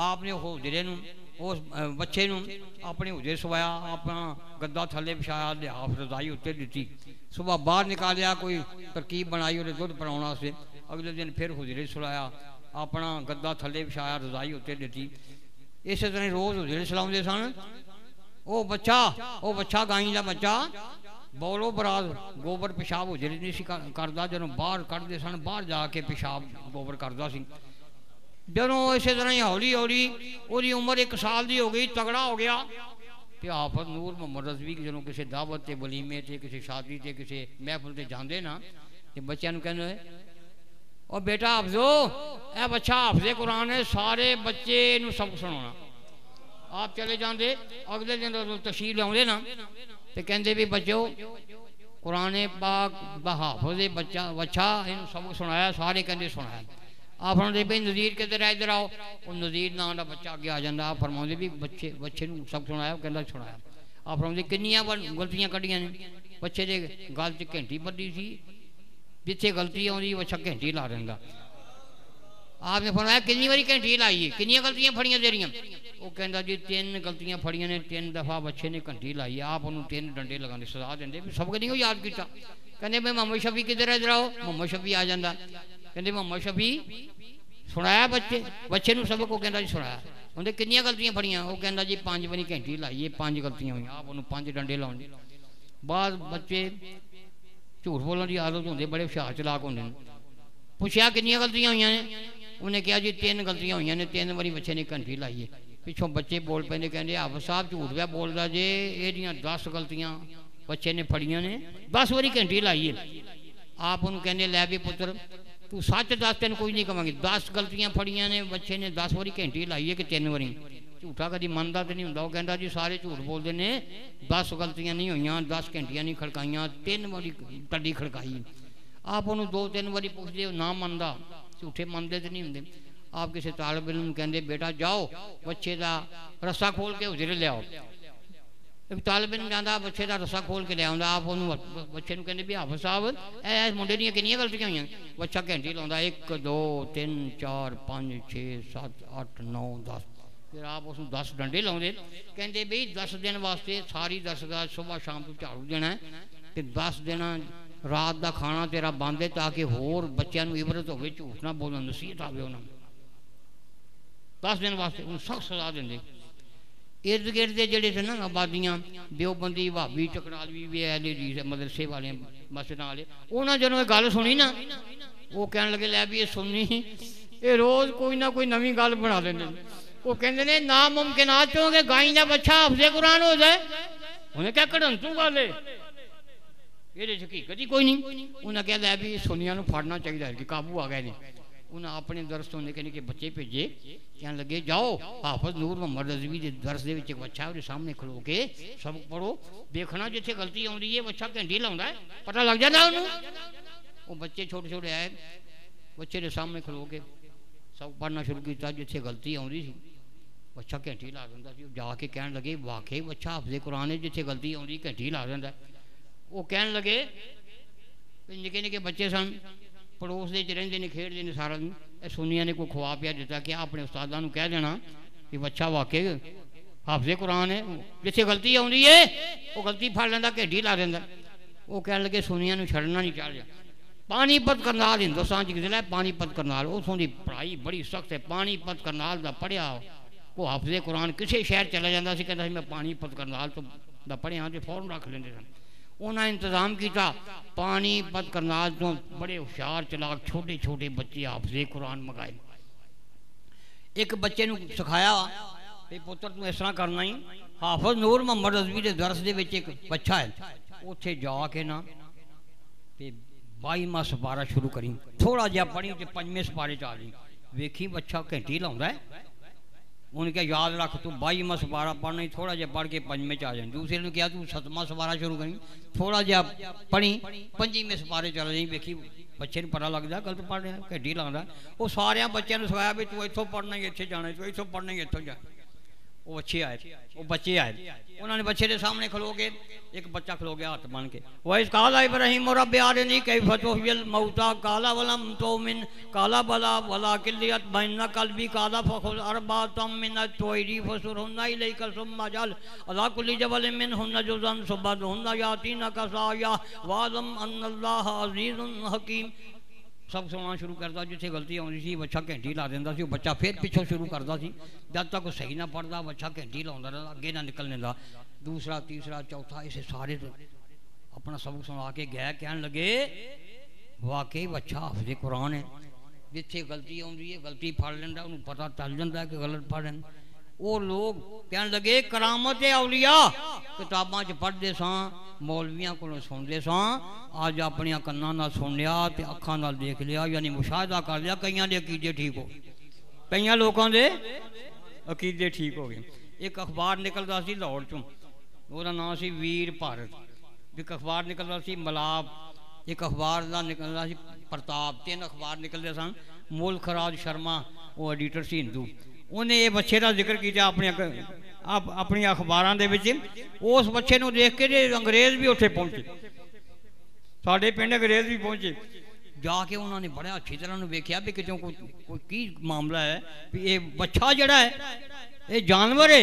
ਆਪ ਨੇ ਹੋਜਰੇ ਨੂੰ ਉਸ ਅ, ਬੱਚੇ ਨੂੰ ਆਪਣੇ ਹੁਜਰੇ ਸਵਾਇਆ ਆਪਣਾ ਗੱਦਾ ਥੱਲੇ ਵਿਛਾਇਆ ਲਿਆ ਰਜ਼ਾਈ ਉੱਤੇ ਦਿੱਤੀ ਸਵੇਰ ਬਾਹਰ ਨਿਕਾਲਿਆ ਕੋਈ ਤਰਕੀਬ ਬਣਾਈ ਉਹਦੇ ਦੁੱਧ ਪਿਲਾਉਣ ਵਾਸਤੇ ਅਗਲੇ ਦਿਨ ਫਿਰ ਹੁਜਰੇ ਸੁਲਾਇਆ ਆਪਣਾ ਗੱਦਾ ਥੱਲੇ ਵਿਛਾਇਆ ਰਜ਼ਾਈ ਉੱਤੇ ਦਿੱਤੀ ਇਸੇ ਤਰ੍ਹਾਂ ਹੀ ਰੋਜ਼ ਹੁਜਰੇ ਸੁਲਾਉਂਦੇ ਸਨ ਉਹ ਬੱਚਾ ਉਹ ਬੱਚਾ ਗਾਈ ਦਾ ਬੱਚਾ ਬੋਲੋ ਬਰਾਦ ਗੋਬਰ ਪਿਸ਼ਾਬ ਹੋ ਜਿਹੜੀ ਨਹੀਂ ਸੀ ਕਰ- ਕਰਦਾ ਜਦੋਂ ਬਾਹਰ ਕੱਢਦੇ ਸਨ ਬਾਹਰ ਜਾ ਕੇ ਪਿਸ਼ਾਬ ਗੋਬਰ ਕਰਦਾ ਸੀ ਜਦੋਂ ਇਸੇ ਤਰ੍ਹਾਂ ਹੀ ਹੌਲੀ ਹੌਲੀ ਉਹਦੀ ਉਮਰ 1 ਸਾਲ ਦੀ ਹੋ ਗਈ ਤਗੜਾ ਹੋ ਗਿਆ ਤੇ ਆਫਤ ਨੂਰ ਮੁਹੰਮਦ ਰਜ਼ਵੀ ਜਦੋਂ ਕਿਸੇ ਦਾਵਤ ਤੇ ਵਲੀਮੇ ਤੇ ਕਿਸੇ ਸ਼ਾਦੀ ਤੇ ਕਿਸੇ ਮਹਿਫਲ ਤੇ ਜਾਂਦੇ ਨਾ ਤੇ ਬੱਚਿਆਂ ਨੂੰ ਕਹਿੰਦੇ और बेटा हफ्जो ए बच्चा हफ्जे कुरान है, सारे बच्चे सबक सुना आप चले जाते अगले दिन तशीर लाते ना तो कहते भी बचो कुरान पाक हाफज बच्चा बच्चा, इन सबक सुनाया, सारे कहते सुनाया। आप फरमाते भाई, नज़ीर किधर इधर आओ। और नज़ीर ना का बच्चा अगे आ जाता आप फरमाते भी, बच्चे बच्चे सबक सुनाया कहना सुनाया। आप फरमाते कि गलतियाँ कड़िया ने। बच्चे के गल च घंटी बदी सी जिथे गलती आँदी वो घंटी ला देंदा। आपने फरमाया कि बारी घंटी लाई कि गलतियाँ फड़िया तेरिया वो कहता जी, तीन गलतियाँ फड़िया ने, तीन दफ़ा बच्चे ने घंटी लाई आप उन्होंने तीन डंडे लगाने, सजा देंगे सबक नहीं याद किया कहते मैं मोहम्मद शफी किधर है? जरा मोहम्मद शफी आ जाता कहते मोहम्मद शफी, सुनाया बच्चे? बच्चे सबक वो कहता जी, सुनाया। उन्हें किनिया गलतियाँ फड़िया? वो कहता जी, पाँच बारी घंटी लाइए पाँच गलतियाँ हुई आप उन्होंने पाँच डंडे लाने बाद बच्चे ਝੂਠ ਬੋਲਣ ਦੀ ਆਦਤ ਹੁੰਦੀ ਬੜੇ ਹੁਸ਼ਿਆਰ ਚਲਾਕ ਹੁੰਦੇ ਨੇ ਪੁੱਛਿਆ ਕਿੰਨੀਆਂ ਗਲਤੀਆਂ ਹੋਈਆਂ ਨੇ ਉਹਨੇ ਕਿਹਾ ਜੀ ਤਿੰਨ ਗਲਤੀਆਂ ਹੋਈਆਂ ਨੇ ਤਿੰਨ ਵਾਰੀ ਬੱਚੇ ਨੇ ਘੰਟੀ ਲਾਈ ਹੈ ਪਿੱਛੋਂ ਬੱਚੇ ਬੋਲ ਪੈਂਦੇ ਕਹਿੰਦੇ ਆਪ ਸਾਹਿਬ ਝੂਠ ਪਿਆ ਬੋਲਦਾ ਜੇ ਇਹਦੀਆਂ 10 ਗਲਤੀਆਂ ਬੱਚੇ ਨੇ ਫੜੀਆਂ ਨੇ 10 ਵਾਰੀ ਘੰਟੀ ਲਾਈ ਹੈ ਆਪ ਉਹਨੂੰ ਕਹਿੰਦੇ ਲੈ ਵੀ ਪੁੱਤਰ ਤੂੰ ਸੱਚ ਦੱਸ ਤੈਨੂੰ ਕੋਈ ਨਹੀਂ ਕਵਾਂਗੀ 10 ਗਲਤੀਆਂ ਫੜੀਆਂ ਨੇ ਬੱਚੇ ਨੇ 10 ਵਾਰੀ ਘੰਟੀ ਲਾਈ ਹੈ ਕਿ ਤਿੰਨ ਵਾਰੀ ਝੂਠਾ ਕਦੀ ਮੰਨਦਾ ਤੇ ਨਹੀਂ ਹੁੰਦਾ। ਉਹ ਕਹਿੰਦਾ ਜੀ, ਸਾਰੇ ਝੂਠ ਬੋਲਦੇ ਨੇ। 10 ਗਲਤੀਆਂ ਨਹੀਂ ਹੋਈਆਂ 10 ਘੰਟੀਆਂ ਨਹੀਂ ਖੜਕਾਈਆਂ, ਤਿੰਨ ਵਾਰੀ ਟੱਡੀ ਖੜਕਾਈ। ਆਪ ਉਹਨੂੰ ਦੋ ਤਿੰਨ ਵਾਰੀ ਪੁੱਛਦੇ, ਉਹ ਨਾ ਮੰਨਦਾ। ਝੂਠੇ ਮੰਨਦੇ ਤੇ ਨਹੀਂ ਹੁੰਦੇ। ਆਪ ਕਿਸੇ ਤਾਲਬ ਇਲਮ ਨੂੰ ਕਹਿੰਦੇ, ਬੇਟਾ ਜਾਓ, ਬੱਚੇ ਦਾ ਰੱਸਾ ਖੋਲ ਕੇ ਹੁਜਰੇ ਲਿਆਓ। ਇੱਕ ਤਾਲਬ ਇਲਮ ਜਾਂਦਾ ਬੱਚੇ ਦਾ ਰੱਸਾ ਖੋਲ ਕੇ ਲਿਆਉਂਦਾ। ਆਪ ਉਹਨੂੰ ਬੱਚੇ ਨੂੰ ਕਹਿੰਦੇ ਵੀ ਹਾਫਿਜ਼ ਸਾਹਿਬ ਇਹ ਇਸ ਮੁੰਡੇ ਦੀਆਂ ਕਿੰਨੀਆਂ ਗਲਤੀਆਂ ਹੋਈਆਂ? ਬੱਚਾ ਘੰਟੀ ਲਾਉਂਦਾ 1 2 3 4 5 6 7 8 9 10 ਫਿਰ ਆਪ ਉਸ ਨੂੰ 10 ਡੰਡੇ ਲਾਉਂਦੇ। ਕਹਿੰਦੇ ਬਈ 10 ਦਿਨ ਵਾਸਤੇ ਸਾਰੀ ਦਸਗਾਹ ਸਵੇਰ ਸ਼ਾਮ ਨੂੰ ਝਾੜੂ ਦੇਣਾ ਹੈ। ਤੇ 10 ਦਿਨ ਰਾਤ ਦਾ ਖਾਣਾ ਤੇਰਾ ਬੰਦ ਹੈ ਤਾਂ ਕਿ ਹੋਰ ਬੱਚਿਆਂ ਨੂੰ ਇਬਰਤ ਹੋਵੇ, ਝੂਠ ਨਾ ਬੋਲਣ, ਨਸੀਹਤ ਆਵੇ ਉਹਨਾਂ ਨੂੰ। 10 ਦਿਨ ਵਾਸਤੇ ਉਹਨੂੰ ਸਖਤ ਸਜ਼ਾ ਦਿੰਦੇ। ਇਰਦ ਗਿਰਦ ਦੇ ਜਿਹੜੇ ਸੀ ਨਾ ਆਬਾਦੀਆਂ ਦਿਓਬੰਦੀ, ਭਾਬੀ ਟਕਰਾਲਵੀ ਵੀ ਐ ਲੇਡੀਜ਼ ਮਦਰਸੇ ਵਾਲੇ ਮਸਜਿਦਾਂ ਵਾਲੇ ਉਹਨਾਂ ਜਦੋਂ ਇਹ ਗੱਲ ਸੁਣੀ ਨਾ, ਉਹ ਕਹਿਣ ਲੱਗੇ, ਲੈ ਵੀ ਇਹ ਸੁਣਨੀ ਇਹ ਰੋਜ਼ ਕੋਈ ਨਾ ਕੋਈ ਨਵੀਂ ਗੱਲ ਬਣਾ ਦਿੰਦੇ ਨੇ। ਉਹ ਕਹਿੰਦੇ ਨੇ ਨਾ ਮੁਮਕਿਨਾਤ ਚੋਂ ਕਿ ਗਾਈ ਦਾ ਬੱਚਾ ਹਫਜ਼ੇ ਕੁਰਾਨ ਹੋ ਜਾਏ ਉਹਨੇ ਕਿਹਾ ਕਢਣ ਤੂੰ ਗੱਲ ਏ ਇਹਦੇ 'ਚ ਹਕੀਕਤ ਹੀ ਕੋਈ ਨਹੀਂ ਉਹਨਾਂ ਕਿਹਾ ਲੈ ਵੀ ਸੁਨੀਆਂ ਨੂੰ ਫੜਨਾ ਚਾਹੀਦਾ ਹੈ ਕਿ ਕਾਬੂ ਆ ਗਏ ਨੇ ਉਹਨਾਂ ਆਪਣੇ ਦਰਸ ਤੋਂ ਨਿੱਕੇ ਨਿੱਕੇ ਬੱਚੇ ਭੇਜੇ ਕਹਿਣ ਲੱਗੇ ਜਾਓ ਹਾਫਜ਼ ਨੂਰ ਮੁਹੰਮਦ ਰਜ਼ਵੀ ਦੇ ਦਰਸ ਦੇ ਵਿੱਚ ਇੱਕ ਬੱਚਾ ਉਹਦੇ ਸਾਹਮਣੇ ਖਲੋ ਕੇ ਸਬਕ ਪੜੋ ਦੇਖਣਾ ਜਿੱਥੇ ਗਲਤੀ ਆਉਂਦੀ ਹੈ ਬੱਚਾ ਘੰਟੀ ਲਾਉਂਦਾ ਹੈ ਪਤਾ ਲੱਗ ਜਾਂਦਾ ਉਹਨੂੰ ਉਹ ਬੱਚੇ ਛੋਟੇ ਛੋਟੇ ਆਏ ਬੱਚੇ ਦੇ ਸਾਹਮਣੇ ਖਲੋ ਕੇ ਸਬਕ ਪੜਨਾ ਸ਼ੁਰੂ ਕੀਤਾ ਜਿੱਥੇ ਗਲਤੀ ਆਉਂਦੀ ਸੀ ਬੱਚਾ ਘੰਟੀ ਲਾ ਦਿੰਦਾ ਸੀ ਉਹ ਜਾ ਕੇ ਕਹਿਣ ਲੱਗੇ ਵਾਕਈ ਬੱਚਾ ਹਾਫਜ਼ੇ ਕੁਰਾਨ ਹੈ ਜਿੱਥੇ ਗਲਤੀ ਆਉਂਦੀ ਘੰਟੀ ਲਾ ਦਿੰਦਾ ਹੈ। ਉਹ ਕਹਿਣ ਲੱਗੇ ਵੀ ਨਿੱਕੇ ਨਿੱਕੇ ਬੱਚੇ ਸਨ ਪੜੋਸ ਦੇ ਚ ਰਹਿੰਦੇ ਨੇ ਖੇਡਦੇ ਨੇ ਸਾਰਾ ਦਿਨ ਇਹ ਸੁਨੀਆਂ ਨੇ ਕੋਈ ਖਵਾ ਪਿਆ ਦਿੱਤਾ ਕਿ ਆਪਣੇ ਉਸਤਾਦਾਂ ਨੂੰ ਕਹਿ ਦੇਣਾ ਕਿ ਬੱਚਾ ਵਾਕਈ ਹਾਫਜ਼ੇ ਕੁਰਾਨ ਹੈ ਜਿੱਥੇ ਗਲਤੀ ਆਉਂਦੀ ਏ ਉਹ ਗਲਤੀ ਫੜ ਲੈਂਦਾ ਘੇਡੀ ਲਾ ਦਿੰਦਾ ਉਹ ਕਹਿਣ ਲੱਗੇ ਸੁਨੀਆਂ ਨੂੰ ਛੱਡਣਾ ਨਹੀਂ ਚਾਹੀਦਾ ਪਾਣੀਪਤ ਕਰਨਾਲ ਹਿੰਦੁਸਤਾਨ ਚ ਜ਼ਿਲ੍ਹਾ ਹੈ ਪਾਣੀਪਤ ਕਰਨਾਲ ਉਥੋਂ ਦੀ ਪੜ੍ਹਾਈ ਬੜੀ ਸਖਤ ਹੈ ਪਾਣੀਪਤ ਕਰਨਾਲ ਦਾ ਪੜਿਆ ਉਹ ਹਾਫਜ਼ੇ ਕੁਰਾਨ ਕਿਸੇ ਸ਼ਹਿਰ ਚਲਾ ਜਾਂਦਾ ਸੀ ਕਹਿੰਦਾ ਸੀ ਮੈਂ ਪਾਣੀਪਤ ਕਰਨਾਲ ਤੋਂ ਦਾ ਪੜਿਆ ਤੇ ਫੌਰਨ ਰੱਖ ਲੈਂਦੇ ਸਨ ਉਹਨਾਂ ਇੰਤਜ਼ਾਮ ਕੀਤਾ ਪਾਣੀਪਤ ਕਰਨਾਲ ਤੋਂ ਬੜੇ ਹੁਸ਼ਿਆਰ ਚਲਾਕ ਛੋਟੇ ਛੋਟੇ ਬੱਚੇ ਹਾਫਜ਼ੇ ਕੁਰਾਨ ਮਗਾਏ ਇੱਕ ਬੱਚੇ ਨੂੰ ਸਿਖਾਇਆ ਵੀ ਪੁੱਤਰ ਤੂੰ ਇਸ ਤਰ੍ਹਾਂ ਕਰਨਾ ਹੀ ਹਾਫਜ਼ ਨੂਰ ਮੁਹੰਮਦ ਰਜ਼ਵੀ ਦੇ ਦਰਸ ਦੇ ਵਿੱਚ ਇੱਕ ਬੱਚਾ ਹੈ ਉੱਥੇ ਜਾ ਕੇ ਨਾ ਤੇ 22ਵਾਂ ਸਪਾਰਾ ਸ਼ੁਰੂ ਕਰੀ ਥੋੜਾ ਜਿਹਾ ਪੜ੍ਹੀ ਤੇ ਪੰਜਵੇਂ ਸਪਾਰੇ ਚ ਆ ਗਈ ਵੇਖੀ ਬੱਚਾ ਘੰਟੀ ਲਾਉਂਦਾ ਹੈ ਉਹਨੇ ਕਿਹਾ ਯਾਦ ਰੱਖ ਤੂੰ 22ਵਾਂ ਸਪਾਰਾ ਪੜ੍ਹਨਾ ਹੀ ਥੋੜਾ ਜਿਹਾ ਪੜ੍ਹ ਕੇ ਪੰਜਵੇਂ ਚ ਆ ਜਾਈਂ ਦੂਸਰੇ ਨੂੰ ਕਿਹਾ ਤੂੰ ਸੱਤਵਾਂ ਸਪਾਰਾ ਸ਼ੁਰੂ ਕਰੀ ਥੋੜਾ ਜਿਹਾ ਪੜ੍ਹੀ ਪੰਜਵੇਂ ਸਪਾਰੇ ਚਲ ਜਾਈਂ ਵੇਖੀ ਬੱਚੇ ਨੂੰ ਪਤਾ ਲੱਗਦਾ ਗਲਤ ਪੜ੍ਹ ਰਿਹਾ ਘੰਟੀ ਲਾਉਂਦਾ ਉਹ ਸਾਰਿਆਂ ਬੱਚਿਆਂ ਨੂੰ ਸਿਖਾਇਆ ਵੀ ਤੂੰ ਇੱਥੋਂ ਪੜ੍ਹਨਾ ਹੀ ਇੱਥੇ ਜਾਣਾ ਤੂੰ ਇੱਥੋਂ ਪੜ੍ਹਨਾ ਹੀ ਇੱਥੋਂ ਜਾ ਉਹ ਬੱਚੇ ਆਏ ਉਹ ਬੱਚੇ ਆਏ ਉਹਨਾਂ ਨੇ ਬੱਚੇ ਦੇ ਸਾਹਮਣੇ ਖਲੋ ਕੇ ਇੱਕ ਬੱਚਾ ਖਲੋ ਗਿਆ ਹੱਥ ਬਣ ਕੇ ਵਾਇਸ ਕਾਲਾ ਇਬਰਾਹੀਮ ਰੱਬ ਆਰਨੀ ਕੈਫਾ ਤੁਹਯਲ ਮੌਤਾ ਕਾਲਾ ਵਲਮ ਤੁਮਿਨ ਕਾਲਾ ਬਲਾ ਵਲਾ ਕਿਲਿਅਤ ਬੈਨਾ ਕਲਬੀ ਕਾਲਾ ਫਖੁਲ ਅਰਬਾ ਤਮ ਮਿਨ ਤੋਇਰੀ ਫਸੁਰਹੁਨਾ ਇਲੈਕ ਸੁਮਾ ਜਲ ਅਲਾ ਕੁਲੀ ਜਬਲ ਮਿਨ ਹੁਨ ਜੁਜ਼ਨ ਸੁਬਦ ਹੁਨ ਯਾਤੀਨਾ ਕਸਾਇਆ ਵਾਜ਼ਮ ਅਨ ਅੱਲਾਹ ਅਜ਼ੀਜ਼ੁਨ ਹਕੀਮ ਸਭ ਸੁਣਾਉਣਾ ਸ਼ੁਰੂ ਕਰਦਾ ਜਿੱਥੇ ਗਲਤੀ ਆਉਂਦੀ ਸੀ ਬੱਚਾ ਘੰਟੀ ਲਾ ਦਿੰਦਾ ਸੀ ਉਹ ਬੱਚਾ ਫੇਰ ਪਿੱਛੋਂ ਸ਼ੁਰੂ ਕਰਦਾ ਸੀ ਜਦ ਤੱਕ ਉਹ ਸਹੀ ਨਾ ਪੜਦਾ ਬੱਚਾ ਘੰਟੀ ਲਾਉਂਦਾ ਰਹਿੰਦਾ ਅੱਗੇ ਨਾ ਨਿਕਲਣੇ ਦਾ ਦੂਸਰਾ ਤੀਸਰਾ ਚੌਥਾ ਇਸੇ ਸਾਰੇ ਤੋਂ ਆਪਣਾ ਸਬਕ ਸੁਣਾ ਕੇ ਗਿਆ ਕਹਿਣ ਲੱਗੇ ਵਾਕਈ ਬੱਚਾ ਹਾਫਿਜ਼ ਕੁਰਾਨ ਹੈ ਜਿੱਥੇ ਗਲਤੀ ਆਉਂਦੀ ਹੈ ਗਲਤੀ ਫੜ ਲੈਂਦਾ ਉਹਨੂੰ ਪਤਾ ਚੱਲ ਜਾਂਦਾ ਕਿ ਗਲਤ ਪੜ੍ਹ ਰਹੇ ਉਹ ਲੋਕ ਕਹਿਣ ਲੱਗੇ ਕਰਾਮਤ ਔਲੀਆ ਕਿਤਾਬਾਂ 'ਚ ਪੜ੍ਹਦੇ ਸਾਂ ਮੌਲਵੀਆਂ ਕੋਲੋਂ ਸੁਣਦੇ ਸਾਂ ਅੱਜ ਆਪਣੀਆਂ ਕੰਨਾਂ ਨਾਲ ਸੁਣ ਲਿਆ ਤੇ ਅੱਖਾਂ ਨਾਲ ਦੇਖ ਲਿਆ ਯਾਨੀ ਮੁਸ਼ਾਹਦਾ ਕਰ ਲਿਆ ਕਈਆਂ ਦੇ ਅਕੀਦੇ ਠੀਕ ਹੋ ਕਈਆਂ ਲੋਕਾਂ ਦੇ ਅਕੀਦੇ ਠੀਕ ਹੋ ਗਏ ਇੱਕ ਅਖਬਾਰ ਨਿਕਲਦਾ ਸੀ ਲਾਹੌਰ ਚੋਂ ਉਹਦਾ ਨਾਮ ਸੀ ਵੀਰ ਭਾਰਤ ਇੱਕ ਅਖਬਾਰ ਨਿਕਲਦਾ ਸੀ ਮਲਾਪ ਇੱਕ ਅਖਬਾਰ ਦਾ ਨਿਕਲਦਾ ਸੀ ਪ੍ਰਤਾਪ ਤਿੰਨ ਅਖਬਾਰ ਨਿਕਲਦੇ ਸਨ ਮੁਲਕ ਰਾਜ ਸ਼ਰਮਾ ਉਹ ਐਡੀਟਰ ਸੀ ਹਿੰਦੂ ਉਹਨੇ ਇਹ ਬੱਚੇ ਦਾ ਜ਼ਿਕਰ ਕੀਤਾ ਆਪਣੀਆਂ ਆਪ ਆਪਣੀਆਂ ਅਖਬਾਰਾਂ ਦੇ ਵਿੱਚ ਉਸ ਬੱਚੇ ਨੂੰ ਦੇਖ ਕੇ ਜੇ ਅੰਗਰੇਜ਼ ਵੀ ਉੱਥੇ ਪਹੁੰਚੇ ਸਾਡੇ ਪਿੰਡ ਅੰਗਰੇਜ਼ ਵੀ ਪਹੁੰਚੇ ਜਾ ਕੇ ਉਹਨਾਂ ਨੇ ਬੜਾ ਅੱਛੀ ਤਰ੍ਹਾਂ ਨੂੰ ਵੇਖਿਆ ਵੀ ਕਿਤੋਂ ਕੋਈ ਕੋਈ ਕੀ ਮਾਮਲਾ ਹੈ ਵੀ ਇਹ ਬੱਚਾ ਜਿਹੜਾ ਹੈ ਇਹ ਜਾਨਵਰ ਹੈ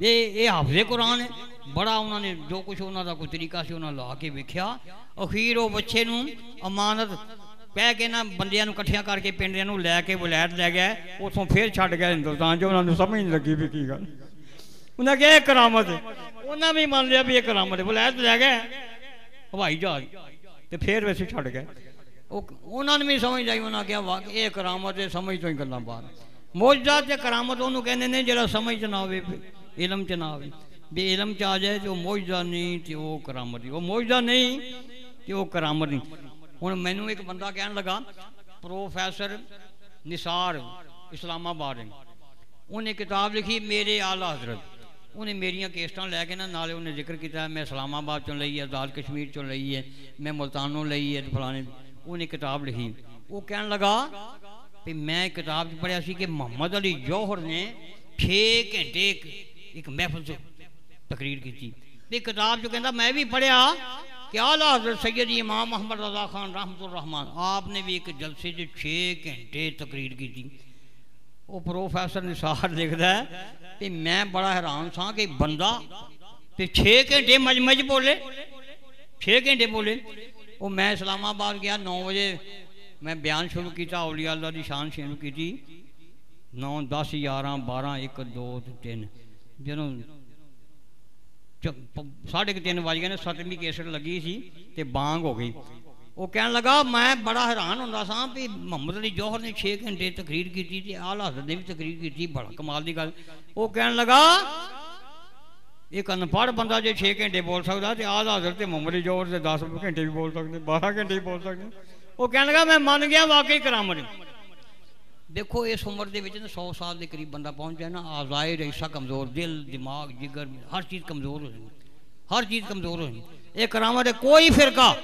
ਇਹ ਇਹ ਹਾਫਜ਼ੇ ਕੁਰਾਨ ਹੈ ਬੜਾ ਉਹਨਾਂ ਨੇ ਜੋ ਕੁਝ ਉਹਨਾਂ ਦਾ ਕੋਈ ਤਰੀਕਾ ਸੀ ਉਹਨਾਂ ਲਾ ਕੇ ਵੇਖਿਆ ਅਖੀਰ ਉਹ ਬੱਚੇ ਨੂੰ ਅਮਾਨਤ ਕਹਿ ਕੇ ਨਾ ਬੰਦਿਆਂ ਨੂੰ ਇਕੱਠਿਆਂ ਕਰਕੇ ਪਿੰਡਿਆਂ ਨੂੰ ਲੈ ਕੇ ਬੁਲੈਟ ਲੈ ਗਿਆ। ਉਥੋਂ ਫੇਰ ਛੱਡ ਗਿਆ ਹਿੰਦੁਸਤਾਨ 'ਚ, ਉਹਨਾਂ ਨੂੰ ਸਮਝ ਨਹੀਂ ਲੱਗੀ ਵੀ ਕੀ ਗੱਲ। ਉਹਨਾਂ ਕਿਹਾ ਇਹ ਕਰਾਮਤ ਉਹਨਾਂ ਵੀ ਮੰਨ ਲਿਆ ਵੀ ਇਹ ਕਰਾਮਤ ਬੁਲੈਟ ਲੈ ਗਿਆ। ਹਵਾਈ ਜਹਾਜ਼। ਤੇ ਫੇਰ ਵੈਸੇ ਛੱਡ ਗਏ ਉਹ ਉਹਨਾਂ ਨੂੰ ਵੀ ਸਮਝ ਆਈ, ਉਹਨਾਂ ਕਿਹਾ, ਵਾਹ, ਇਹ ਕਰਾਮਤ ਇਹ ਸਮਝ ਤੋਂ ਹੀ ਗੱਲਾਂ ਬਾਹਰ। ਮੌਜਜ਼ਾ ਤੇ ਕਰਾਮਤ ਉਹਨੂੰ ਕਹਿੰਦੇ ਨੇ, ਜਿਹੜਾ ਸਮਝ ਚ ਨਾ ਹੋਵੇ ਇਲਮ ਚ ਨਾ ਹੋਵੇ ਵੀ ਇਲਮ ਚ ਆ ਜਾਏ ਤੇ ਉਹ ਮੌਜਜ਼ਾ ਨਹੀਂ ਤੇ ਉਹ ਕਰਾਮਤ ਨਹੀਂ। ਉਹ ਮੌਜਜ਼ਾ ਨਹੀਂ ਤੇ ਉਹ ਕਰਾਮਤ ਨਹੀਂ। ਹੁਣ ਮੈਨੂੰ ਇੱਕ ਬੰਦਾ ਕਹਿਣ ਲੱਗਾ ਪ੍ਰੋਫੈਸਰ ਨਿਸਾਰ ਇਸਲਾਮਾਬਾਦ ਦੇ ਉਹਨੇ ਕਿਤਾਬ ਲਿਖੀ ਮੇਰੇ ਆਲਾ ਹਜ਼ਰਤ ਉਹਨੇ ਮੇਰੀਆਂ ਕੇਸਟਾਂ ਲੈ ਕੇ ਨਾ ਨਾਲੇ ਉਹਨੇ ਜ਼ਿਕਰ ਕੀਤਾ ਮੈਂ ਇਸਲਾਮਾਬਾਦ ਚੋਂ ਲਈ ਹੈ ਆਜ਼ਾਦ ਕਸ਼ਮੀਰ ਚੋਂ ਲਈ ਹੈ ਮੈਂ ਮੁਲਤਾਨੋਂ ਲਈ ਹੈ ਫਲਾਣੇ ਉਹਨੇ ਕਿਤਾਬ ਲਿਖੀ ਉਹ ਕਹਿਣ ਲੱਗਾ ਵੀ ਮੈਂ ਕਿਤਾਬ 'ਚ ਪੜਿਆ ਸੀ ਕਿ ਮੁਹੰਮਦ ਅਲੀ ਜੋਹਰ ਨੇ 6 ਘੰਟੇ ਇੱਕ, ਇੱਕ ਮਹਿਫਲ 'ਚ ਤਕਰੀਰ ਕੀਤੀ ਤੇ ਕਿਤਾਬ 'ਚ ਕਹਿੰਦਾ ਮੈਂ ਵੀ ਪੜਿਆ क्या आला इमाम मोहम्मद रजा खान रहमतुलरहमान आपने भी एक जलसे से छः घंटे तकरीर की थी वो प्रोफेसर निसार लिखता है कि मैं बड़ा हैरान सा कि बंदा तो छे घंटे मजमज बोले। छे घंटे बोले। वो मैं इस्लामाबाद गया नौ बजे। मैं बयान शुरू किया औलिया अल्लाह की शान शुरू की नौ, दस, ग्यारह, बारह, एक, दो, तीन। जो ਸਾਢੇ ਕੁ ਤਿੰਨ ਵਜ ਗਏ ਨੇ ਸੱਤਵੀਂ ਕੇਸਟ ਲੱਗੀ ਸੀ ਤੇ ਬਾਂਗ ਹੋ ਗਈ ਉਹ ਕਹਿਣ ਲੱਗਾ ਮੈਂ ਬੜਾ ਹੈਰਾਨ ਹੁੰਦਾ ਸਾਂ ਵੀ ਮੁਹੰਮਦ ਅਲੀ ਜੋਹਰ ਨੇ 6 ਘੰਟੇ ਤਕਰੀਰ ਕੀਤੀ ਤੇ ਆਲਾ ਹਜ਼ਰਤ ਨੇ ਵੀ ਤਕਰੀਰ ਕੀਤੀ ਬੜਾ ਕਮਾਲ ਦੀ ਗੱਲ ਉਹ ਕਹਿਣ ਲੱਗਾ ਇੱਕ ਅਨਪੜ੍ਹ ਬੰਦਾ ਜੇ 6 ਘੰਟੇ ਬੋਲ ਸਕਦਾ ਤੇ ਆਲਾ ਹਜ਼ਰਤ ਤੇ ਮੁਹੰਮਦ ਅਲੀ ਜੋਹਰ ਦੇ 10 ਘੰਟੇ ਵੀ ਬੋਲ ਸਕਦੇ 12 ਘੰਟੇ ਵੀ ਬੋਲ ਸਕਦੇ ਉਹ ਕਹਿਣ ਲੱਗਾ ਮੈਂ ਮੰਨ ਗਿਆ ਵਾਕਈ ਕਰਾਮਤ ਦੇਖੋ ਇਸ ਉਮਰ ਦੇ ਵਿੱਚ ਨਾ 100 ਸਾਲ ਦੇ ਕਰੀਬ ਬੰਦਾ ਪਹੁੰਚ ਜਾਏ ਨਾ ਆਜ਼ਾਇਰ ਐਸਾ ਕਮਜ਼ੋਰ ਦਿਲ ਦਿਮਾਗ ਜਿਗਰ ਹਰ ਚੀਜ਼ ਕਮਜ਼ੋਰ ਹੋ ਜਾਂਦੀ ਹਰ ਚੀਜ਼ ਕਮਜ਼ੋਰ ਹੋ ਜਾਂਦੀ ਇਹ ਕਰਾਮਤ ਹੈ ਕੋਈ ਫਿਰਕਾ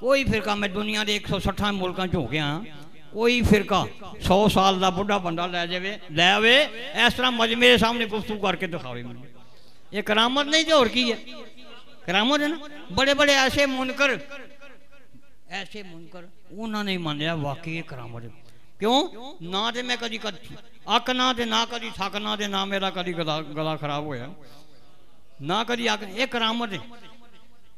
ਕੋਈ ਫਿਰਕਾ ਮੈਂ ਦੁਨੀਆ ਦੇ 160 ਮੁਲਕਾਂ 'ਚ ਹੋ ਗਿਆ ਕੋਈ ਫਿਰਕਾ 100 ਸਾਲ ਦਾ ਬੁੱਢਾ ਬੰਦਾ ਲੈ ਜਾਵੇ ਲੈ ਆਵੇ ਇਸ ਤਰ੍ਹਾਂ ਮਜਮੇ ਦੇ ਸਾਹਮਣੇ ਗੁਫ਼ਤਗੂ ਕਰਕੇ ਦਿਖਾਵੇ ਮੈਨੂੰ ਇਹ ਕਰਾਮਤ ਨਹੀਂ ਤੇ ਹੋਰ ਕੀ ਹੈ ਕਰਾਮਤ ਹੈ ਨਾ ਬੜੇ ਬੜੇ ਐਸੇ ਮੁਨਕਰ ਐਸੇ ਮੁਨਕਰ ਉਹਨਾਂ ਨੇ ਮੰਨਿਆ ਵਾਕਈ ਇਹ क्यों? ना दे मैं कभी कदी अक ना दे ना कभी थक ना दे ना मेरा कभी गला गला खराब होया। ना कभी अक एक करामत है।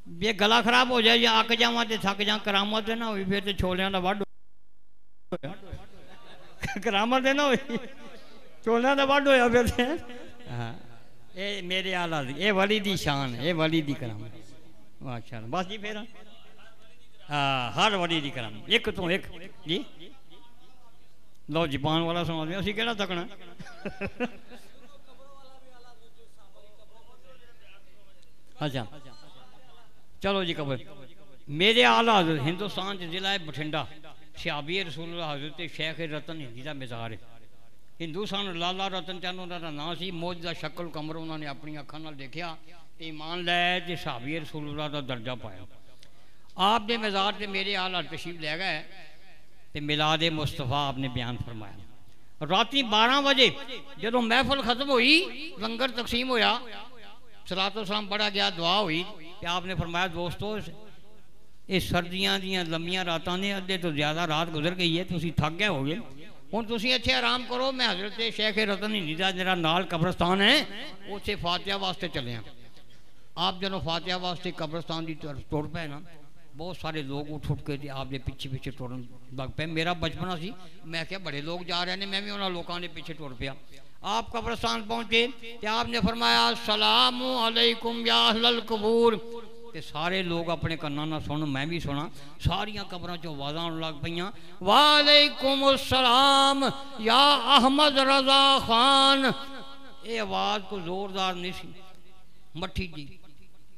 ये गला खराब हो जाए या अक जावा तो थक जा करामत है ना हुई फिर तो छोलिया का वड करामत है ना हुई छोलिया का वड होया फिर हाँ ये मेरे आला ये वली दी शान ये वली दी करामत। माशा बस जी फिर। हाँ हर वली दी करामत। एक तो एक, जी। ਲਓ ਜ਼ਬਾਨ ਵਾਲਾ ਸੁਣਾ ਦਿਓ ਅਸੀਂ ਕਿਹੜਾ ਤੱਕਣਾ ਅੱਛਾ ਚਲੋ ਜੀ ਕਬਰ ਮੇਰੇ ਆਲਾ ਹਜ਼ਰਤ ਹਿੰਦੁਸਤਾਨ ਚ ਜ਼ਿਲ੍ਹਾ ਹੈ ਬਠਿੰਡਾ ਸ਼ਾਬੀ ਰਸੂਲ ਹਜ਼ਰਤ ਤੇ ਸ਼ੇਖ ਰਤਨ ਹਿੰਦੀ ਦਾ ਮਜ਼ਾਰ ਹੈ ਹਿੰਦੁਸਤਾਨ ਲਾਲਾ ਰਤਨ ਚੰਦ ਉਹਨਾਂ ਦਾ ਨਾਂ ਸੀ ਮੋਜ ਦਾ ਸ਼ਕਲ ਕਮਰ ਉਹਨਾਂ ਨੇ ਆਪਣੀਆਂ ਅੱਖਾਂ ਨਾਲ ਦੇਖਿਆ ਤੇ ਇਮਾਨ ਲੈ ਤੇ ਸ਼ਾਬੀ ਰਸੂਲullah ਦਾ ਦਰਜਾ ਪਾਇਆ ਆਪ ਦੇ ਮਜ਼ਾਰ ਤੇ ਮੇਰੇ तो मिलाद मुस्तफ़ा आपने बयान फरमाया। रात बारह बजे जो महफल खत्म हुई, लंगर तकसीम होया तो सलाम बड़ा गया, दुआ हुई तो आपने फरमाया, दोस्तों ये सर्दियाँ दियाँ लम्बिया रात ने अद्धे तो ज़्यादा रात गुजर गई है तुम थक गए हो गए हूँ तुम अच्छे आराम करो, मैं हज़रत शेख रतन हिंदी जरा नाल कब्रस्तान है उसे फातिया वास्ते चलिया आप जो फातिया वास्ते कब्रस्तान की तरफ़ तुर पे ना ਬਹੁਤ ਸਾਰੇ ਲੋਕ ਉੱਠ ਉੱਠ ਕੇ ਤੇ ਆਪ ਦੇ ਪਿੱਛੇ ਪਿੱਛੇ ਤੁਰਨ ਲੱਗ ਪਏ ਮੇਰਾ ਬਚਪਨਾ ਸੀ ਮੈਂ ਕਿਹਾ ਬੜੇ ਲੋਕ ਜਾ ਰਹੇ ਨੇ ਮੈਂ ਵੀ ਉਹਨਾਂ ਲੋਕਾਂ ਦੇ ਪਿੱਛੇ ਤੁਰ ਪਿਆ आप कब्रस्तान पहुंचे तो आपने फरमाया सलाम अलैकुम या अहलल कबूर ਤੇ ਸਾਰੇ ਲੋਕ ਆਪਣੇ ਕੰਨਾਂ ਨਾਲ ਸੁਣ ਮੈਂ ਵੀ ਸੁਣਾ ਸਾਰੀਆਂ ਕਬਰਾਂ ਚੋਂ ਆਵਾਜ਼ਾਂ ਆਉਣ ਲੱਗ ਪਈਆਂ ਵਾਲੇਕੁਮ ਅਸਲਾਮ ਯਾ ਅਹਮਦ ਰਜ਼ਾ ਖਾਨ ਇਹ ਆਵਾਜ਼ ਕੋ ਜ਼ੋਰਦਾਰ ਨਹੀਂ ਸੀ ਮੱਠੀ ਜੀ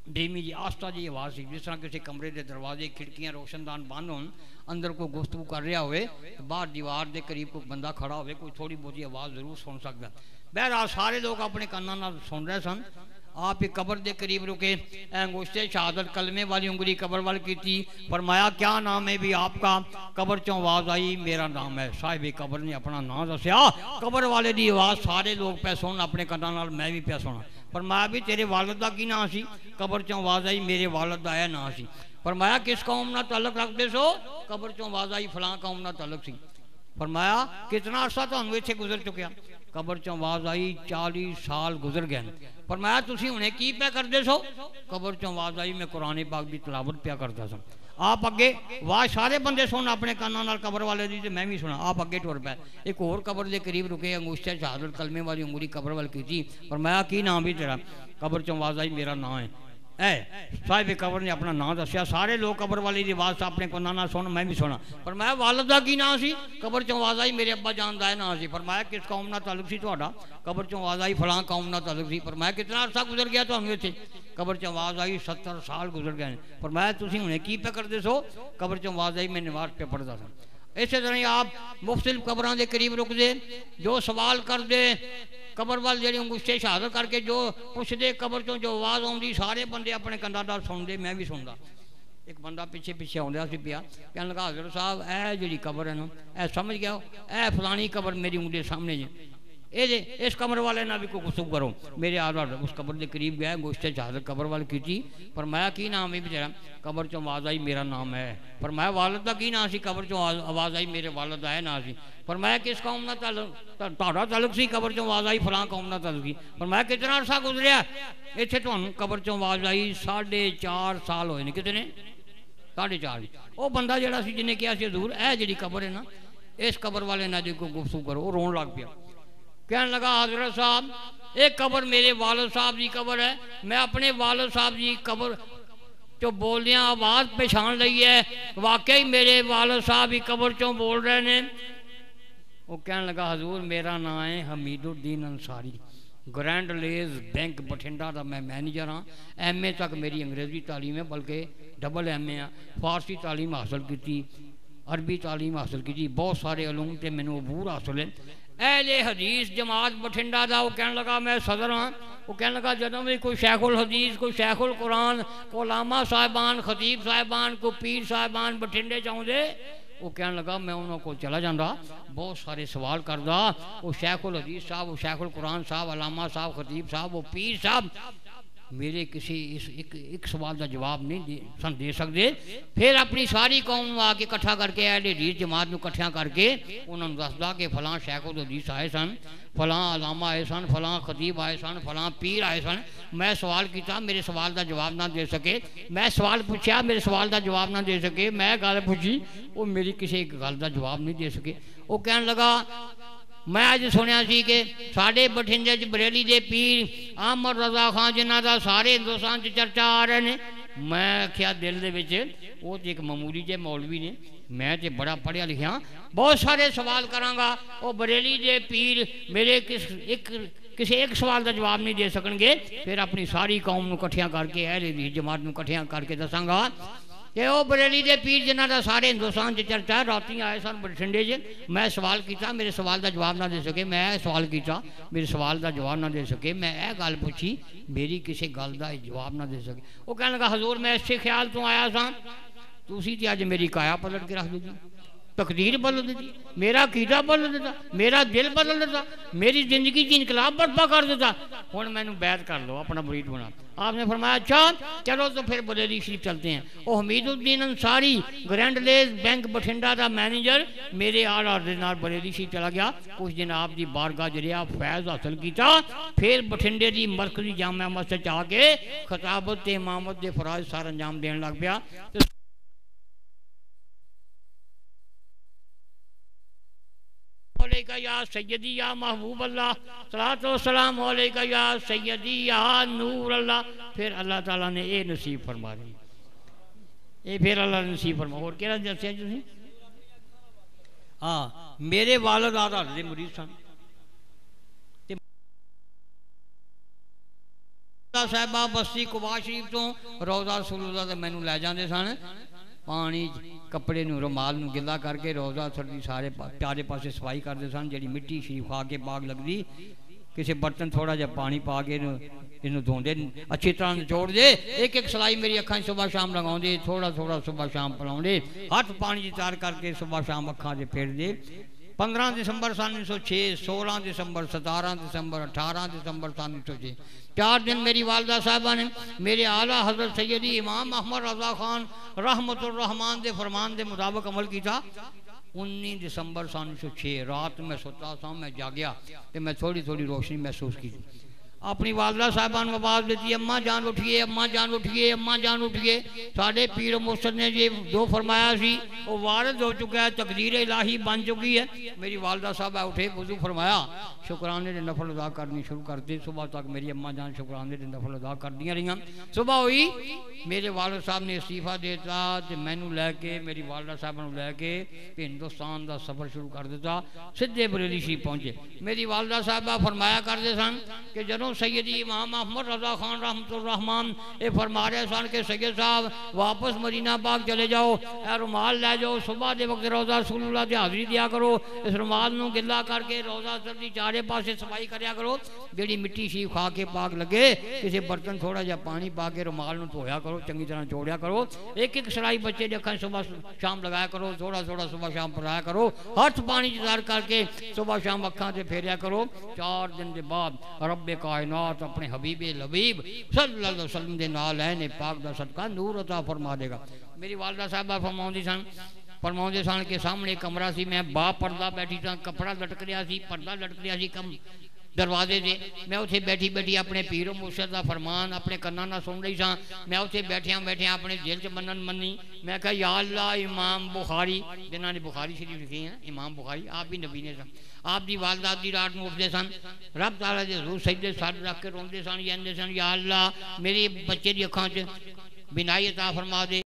धीमी जी, आस्था जी आवाज़ सी जिस तरह किसी कमरे के दरवाजे, खिड़कियाँ रोशनदान बंद हो अंदर कोई गुफ्तगु कर रहा हो बाहर दीवार के करीब कोई बंदा खड़ा हो थोड़ी बहुती आवाज़ ज़रूर सुन सकता बहरहाल सारे लोग अपने कानों सुन रहे सन। आप एक कबर के करीब रुके अंगोश्ते शहादत, कलमे वाली उंगली कबर वाल की फरमाया, क्या नाम है भी आपका? कबर चो आवाज़ आई, मेरा नाम है। साहिब कबर ने अपना नाम दसिया। कबर वाले की आवाज़ सारे लोग पै सुन अपने कानों मैं भी पै सुना फरमाया भी तेरे वालदा की ना सी? कबर चो आवाज़ आई, मेरे वालद आया ना सी। फरमाया किस कौम ना तलक रखते सो? कबर चो आवाज़ आई, फलां कौम ना तलक सी। फरमाया कितना अरसा थानू इतने गुजर चुकया? कबर चो आवाज़ आई, चाली साल गुजर गए फरमाया तुम हमें की पै करते सो? कबर चो आवाज़ आई, मैं कुरानी पाक की तलावत पया करता सर आप अगे वाह, सारे बंद सुन, अपने कानों कबर वाले दी मैं भी सुना। आप अगे टुर पाए एक होर कबर के करीब रुके अंगूशा शहादत कलमे वाली उंगली कबर वाल की पर मैं की नाम भी तेरा। कबर चो आवाज़ आई, मेरा नाम है। है साहिब कबर ने अपना नाम दसिया सारे लोग कबर वाली की आवाज़ अपने को ना सुन, मैं भी सुना। पर मैं वालदा की ना सी? कबर चो आवाज़ आई, मेरे अब्बा जान का नाम सी। पर मैं किस कौम ना तालुक सी थोड़ा कबर चो आवाज़ आई, फलां कौम ना तालुक सी। पर मैं कितना अरसा गुजर गया तुम्हें इतने कबर चो आवाज़ आई, सत्तर साल गुजर गए पर मैं तुम हूँ की पे करते सो? कबर चो आवाज़ आई, मैं नमाज़ पे पढ़ता इस तरह आप मुख्तलिफ़ कबर के करीब रुकते जो सवाल करते कबर वाल जी गुस्से शहादत करके जो पुछते कबर चो, जो आवाज़ आँगी सारे बंद अपने कंधा नाल सुनते मैं भी सुनता एक बंदा पिछे पिछे आंदा पिया, कहने लगा, हज़रत साहब ए जी कबर है ना ए समझ गया ए फलानी कबर मेरी उंगली सामने जी। ए जे, इस कमर वाले ना भी को कुसुम करो। मेरे आदर उस कबर के करीब गया, गोश्ते चादर कबर वाल की पर मैं की नाम है बेचारा? कबर चो आवाज़ आई, मेरा नाम है। पर मैं वालद का की ना सी? कबर चो आवाज़ आई, मेरे वालद है ना सी। पर मैं किस कौम ना ताड़ा तलक सी? कबर चो आवाज़ आई, फलां कौम ना तलक पर मैं कितना अरसा गुजरिया इतने थानू कबर चो आवाज़ आई, साढ़े चार साल होए ने, कितने? साढ़े चार। वह बंदा जरा जिन्हें कहा हजूर है जी कबर है ना, इस कबर वाले ना जी को करो रोन लग पाया। कहने लगा, हज़रत साहब, एक कबर मेरे वालद साहब जी कबर है। मैं अपने वालद साहब जी कबर चो बोल आवाज़ पछाण ली है। वाकई मेरे वालद साहब ही कबर चो बोल रहे ने वो कहने लगा, हजूर, मेरा नाम है Hamiduddin Ansari. Grindlays bank Bathinda का मैं मैनेजर हाँ। एम ए तक मेरी अंग्रेज़ी तालीम है, बल्कि डबल एम ए फारसी तालीम हासिल की अरबी तालीम हासिल की बहुत सारे अलूम से मैंने अबूर हासिल एले हदीस जमात बठिंडा का वह कह लगा, मैं सदर हाँ। वह कह लगा, जदों भी कोई शैखुल हदीस, कोई शैखुल कुरान को लामा साहबान, खतीब साहबान को पीर साहबान बठिंडे चाहते वो कह लगा, मैं उन्होंने को चला जाता बहुत सारे सवाल करता वो शेखुल हदीस साहब, वो शेखुल कुरान साहब अलामा साहब, खतीब साहब, वो पीर साहब मेरे किसी इस, एक एक सवाल का जवाब नहीं दे, सन दे सकते फिर अपनी सारी कौम आके इकट्ठा करके एडे रीत जमात इकट्ठा करके उन्होंने दसदा कि फलां शैखो हदीस आए सन, फलां अलामा आए सन, फलां खतीब आए सन, फलां पीर आए सन। मैं सवाल किया मेरे सवाल का जवाब ना दे सके। मैं सवाल पूछा मेरे सवाल का जवाब ना दे सके। मैं गल पूछी वो मेरी किसी एक गल का जवाब नहीं दे मैं अज सुनिया कि साढ़े बठिंडे च बरेली के पीर अमर रजा खान, जिन्हों का सारे हिंदुस्तान चर्चा आ रहे हैं मैं आख्या दिल के एक मामूली जे मौलवी ने, मैं तो बड़ा पढ़िया लिखा बहुत सारे सवाल कराँगा वो बरेली के पीर मेरे किस एक किसी एक सवाल का जवाब नहीं दे सकेंगे फिर अपनी सारी कौम कट्ठिया करके, अहले जमात में कट्ठिया करके दसागा कि वह बरेली के पीर जिन्हों का सारे हिंदुस्तान से चर्चा राती आए सन बठिंडे च मैं सवाल किया मेरे सवाल का जवाब ना दे सके। मैं सवाल किया मेरे सवाल का जवाब ना दे सके। मैं यह गल पूछी मेरी किसी गल का जवाब ना दे सके। वह कह लगा, हजूर, मैं इसे ख्याल तो आया सी। तो अज मेरी काया पलट के रख दी तकदीर बदल देती मेरा कीड़ा बदल देता मेरा दिल बदल देता मेरी ज़िंदगी की इनकलाब बर्पा कर देता हूँ मैंने बैत कर लो, अपना मुरीद बना। आपने फरमाया अच्छा चलो तो फिर बरेली शरीफ चलते हैं। वो Hamiduddin Ansari Grindlays bank Bathinda का मैनेजर, मेरे आल आर्डर नाल बरेली शरीफ चला गया। कुछ दिन आप की बारगाह ज़रिया फैज हासिल किया फिर बठिंडे की मरकजी जामा मस्जिद आके खताबत इमामत के फराज सार अंजाम देन लग पिया। फिर अल्लाह ने नसीब फरमा दी। फिर अल्लाह ने नसीब फरमा। और दसिया हाँ मेरे सन साहबा। बस्ती कुबा शरीफ तो रौजा सुलूदा मैनू सन। पानी कपड़े रुमाल गिला करके रोजा सर्दी सारे चारे पास सफ़ाई करते सन जी मिट्टी शरीफ खा के बाग लगती किसी बर्तन थोड़ा जहा पानी पा के इन धोते अच्छी तरह निचोड़ते एक एक सिलाई मेरी अखा सुबह शाम लगा थोड़ा थोड़ा सुबह शाम पिला हथ पानी चार करके सुबह शाम अखा से फेरते पंद्रह दिसंबर सन उन्नीस सौ छः सोलह दिसंबर, सतारह दिसंबर, अठारह दिसंबर सन उन्नीस सौ छः चार दिन मेरी वालदा साहबा ने मेरे आला हज़रत सैयदी इमाम अहमद रजा खान रहमतुररहमान के फरमान के मुताबिक अमल किया उन्नीस दिसंबर सन उन्नीस सौ छः रात में सोता सा मैं जागया तो मैं थोड़ी थोड़ी रोशनी महसूस की अपनी वालदा साहबा आवाज़ दी अम्मा जान उठिए, अम्मा जान उठिए, अम्मा जान उठिए। साढ़े पीर मुर्शद ने जी जो फरमाया सी, वो वारद हो चुका है, तकदीर इलाही बन चुकी है। मेरी वालदा साहबा उठे वज़ू फरमाया, शुक्राने के नफल अदा करनी शुरू कर दी, सुबह तक मेरी अम्मा जान शुक्राने के नफल अदा कर दी रही सुबह हुई, मेरे वालद साहब ने इस्तीफा देता तो मैनू लैके, मेरी वालदा साहब लैके हिंदुस्तान का सफ़र शुरू कर दिता सीधे बरेली शरीफ पहुँचे। मेरी वालदा साहबा फरमाया करते सन कि जो दोनों सैयदी इमाम अहमद रजा खान रहमान ये फरमा रहे सन के सैयद साहब, वापस मदीना पाक चले जाओ। ए, रुमाल लै जाओ, सुबह के वक्त रोज़ा रसूलुल्लाह की हाज़री दिया करो। इस रुमाल में गिला करके रोज़ा सर की चारे पासे सफ़ाई कराया करो। जी मिट्टी शीफ खा के पाक लगे किसी बर्तन थोड़ा जहा पानी पा के रुमाल में धोया करो, चंगी तरह जोड़िया करो। एक एक सलाई बच्चे देखा सुबह शाम लगाया करो, थोड़ा थोड़ा सुबह शाम पढ़ाया करो। हथ पानी चार करके सुबह शाम अखा से फेरिया करो। चार दिन के बाद रबे का कायनात अपने हबीब लबीब वसल्लम दे नाल है पाक दा सदका नूर अता फरमा देगा। मेरी वालदा साहबा फरमाउंदी सन, फरमाउंदे सन के सामने कमरा सी, मैं बा पर्दा बैठी था कपड़ा लटक रहा पर्दा लटक रहा कम दरवाजे से मैं उसे बैठी बैठी अपने पीरों मुर्शद का फरमान, अपने कन्ना ना सुन रही सा। मैं उसे बैठिया बैठिया अपने दिल च मनन। मनी मैं कहा या इमाम बुखारी जिन्होंने बुखारी शरीफ लिखी है, इमाम बुखारी, आप भी नबी ने सन। आप की वालदा की रात में उठते सन, रब ताला के रू सजदे सर रख के रोंदे सन कहते सन, या अल्लाह, मेरे बच्चे की अखा च बिनाई अता फरमा दे।